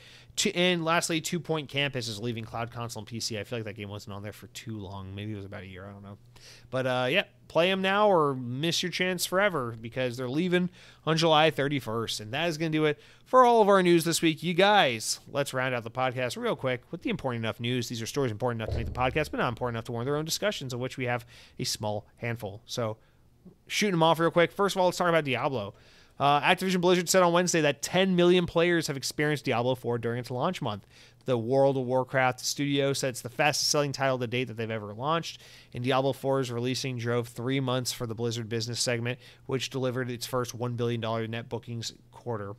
And lastly, Two Point Campus is leaving Cloud console and PC. I feel like that game wasn't on there for too long. Maybe it was about a year. I don't know. But uh, yeah, play them now or miss your chance forever because they're leaving on July 31st. And that is going to do it for all of our news this week. You guys, let's round out the podcast real quick with the important enough news. These are stories important enough to make the podcast, but not important enough to warrant their own discussions, of which we have a small handful. So shooting them off real quick. First of all, let's talk about Diablo. Uh, Activision Blizzard said on Wednesday that 10 million players have experienced Diablo 4 during its launch month. The World of Warcraft studio said it's the fastest selling title to date that they've ever launched. And Diablo 4's releasing drove three months for the Blizzard business segment, which delivered its first $1 billion net bookings quarter.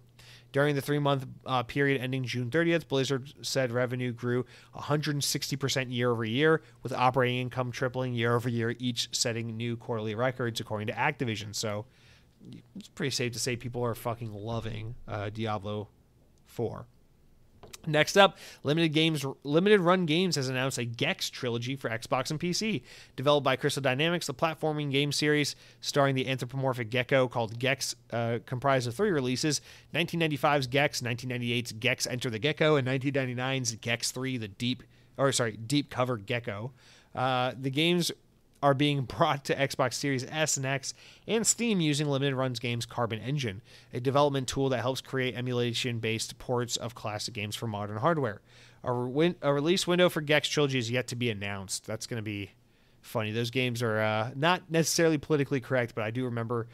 During the three month uh, period ending June 30th, Blizzard said revenue grew 160% year over year, with operating income tripling year over year, each setting new quarterly records, according to Activision. So it's pretty safe to say people are fucking loving uh, Diablo 4. Next up, Limited Games Limited Run Games has announced a Gex trilogy for Xbox and PC. Developed by Crystal Dynamics, the platforming game series starring the anthropomorphic gecko called Gex, uh, comprised of three releases: 1995's Gex, 1998's Gex Enter the Gecko, and 1999's Gex 3, the deep or sorry, deep cover gecko. Uh, the games are being brought to Xbox Series S and X and Steam using Limited Runs Games Carbon Engine, a development tool that helps create emulation based ports of classic games for modern hardware. A, re- a, release window for Gex Trilogy is yet to be announced. That's going to be funny. Those games are uh, not necessarily politically correct, but I do remember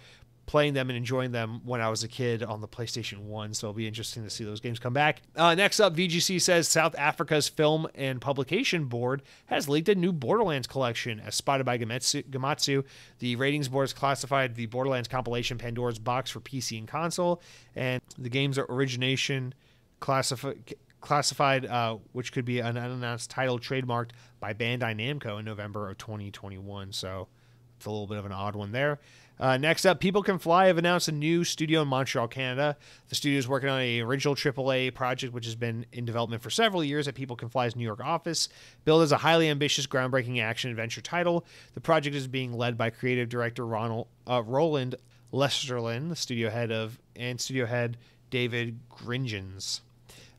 playing them and enjoying them when I was a kid on the PlayStation 1. So it'll be interesting to see those games come back. Uh, next up, VGC says South Africa's Film and Publication Board has leaked a new Borderlands collection. As spotted by Gematsu, the ratings board has classified the Borderlands compilation Pandora's Box for PC and console, and the game's origination classified classified, uh, which could be an unannounced title trademarked by Bandai Namco in November of 2021. So It's a little bit of an odd one there. Uh, next up, People Can Fly have announced a new studio in Montreal, Canada. The studio is working on a original AAA project, which has been in development for several years at People Can Fly's New York office. Billed as a highly ambitious, groundbreaking action adventure title, the project is being led by creative director Ronald, uh, Roland Lesterlin, the studio head of and studio head David Gringens.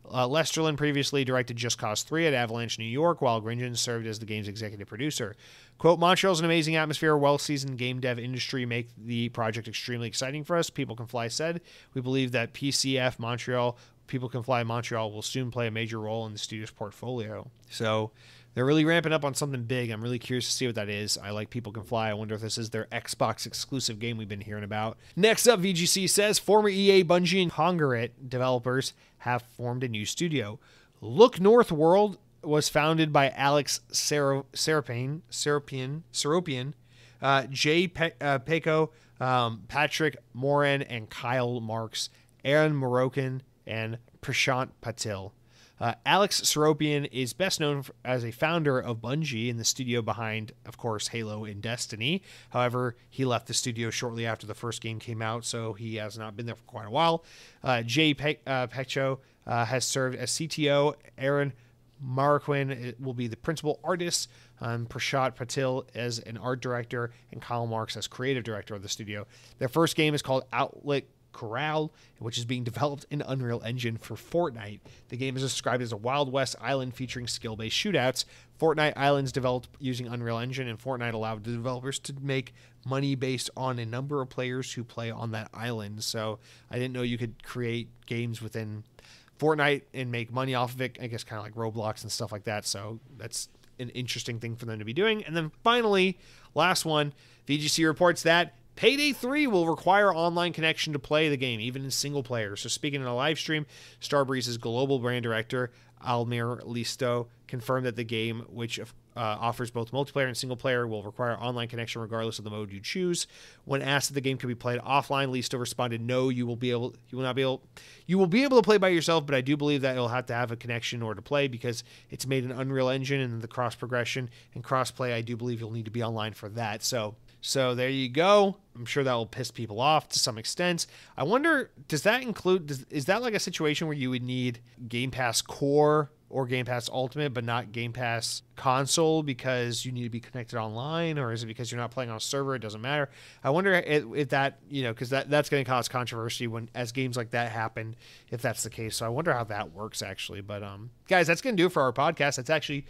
Uh, Lesterlin previously directed Just Cause 3 at Avalanche, New York, while Gringens served as the game's executive producer. Quote, Montreal's an amazing atmosphere, well seasoned game dev industry make the project extremely exciting for us. People Can Fly said, We believe that PCF Montreal, People Can Fly Montreal will soon play a major role in the studio's portfolio. So they're really ramping up on something big. I'm really curious to see what that is. I like People Can Fly. I wonder if this is their Xbox exclusive game we've been hearing about. Next up, VGC says former EA, Bungie, and Hongarit developers have formed a new studio. Look North World was founded by Alex Serapian, Serapian, Seropian, uh, Jay Pe- uh, Peko, um, Patrick Moran, and Kyle Marks, Aaron Moroccan, and Prashant Patil. Uh, Alex Seropian is best known as a founder of Bungie and the studio behind, of course, Halo and Destiny. However, he left the studio shortly after the first game came out, so he has not been there for quite a while. Uh, Jay Pe- uh, Pecho uh, has served as CTO. Aaron Marquin will be the principal artist. Um, Prashant Patil as an art director, and Kyle Marks as creative director of the studio. Their first game is called Outlaw Corral, which is being developed in Unreal Engine for Fortnite. The game is described as a Wild West island featuring skill based shootouts. Fortnite Islands developed using Unreal Engine, and Fortnite allowed the developers to make money based on a number of players who play on that island. So I didn't know you could create games within Fortnite and make money off of it. I guess kind of like Roblox and stuff like that. So that's an interesting thing for them to be doing. And then finally, last one, VGC reports that Payday 3 will require online connection to play the game, even in single player. So, speaking in a live stream, Starbreeze's global brand director, Almir Listo, confirmed that the game, which uh, offers both multiplayer and single player, will require online connection regardless of the mode you choose. When asked if the game could be played offline, Listo responded, "No, you will be able, you will not be able, you will be able to play by yourself, but I do believe that you'll have to have a connection in order to play because it's made in Unreal Engine and the cross progression and cross play. I do believe you'll need to be online for that." So so there you go. I'm sure that will piss people off to some extent. I wonder, does that include? Does, is that like a situation where you would need Game Pass Core or Game Pass Ultimate, but not Game Pass console because you need to be connected online, or is it because you're not playing on a server? It doesn't matter. I wonder if, if that you know because that that's going to cause controversy when as games like that happen, if that's the case. So I wonder how that works actually. But um, guys, that's going to do it for our podcast. That's actually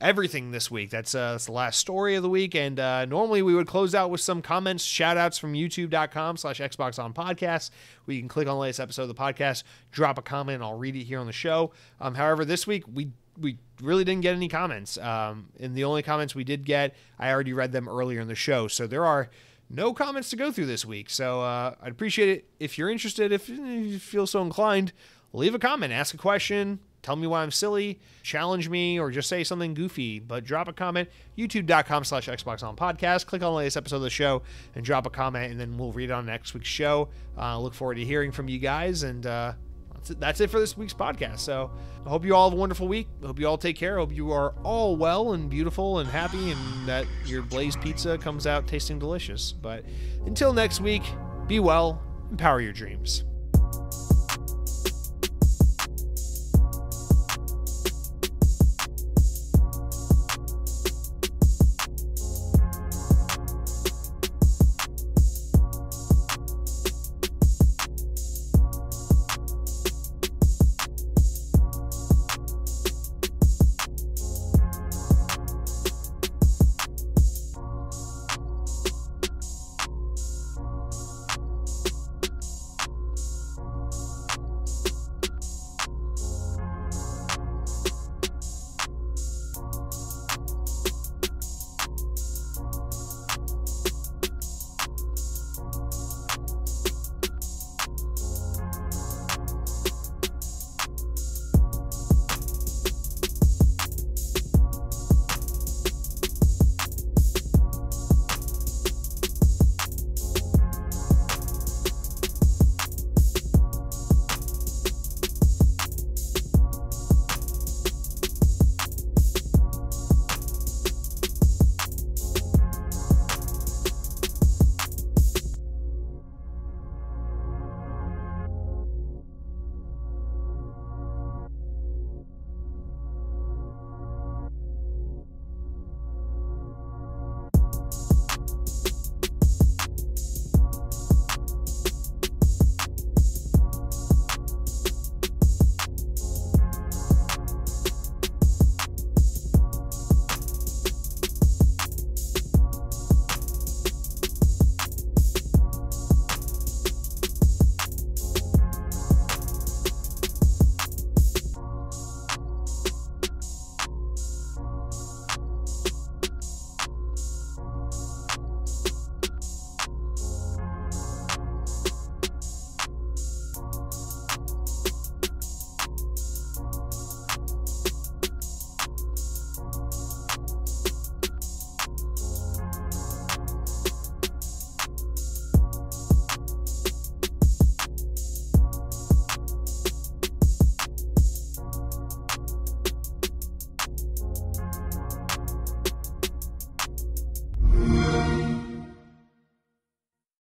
everything this week. That's uh, that's the last story of the week, and uh, normally we would close out with some comments, shout outs from YouTube.com/slash Xbox on Podcast, you can click on the latest episode of the podcast, drop a comment, I'll read it here on the show. Um, however, this week we we really didn't get any comments. Um, and the only comments we did get, I already read them earlier in the show. So there are no comments to go through this week. So uh, I'd appreciate it if you're interested, if you feel so inclined, leave a comment, ask a question, tell me why I'm silly, challenge me, or just say something goofy. But drop a comment, youtube.com slash Xbox on podcast. Click on the latest episode of the show and drop a comment, and then we'll read it on next week's show. Uh, look forward to hearing from you guys. And, uh, that's it, that's it for this week's podcast. So I hope you all have a wonderful week. I hope you all take care. I hope you are all well and beautiful and happy and that your Blaze pizza comes out tasting delicious. But until next week, be well empower your dreams.